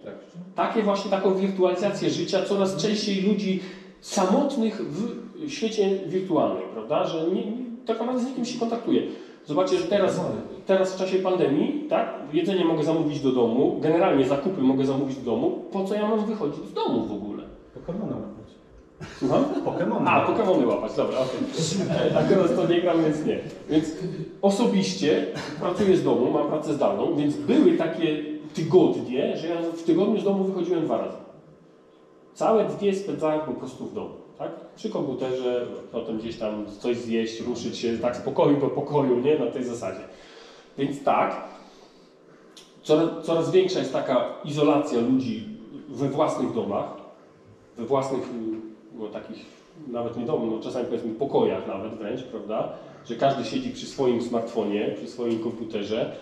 Takie właśnie taką wirtualizację życia, coraz częściej ludzi samotnych w świecie wirtualnym, prawda? Że nie, nie, tak naprawdę z nikim się kontaktuje. Zobaczcie, że teraz, teraz w czasie pandemii, tak, jedzenie mogę zamówić do domu, generalnie zakupy mogę zamówić do domu, po co ja mam wychodzić z domu w ogóle? Pokemony łapać. Słucham? Pokemony. A, Pokemony łapać, dobra, okej. Akurat to nie gram, więc nie. Więc osobiście pracuję z domu, mam pracę zdalną, więc były takie tygodnie, że ja w tygodniu z domu wychodziłem dwa razy. Całe dwie spędzałem po prostu w domu, tak? Przy komputerze, potem gdzieś tam coś zjeść, ruszyć się tak z pokoju do pokoju, nie? Na tej zasadzie. Więc tak, coraz, coraz większa jest taka izolacja ludzi we własnych domach, we własnych no, takich, nawet nie domu, no, czasami powiedzmy pokojach nawet wręcz, prawda? Że każdy siedzi przy swoim smartfonie, przy swoim komputerze.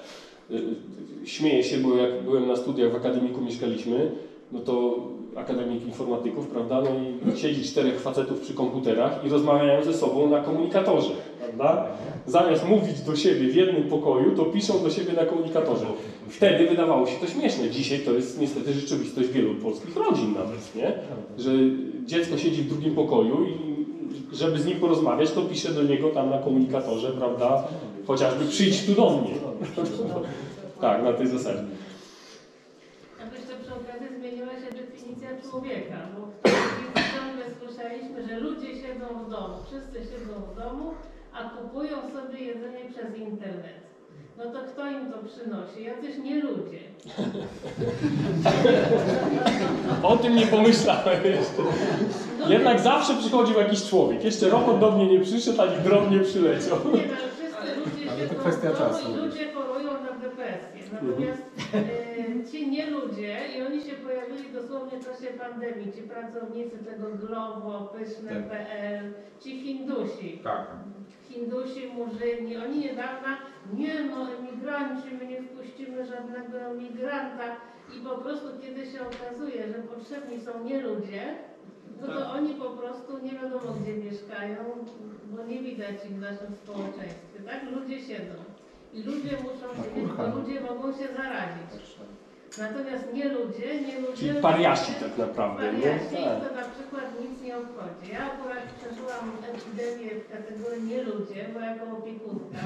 Y, y, Śmieję się, bo jak byłem na studiach w akademiku mieszkaliśmy, no to akademik informatyków, prawda? No i siedzi czterech facetów przy komputerach i rozmawiają ze sobą na komunikatorze, prawda? Zamiast mówić do siebie w jednym pokoju, to piszą do siebie na komunikatorze. Wtedy wydawało się to śmieszne. Dzisiaj to jest niestety rzeczywistość wielu polskich rodzin nawet, nie? Że dziecko siedzi w drugim pokoju i żeby z nim porozmawiać, to piszę do niego tam na komunikatorze, prawda, chociażby przyjdź tu do mnie. tak, na tej zasadzie. A jeszcze przy okazji zmieniła się definicja człowieka, bo ciągle słyszeliśmy, że ludzie siedzą w domu, wszyscy siedzą w domu, a kupują sobie jedzenie przez internet. No to kto im to przynosi? Jacyś nie ludzie. O tym nie pomyślałem jeszcze. Jednak zawsze przychodził jakiś człowiek. Jeszcze rok do mnie nie przyszedł, ani dron nie przyleciał. Nie no, wszyscy ludzie Ale to siedzą kwestia czasu. i ludzie chorują na depresję. Natomiast e, ci nie ludzie, i oni się pojawili dosłownie w czasie pandemii, ci pracownicy tego Glovo, Pyszne.pl, ci Hindusi. Tak. Hindusi, Murzyni, oni niedawno, nie no, emigranci, my nie wpuścimy żadnego emigranta i po prostu kiedy się okazuje, że potrzebni są nie ludzie, no to oni po prostu nie wiadomo gdzie mieszkają, bo nie widać ich w naszym społeczeństwie, tak? Ludzie siedzą i ludzie muszą bo ludzie mogą się zarazić. Natomiast nie ludzie, nie ludzie... Czyli pariasi tak naprawdę, nie? Pariasi, Tak. to na przykład nic nie obchodzi. Ja akurat przeżyłam epidemię w kategorii nie ludzie, bo jako opiekunka.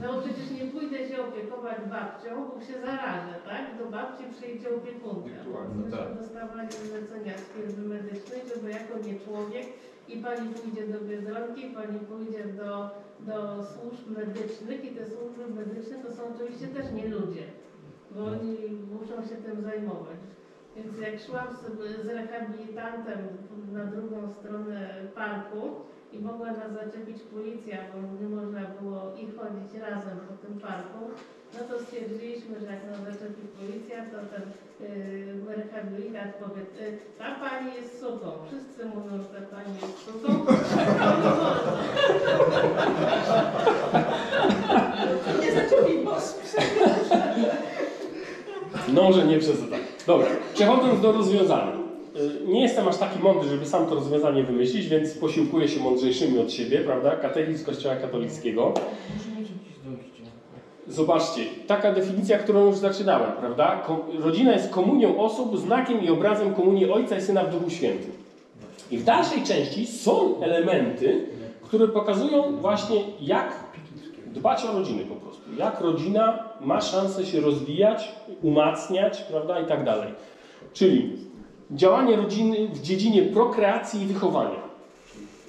No bo przecież nie pójdę się opiekować babcią, bo się zarażę, tak? Do babci przyjdzie opiekunka. Myśmy tak. dostawali zlecenia z firmy medycznej, żeby jako nie człowiek i pani pójdzie do Biedronki, pani pójdzie do, do służb medycznych i te służby medyczne to są oczywiście też nie ludzie, bo oni muszą się tym zajmować. Więc jak szłam sobie z rehabilitantem na drugą stronę parku i mogła nas zaczepić policja, bo nie można było i chodzić razem po tym parku, no to stwierdziliśmy, że jak nas zaczepi policja, to ten yy, rehabilitant powie, y, ta pani jest suką. Wszyscy mówią, że ta pani jest suką. Nie zaczęli boss. No, że nie przez tak. Dobra, przechodząc do rozwiązania. Y, Nie jestem aż taki mądry, żeby sam to rozwiązanie wymyślić, więc posiłkuję się mądrzejszymi od siebie, prawda? Katechizm Kościoła Katolickiego. Zobaczcie, taka definicja, którą już zaczynałem, prawda? Rodzina jest komunią osób, znakiem i obrazem komunii Ojca i Syna w Duchu Świętym. I w dalszej części są elementy, które pokazują właśnie, jak dbać o rodzinę po prostu. Jak rodzina ma szansę się rozwijać, umacniać, prawda, i tak dalej. Czyli działanie rodziny w dziedzinie prokreacji i wychowania.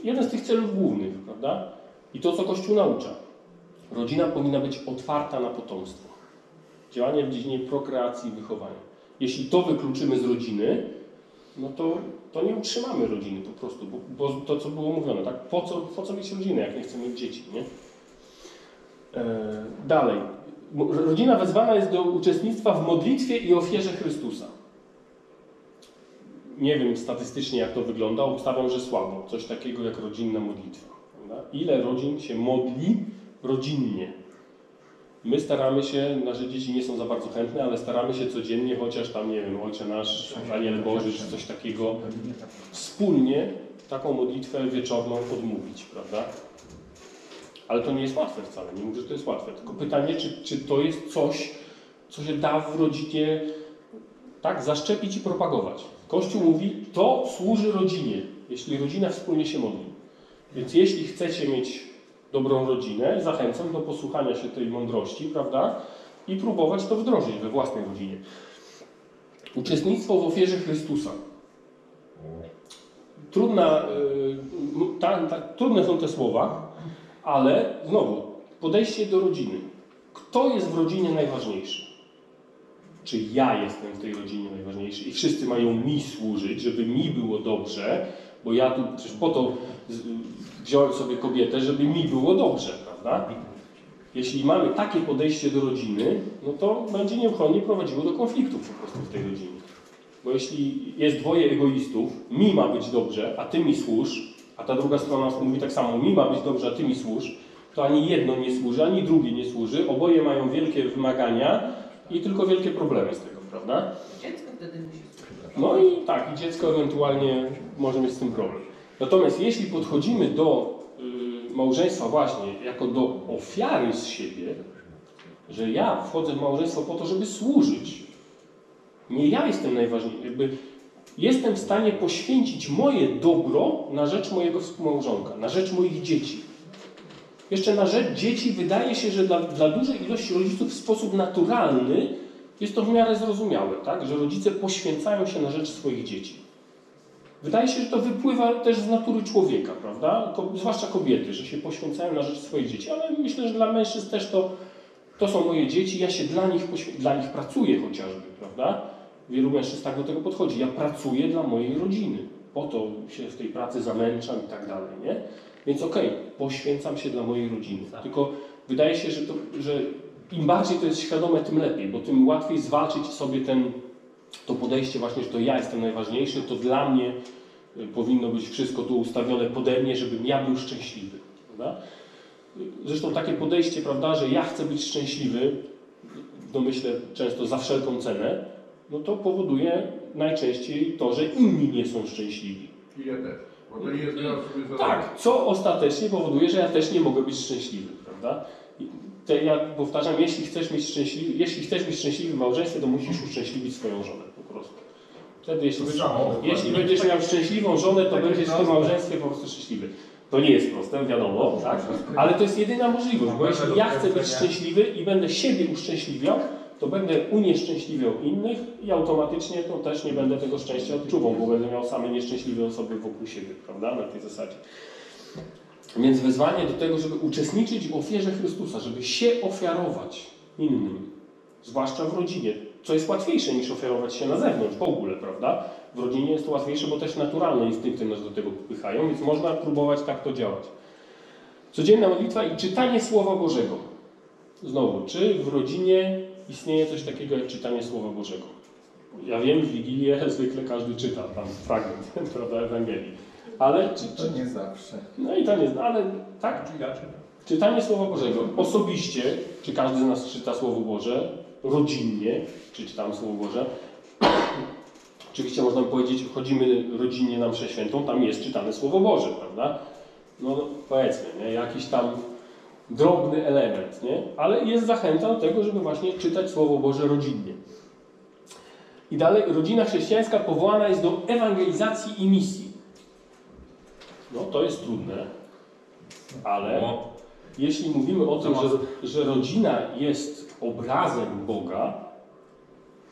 Jeden z tych celów głównych, prawda? I to, co Kościół naucza. Rodzina powinna być otwarta na potomstwo. Działanie w dziedzinie prokreacji i wychowania. Jeśli to wykluczymy z rodziny, no to, to nie utrzymamy rodziny po prostu, bo, bo to, co było mówione, tak? Po co, po co mieć rodzinę, jak nie chcemy mieć dzieci, nie? E, dalej. Rodzina wezwana jest do uczestnictwa w modlitwie i ofierze Chrystusa. Nie wiem statystycznie, jak to wygląda, obstawiam, że słabo. Coś takiego jak rodzinna modlitwa. Ile rodzin się modli rodzinnie? My staramy się, nasze dzieci nie są za bardzo chętne, ale staramy się codziennie, chociaż tam, nie wiem, Ojcze Nasz, Aniel Boży, czy coś takiego, wspólnie taką modlitwę wieczorną odmówić, prawda? Ale to nie jest łatwe wcale, nie mówię, że to jest łatwe. Tylko pytanie, czy, czy to jest coś, co się da w rodzinie tak zaszczepić i propagować. Kościół mówi, to służy rodzinie, jeśli rodzina wspólnie się modli. Więc jeśli chcecie mieć dobrą rodzinę, zachęcam do posłuchania się tej mądrości, prawda? I próbować to wdrożyć we własnej rodzinie. Uczestnictwo w ofierze Chrystusa. Trudna, y, ta, ta, trudne są te słowa, ale znowu, podejście do rodziny. Kto jest w rodzinie najważniejszy? Czy ja jestem w tej rodzinie najważniejszy i wszyscy mają mi służyć, żeby mi było dobrze, bo ja tu przecież po to wziąłem sobie kobietę, żeby mi było dobrze, prawda? Jeśli mamy takie podejście do rodziny, no to będzie nieuchronnie prowadziło do konfliktów po prostu w tej rodzinie. Bo jeśli jest dwoje egoistów, mi ma być dobrze, a ty mi służ, a ta druga strona mówi tak samo, mi ma być dobrze, a ty mi służ, to ani jedno nie służy, ani drugie nie służy, oboje mają wielkie wymagania i tylko wielkie problemy z tego, prawda? Dziecko wtedy musi No i tak, i dziecko ewentualnie może mieć z tym problem. Natomiast jeśli podchodzimy do y, małżeństwa właśnie jako do ofiary z siebie, że ja wchodzę w małżeństwo po to, żeby służyć, nie ja jestem najważniejszy, jakby jestem w stanie poświęcić moje dobro na rzecz mojego współmałżonka, na rzecz moich dzieci. Jeszcze na rzecz dzieci wydaje się, że dla, dla dużej ilości rodziców w sposób naturalny jest to w miarę zrozumiałe, tak? że rodzice poświęcają się na rzecz swoich dzieci. Wydaje się, że to wypływa też z natury człowieka, prawda? Ko zwłaszcza kobiety, że się poświęcają na rzecz swoich dzieci, ale myślę, że dla mężczyzn też to, to są moje dzieci, ja się dla nich, dla nich pracuję chociażby, prawda? Wielu mężczyzn tak do tego podchodzi. Ja pracuję dla mojej rodziny. Po to się w tej pracy zamęczam i tak dalej, nie? Więc okej, okay, poświęcam się dla mojej rodziny. Tylko wydaje się, że, to, że im bardziej to jest świadome, tym lepiej, bo tym łatwiej zwalczyć sobie ten, to podejście właśnie, że to ja jestem najważniejszy, to dla mnie y, powinno być wszystko tu ustawione pode mnie, żebym ja był szczęśliwy. Prawda? Zresztą takie podejście, prawda, że ja chcę być szczęśliwy, no myślę często za wszelką cenę, no to powoduje najczęściej to, że inni nie są szczęśliwi. I ja też. Bo to jest ja sobie Tak, co ostatecznie powoduje, że ja też nie mogę być szczęśliwy, prawda? I te, ja powtarzam, jeśli chcesz mieć szczęśliwy, jeśli chcesz mieć szczęśliwy w małżeństwie, to musisz uszczęśliwić swoją żonę po prostu. Wtedy, jeśli, będziesz, jeśli będziesz miał szczęśliwą żonę, to będziesz w tym małżeństwie po prostu szczęśliwy. To nie jest proste, wiadomo, tak? ale to jest jedyna możliwość, bo jeśli ja chcę być szczęśliwy i będę siebie uszczęśliwiał, to będę unieszczęśliwiał innych i automatycznie to też nie będę tego szczęścia odczuwał, bo będę miał same nieszczęśliwe osoby wokół siebie, prawda, na tej zasadzie. Więc wezwanie do tego, żeby uczestniczyć w ofierze Chrystusa, żeby się ofiarować innym, zwłaszcza w rodzinie, co jest łatwiejsze niż ofiarować się na zewnątrz w ogóle, prawda? W rodzinie jest to łatwiejsze, bo też naturalne instynkty nas do tego popychają, więc można próbować tak to działać. Codzienna modlitwa i czytanie Słowa Bożego. Znowu, czy w rodzinie istnieje coś takiego jak czytanie Słowa Bożego? Ja wiem, w Wigilię zwykle każdy czyta tam fragment, prawda, Ewangelii. Ale czy, czy... To nie zawsze. No i to nie, ale tak? Czytanie Słowa Bożego. Osobiście, czy każdy z nas czyta Słowo Boże? Rodzinnie, czy czytamy Słowo Boże? Oczywiście można by powiedzieć, chodzimy rodzinnie na mszę świętą, tam jest czytane Słowo Boże, prawda? No powiedzmy, nie? jakiś tam drobny element, nie? ale jest zachęta do tego, żeby właśnie czytać Słowo Boże rodzinnie. I dalej, rodzina chrześcijańska powołana jest do ewangelizacji i misji. No to jest trudne, ale jeśli mówimy o tym, że, że rodzina jest obrazem Boga,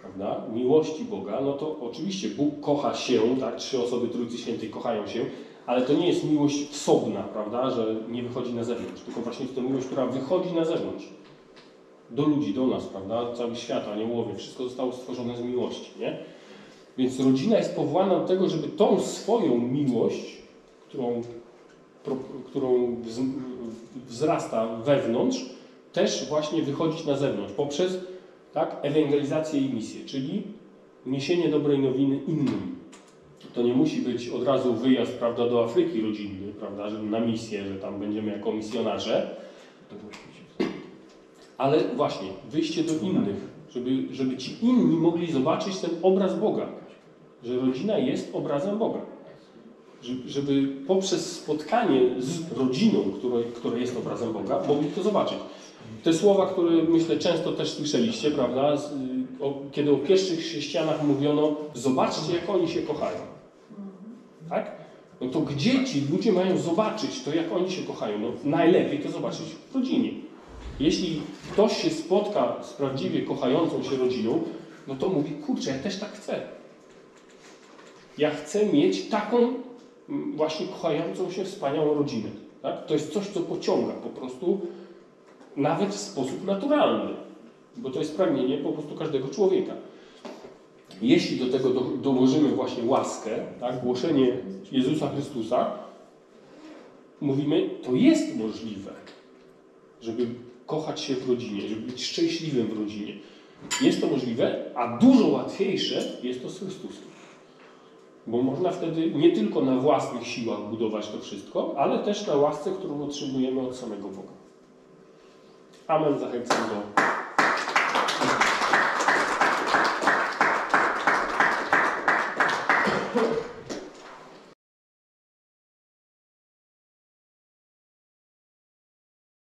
prawda, miłości Boga, no to oczywiście Bóg kocha się, tak, trzy osoby Trójcy Świętej kochają się, ale to nie jest miłość wsobna, prawda, że nie wychodzi na zewnątrz, tylko właśnie jest to miłość, która wychodzi na zewnątrz. Do ludzi, do nas, prawda, cały świat, aniołowie, wszystko zostało stworzone z miłości, nie? Więc rodzina jest powołana do tego, żeby tą swoją miłość, którą, którą wzrasta wewnątrz, też właśnie wychodzić na zewnątrz poprzez tak, ewangelizację i misję, czyli niesienie dobrej nowiny innym. To nie musi być od razu wyjazd prawda, do Afryki rodzinny, prawda, że na misję, że tam będziemy jako misjonarze. Ale właśnie, wyjście do innych, żeby, żeby ci inni mogli zobaczyć ten obraz Boga. Że rodzina jest obrazem Boga. Żeby poprzez spotkanie z rodziną, która, która jest obrazem Boga, mogli to zobaczyć. Te słowa, które myślę często też słyszeliście, prawda, o, kiedy o pierwszych chrześcijanach mówiono, zobaczcie jak oni się kochają. Tak? No to gdzie ci ludzie mają zobaczyć to, jak oni się kochają? No najlepiej to zobaczyć w rodzinie. Jeśli ktoś się spotka z prawdziwie kochającą się rodziną, no to mówi, kurczę, ja też tak chcę. Ja chcę mieć taką właśnie kochającą się wspaniałą rodzinę. Tak? To jest coś, co pociąga po prostu nawet w sposób naturalny, bo to jest pragnienie po prostu każdego człowieka. Jeśli do tego do, dołożymy właśnie łaskę, tak, głoszenie Jezusa Chrystusa, mówimy, to jest możliwe, żeby kochać się w rodzinie, żeby być szczęśliwym w rodzinie. Jest to możliwe, a dużo łatwiejsze jest to z Chrystusem. Bo można wtedy nie tylko na własnych siłach budować to wszystko, ale też na łasce, którą otrzymujemy od samego Boga. Amen. Zachęcam do